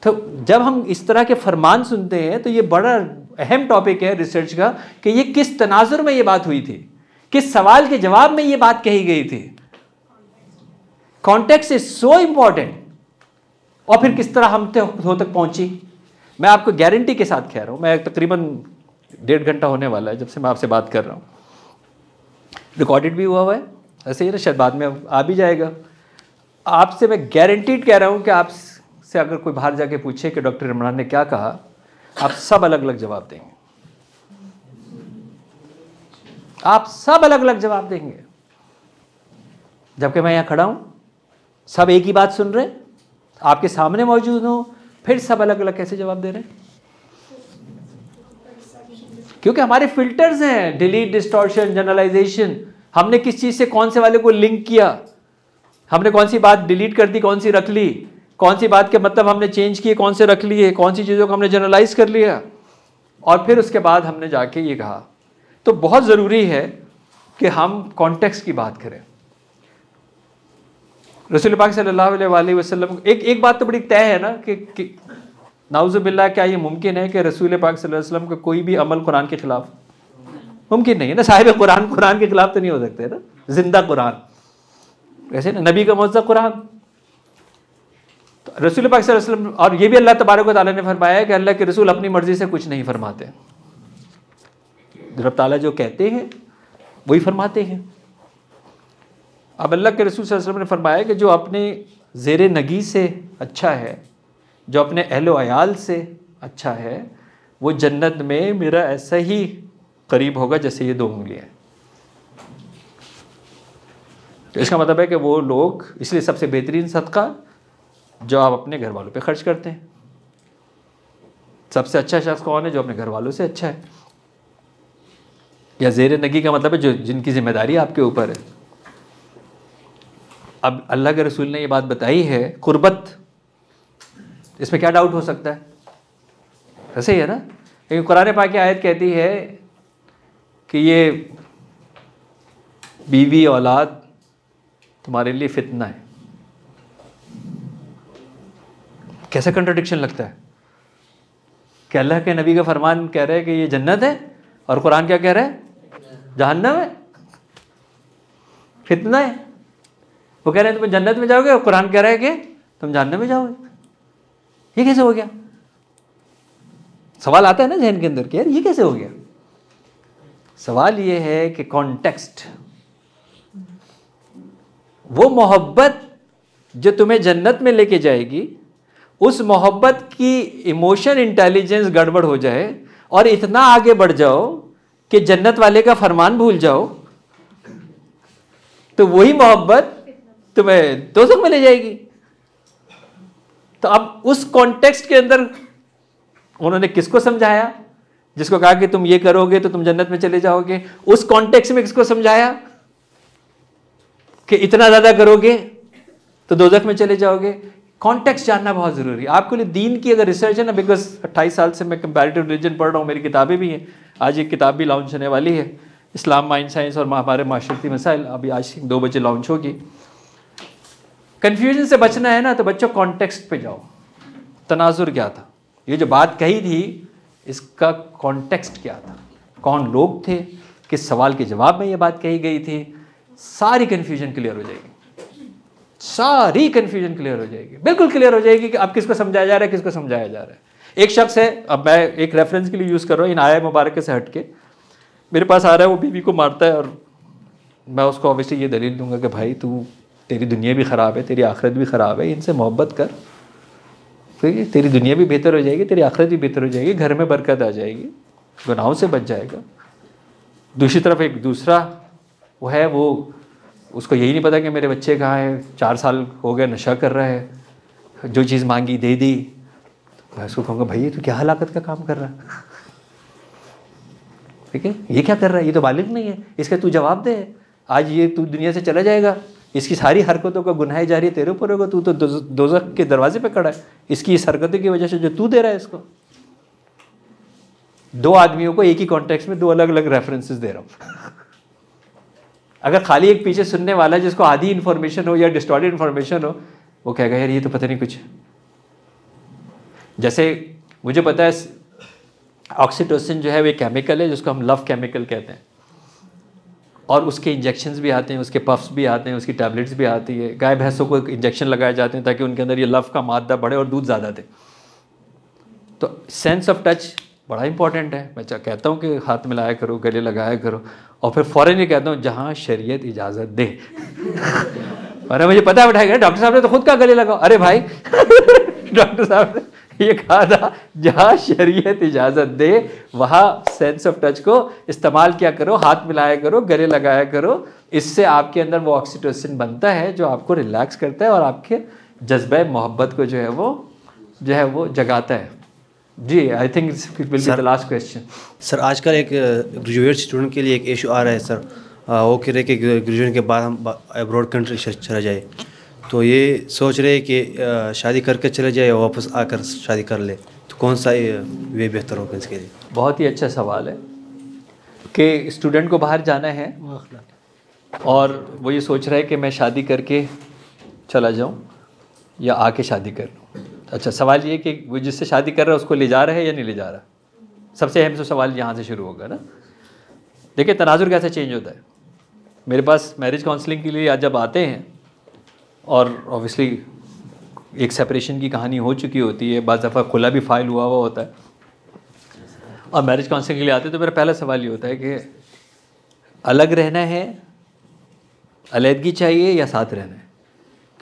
Speaker 1: तो जब हम इस तरह के फरमान सुनते हैं तो ये बड़ा अहम टॉपिक है रिसर्च का, कि ये किस तनाजुर में ये बात हुई थी? किस सवाल के जवाब में ये बात कही गई थी? कॉन्टेक्स इज़ सो इंपॉर्टेंट और फिर किस तरह हम हो तक पहुँची? मैं आपको गारंटी के साथ कह रहा हूँ, मैं तकरीबन डेढ़ घंटा होने वाला है जब से मैं आपसे बात कर रहा हूँ। रिकॉर्डेड भी हुआ हुआ है, ऐसे ही ना शायद बाद में आ भी जाएगा। आपसे मैं गारंटीड कह रहा हूँ कि आपसे अगर कोई बाहर जाके पूछे कि डॉक्टर इमरान ने क्या कहा, आप सब अलग अलग जवाब देंगे। आप सब अलग अलग जवाब देंगे। जबकि मैं यहाँ खड़ा हूँ, सब एक ही बात सुन रहे आपके सामने मौजूद हो, फिर सब अलग अलग कैसे जवाब दे रहे हैं? क्योंकि हमारे फिल्टर्स हैं डिलीट डिस्टॉर्शन जनरलाइजेशन हमने किस चीज़ से कौन से वाले को लिंक किया? हमने कौन सी बात डिलीट कर दी, कौन सी रख ली? कौन सी बात के मतलब हमने चेंज किए कौन से रख लिए कौन सी चीज़ों को हमने जनरलाइज कर लिया? और फिर उसके बाद हमने जाके ये कहा। तो बहुत ज़रूरी है कि हम कॉन्टेक्स की बात करें। रसूल पाक सल्लल्लाहु अलैहि वसल्लम एक एक बात तो बड़ी तय है ना कि, कि नाउजुबिल्ला क्या ये मुमकिन है कि रसूल पाक सल्लल्लाहु अलैहि वसल्लम का कोई भी अमल कुरान के खिलाफ? मुमकिन नहीं है ना साहिब कुरान कुरान के खिलाफ तो नहीं हो सकते ना? ज़िंदा कुरान। वैसे ना नबी का मौजा कुरान। रसूल पाक वसल्लम और ये भी अल्लाह तबारक ने फरमाया कि अल्लाह के रसूल अपनी मर्ज़ी से कुछ नहीं फरमाते। रब ताला जो कहते हैं, वही फरमाते हैं। अब अल्लाह के रसूल वसल्लम ने फरमाया कि जो अपने जेर नगी से अच्छा है, जो अपने अहलो अयाल से अच्छा है, वो जन्नत में मेरा ऐसा ही करीब होगा जैसे ये दो उंगलियाँ तो इसका मतलब है कि वो लोग, इसलिए सबसे बेहतरीन सदका जो आप अपने घर वालों पर खर्च करते हैं। सबसे अच्छा शख्स कौन है जो अपने घर वालों से अच्छा है? या जेर नगी का मतलब है जो, जिनकी ज़िम्मेदारी आपके ऊपर है। अब अल्लाह के रसूल ने ये बात बताई है, कुर्बत। इसमें क्या डाउट हो सकता है? ऐसे ही है ना? लेकिन कुरान पाक की आयत कहती है कि ये बीवी औलाद तुम्हारे लिए फितना है। कैसे कंट्रोडिक्शन लगता है? कि अल्लाह के नबी का फरमान कह रहे हैं कि ये जन्नत है और कुरान क्या कह रहा है? जहन्नम है। फितना है। वो कह रहे हैं, तुम जन्नत में जाओगे और कुरान कह रहा है कि तुम जहन्नम में जाओगे? ये कैसे हो गया? सवाल आता है ना जहन के अंदर कि यार ये कैसे हो गया? सवाल ये है कि कॉन्टेक्स्ट वो मोहब्बत जो तुम्हें जन्नत में लेके जाएगी उस मोहब्बत की इमोशन इंटेलिजेंस गड़बड़ हो जाए और इतना आगे बढ़ जाओ कि जन्नत वाले का फरमान भूल जाओ तो वही मोहब्बत तुम्हें दो में ले जाएगी। तो अब उस कॉन्टेक्स्ट के अंदर उन्होंने किसको समझाया? जिसको कहा कि तुम ये करोगे तो तुम जन्नत में चले जाओगे। उस कॉन्टेक्स्ट में किसको समझाया? कि इतना ज़्यादा करोगे तो दोजख में चले जाओगे। कॉन्टेक्स्ट जानना बहुत ज़रूरी है। आपके लिए दीन की अगर रिसर्च है ना बिकॉज़ अट्ठाईस साल से मैं कंपेरेटिव रिलीजन पढ़ रहा हूँ, मेरी किताबें भी हैं। आज एक किताब भी लॉन्च होने वाली है। इस्लाम माइंड साइंस और हमारे माशरती मसाइल अभी आज दो बजे लॉन्च होगी। कन्फ्यूज़न से बचना है ना तो बच्चों कॉन्टेक्स्ट पे जाओ। तनाजुर क्या था? ये जो बात कही थी, इसका कॉन्टेक्स्ट क्या था? कौन लोग थे? किस सवाल के जवाब में ये बात कही गई थी? सारी कन्फ्यूज़न क्लियर हो जाएगी। सारी कन्फ्यूज़न क्लियर हो जाएगी। बिल्कुल क्लियर हो जाएगी कि अब किसको समझाया जा रहा है, किसको समझाया जा रहा है। एक शख्स है, अब मैं एक रेफरेंस के लिए यूज़ कर रहा हूँ, इन आया मुबारक से हट के मेरे पास आ रहा है, वो बीवी को मारता है और मैं उसको ऑब्वियसली ये दलील दूँगा कि भाई तू तेरी दुनिया भी ख़राब है, तेरी आखिरत भी ख़राब है, इनसे मोहब्बत कर। है तेरी दुनिया भी बेहतर हो जाएगी, तेरी आखिरत भी बेहतर हो जाएगी, घर में बरकत आ जाएगी, गुनाहों से बच जाएगा। दूसरी तरफ़ एक दूसरा वो है, वो उसको यही नहीं पता कि मेरे बच्चे कहाँ हैं, चार साल हो गए, नशा कर रहा है, जो चीज़ मांगी, दे दी। मैं उसको कहूँगा, भाई तो क्या हलाकत का काम कर रहा है? ठीक है? ये क्या कर रहा है? ये तो बालिग नहीं है। इसका तू जवाब दे। आज ये तू दुनिया से चला जाएगा। इसकी सारी हरकतों का गुनाह जारी तेरे ऊपर होगा। तू तो दोजक के दरवाजे पे खड़ा है। इसकी इस हरकतों की वजह से जो तू दे रहा है इसको। दो आदमियों को एक ही कॉन्टेक्स्ट में दो अलग अलग रेफरेंसेस दे रहा हूँ। अगर खाली एक पीछे सुनने वाला है जिसको आधी इन्फॉर्मेशन हो या डिस्टॉर्टेड इन्फॉर्मेशन हो, वो कहेगा, यार, ये तो पता नहीं कुछ। जैसे मुझे पता है ऑक्सीटोसिन जो है, वो केमिकल है, जिसको हम लव केमिकल कहते हैं। और उसके इंजेक्शन्स भी आते हैं, उसके पफ्स भी आते हैं, उसकी टैबलेट्स भी आती है। गाय भैंसों को इंजेक्शन लगाए जाते हैं ताकि उनके अंदर ये लव का मादा बढ़े और दूध ज़्यादा दे। तो सेंस ऑफ़ टच बड़ा इंपॉर्टेंट है। मैं कहता हूँ कि हाथ मिलाया करो, गले लगाया करो और फिर फ़ौरन ये कहता हूँ, जहाँ शरीयत इजाज़त दे। अरे, मुझे पता बैठाएगा डॉक्टर साहब ने तो खुद का गले लगाओ। अरे भाई, डॉक्टर साहब ने ये कहा था, जहाँ शरीयत इजाज़त दे, वहाँ सेंस ऑफ़ टच को इस्तेमाल किया करो, हाथ मिलाया करो, गले लगाया करो। इससे आपके अंदर वो ऑक्सीटोसिन बनता है जो आपको रिलैक्स करता है और आपके जज्बे मोहब्बत को जो है वो, जो है वो जगाता है। जी I think will be the last question
Speaker 6: sir आजकल एक ग्रेजुएट स्टूडेंट के लिए एक इशू आ रहा है सर वो कह रहे कि ग्रेजुएशन के बाद हम अब्रॉड कंट्री चला जाए। तो ये सोच रहे कि शादी करके चले जाए और वापस आकर शादी कर ले। तो कौन सा वे बेहतर होगा इसके लिए?
Speaker 1: बहुत ही अच्छा सवाल है कि स्टूडेंट को बाहर जाना है और वो ये सोच रहा है कि मैं शादी करके चला जाऊँ या आके शादी कर लूँ। अच्छा सवाल ये कि वो जिससे शादी कर रहा है, उसको ले जा रहा है या नहीं ले जा रहा? सबसे अहम तो सवाल यहाँ से शुरू होगा ना। देखिए, तनाजुर कैसे चेंज होता है? मेरे पास मैरिज काउंसलिंग के लिए आज जब आते हैं, और ऑब्वियसली एक सेपरेशन की कहानी हो चुकी होती है बाद दफ़ा खुला भी फ़ाइल हुआ हुआ होता है। और मैरिज काउंसलिंग के लिए आते हैं तो मेरा पहला सवाल ये होता है कि अलग रहना है, अलहदगी चाहिए या साथ रहना है?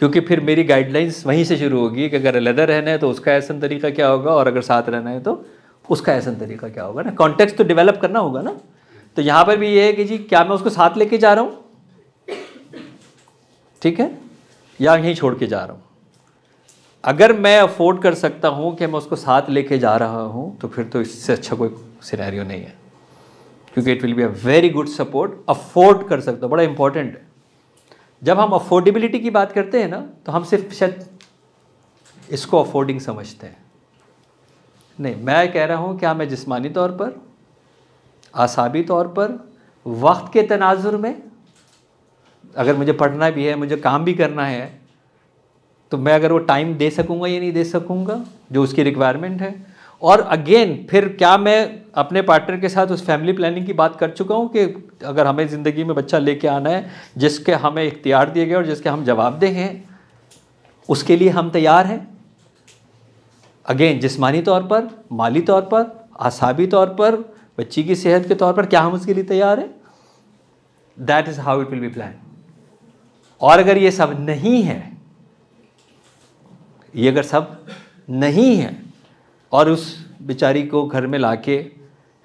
Speaker 1: क्योंकि फिर मेरी गाइडलाइंस वहीं से शुरू होगी कि अगर अलहदा रहना है तो उसका ऐसा तरीका क्या होगा और अगर साथ रहना है तो उसका ऐसा तरीका क्या होगा ना? कॉन्टेक्स्ट तो डेवलप करना होगा ना? तो यहाँ पर भी ये है कि जी, क्या मैं उसको साथ लेके जा रहा हूँ? ठीक है? या यहीं छोड़ के जा रहा हूँ? अगर मैं अफोर्ड कर सकता हूँ कि मैं उसको साथ लेके जा रहा हूँ तो फिर तो इससे अच्छा कोई सिनेरियो नहीं है। क्योंकि it will be a very good support afford कर सकता हूँ, बड़ा इंपॉर्टेंट है। जब हम अफोर्डेबिलिटी की बात करते हैं ना तो हम सिर्फ़ शायद इसको अफोर्डिंग समझते हैं। नहीं, मैं कह रहा हूँ, क्या मैं जिस्मानी तौर पर, आसाबी तौर पर, वक्त के तनाजुर में, अगर मुझे पढ़ना भी है, मुझे काम भी करना है तो मैं अगर वो टाइम दे सकूँगा या नहीं दे सकूँगा, जो उसकी रिक्वायरमेंट है और अगेन फिर क्या मैं अपने पार्टनर के साथ उस फैमिली प्लानिंग की बात कर चुका हूँ कि अगर हमें ज़िंदगी में बच्चा लेके आना है, जिसके हमें इख्तियार दिए गए और जिसके हम जवाबदेह हैं, उसके लिए हम तैयार हैं। अगेन जिस्मानी तौर पर, माली तौर पर, आसाबी तौर पर, बच्ची की सेहत के तौर पर क्या हम उसके लिए तैयार हैं? That is how it will be plan और अगर ये सब नहीं है, ये अगर सब नहीं है और उस बेचारी को घर में ला के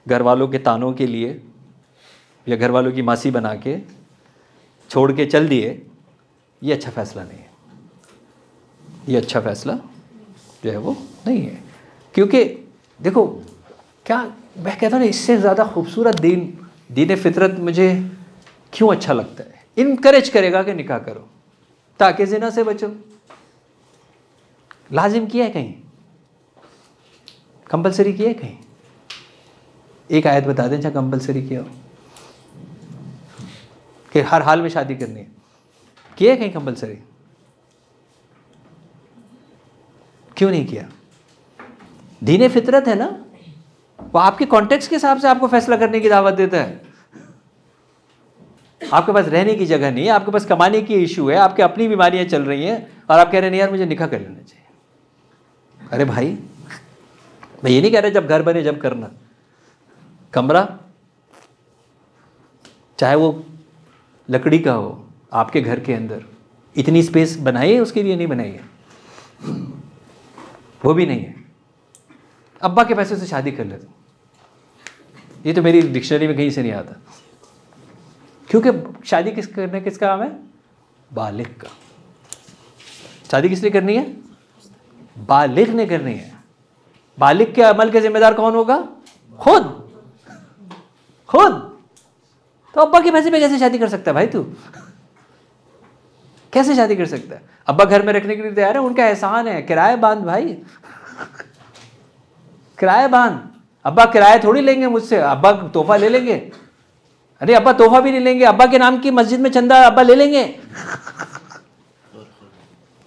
Speaker 1: घर वालों के तानों के लिए या घर वालों की मासी बना के छोड़ के चल दिए, ये अच्छा फ़ैसला नहीं है। ये अच्छा फ़ैसला जो है वो नहीं है। क्योंकि देखो, क्या मैं कहता हूँ ना, इससे ज़्यादा खूबसूरत दीन दीन फितरत मुझे क्यों अच्छा लगता है? इनक्रेज करेगा कि निकाह करो, ताकि जिना से बचो। लाजिम किया है कहीं? कंपलसरी किया कहीं? एक आयत बता दें जहाँ कंपलसरी किया हो। कि हर हाल में शादी करनी है। किया कहीं कंपलसरी? क्यों नहीं किया? दीन फितरत है ना? वो आपके कॉन्टेक्स्ट के हिसाब से आपको फैसला करने की दावत देता है। आपके पास रहने की जगह नहीं है, आपके पास कमाने की इशू है, आपके अपनी बीमारियाँ चल रही हैं और आप कह रहे हैं यार, मुझे निकाह कर लेना चाहिए। अरे भाई मैं ये नहीं कह रहा जब घर बने जब करना। कमरा, चाहे वो लकड़ी का हो, आपके घर के अंदर, इतनी स्पेस बनाइए उसके लिए नहीं बनाइए वो भी नहीं है। अब्बा के पैसे से शादी कर ले ये तो मेरी डिक्शनरी में कहीं से नहीं आता। क्योंकि शादी किस करने, किस काम है? बालिग का। शादी किस लिए करनी है? बालिग ने करनी है। बालिग के अमल के जिम्मेदार कौन होगा? खुद। खुद। तो अब्बा के पैसे पे कैसे शादी कर सकता है भाई तू? कैसे शादी कर सकता है? अब्बा घर में रखने के लिए तैयार है, उनका एहसान है। किराए बाँध भाई। किराए बाँध। अब्बा किराया थोड़ी लेंगे मुझसे। अब्बा तोहफा ले लेंगे। अरे अब्बा तोहफा भी नहीं लेंगे। अब्बा के नाम की मस्जिद में चंदा अब्बा ले लेंगे।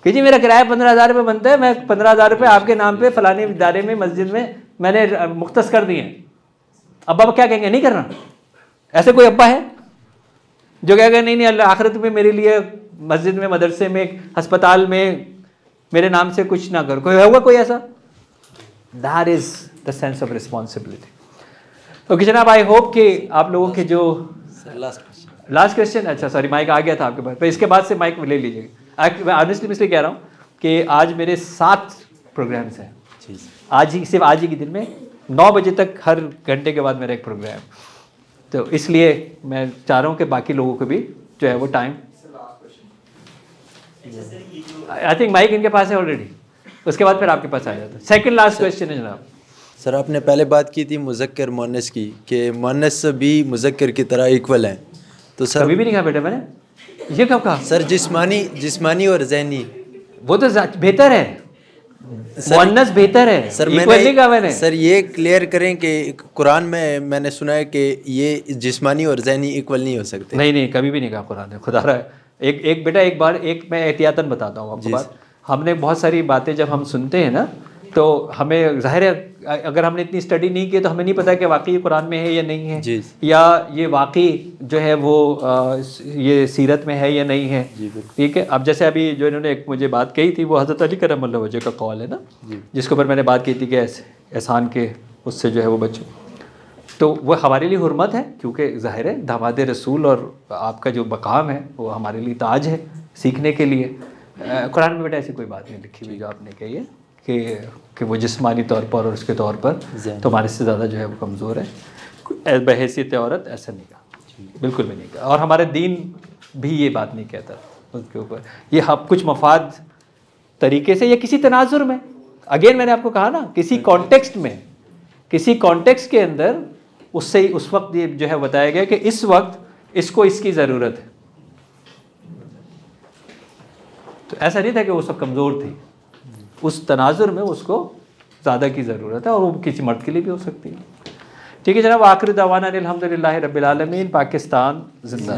Speaker 1: कि जी मेरा किराया पंद्रह हज़ार रुपये बनता है मैं पंद्रह हज़ार रुपये आपके नाम पे फलाने इदारे में मस्जिद में मैंने मुख्त कर दिए हैं। अब्बा क्या कहेंगे? नहीं करना ऐसे कोई अब्बा है? जो कहेगा नहीं नहीं अल्लाह आखिरत में मेरे लिए मस्जिद में मदरसे में अस्पताल में मेरे नाम से कुछ ना करो। कोई होगा कोई ऐसा? That is the sense of responsibility okay जनाब आई होप कि आप लोगों के जो लास्ट क्वेश्चन लास्ट क्वेश्चन अच्छा सॉरी माइक आ गया था आपके पास। पर इसके बाद से माइक ले लीजिएगा। ऑनेस्टली मैं इसलिए कह रहा हूँ कि आज मेरे सात प्रोग्राम्स हैं। आज ही सिर्फ़ आज ही के दिन में नौ बजे तक हर घंटे के बाद मेरा एक प्रोग्राम तो इसलिए मैं चाह रहा हूँ कि बाकी लोगों को भी जो है वो टाइम आई थिंक माइक इनके पास है ऑलरेडी उसके बाद फिर आपके पास आ जाता है। सेकंड लास्ट क्वेश्चन है जनाब।
Speaker 7: सर आपने पहले बात की थी मुजक्कर मोनस की कि मोनस भी मुजक्कर की तरह इक्वल हैं। तो सर
Speaker 1: अभी भी नहीं कहा बेटा मैंने। ये कब कहा?
Speaker 7: सर जिस्मानी जिस्मानी और जहनी
Speaker 1: वो तो बेहतर है। बेहतर है।
Speaker 7: सर
Speaker 1: नहीं कहा मैंने।
Speaker 7: सर ये क्लियर करें कि कुरान में मैंने सुना है कि ये जिस्मानी और जहनी इक्वल नहीं हो सकते।
Speaker 1: नहीं नहीं कभी भी नहीं कहा कुरान ने खुदा रहा। है एक एक बेटा एक बार एक मैं एहतियातन बताता हूँ आपको बात। हमने बहुत सारी बातें जब हम सुनते हैं ना तो हमें ज़ाहिर है अगर हमने इतनी स्टडी नहीं की तो हमें नहीं पता कि वाकई कुरान में है या नहीं है या ये वाकई जो है वो आ, ये सीरत में है या नहीं है। ठीक है? अब जैसे अभी जो इन्होंने एक मुझे बात कही थी वो हज़रत अली करम वजह का कॉल है ना जिसके ऊपर मैंने बात की थी कि एहसान के उससे जो है वो बचो। तो वह हमारे लिए हरमत है क्योंकि ज़ाहिर है दामाद रसूल और आपका जो मकाम है वो हमारे लिए ताज है सीखने के लिए। कुरान में बेटा ऐसी कोई बात नहीं लिखी हुई जो आपने कही है। कि कि वो जिसमानी तौर पर और उसके तौर पर तुम्हारे से ज़्यादा जो है वो कमज़ोर है। बहसीत औरत ऐसा नहीं कहा। बिल्कुल भी नहीं कहा। और हमारे दीन भी ये बात नहीं कहता उसके ऊपर। ये हम कुछ मफाद तरीके से या किसी तनाजुर में। अगेन मैंने आपको कहा ना किसी कॉन्टेक्स्ट में किसी कॉन्टेक्स्ट के अंदर उससे उस वक्त ये जो है बताया गया कि इस वक्त इसको इसकी ज़रूरत है। तो ऐसा नहीं था कि वो सब कमज़ोर थी। उस तनाजर में उसको ज़्यादा की ज़रूरत है और वो किसी मर्द के लिए भी हो सकती है। ठीक है जनाब, आखिरी दवाना अलहमदिल्ला रबालमीन पाकिस्तान ज़िंदा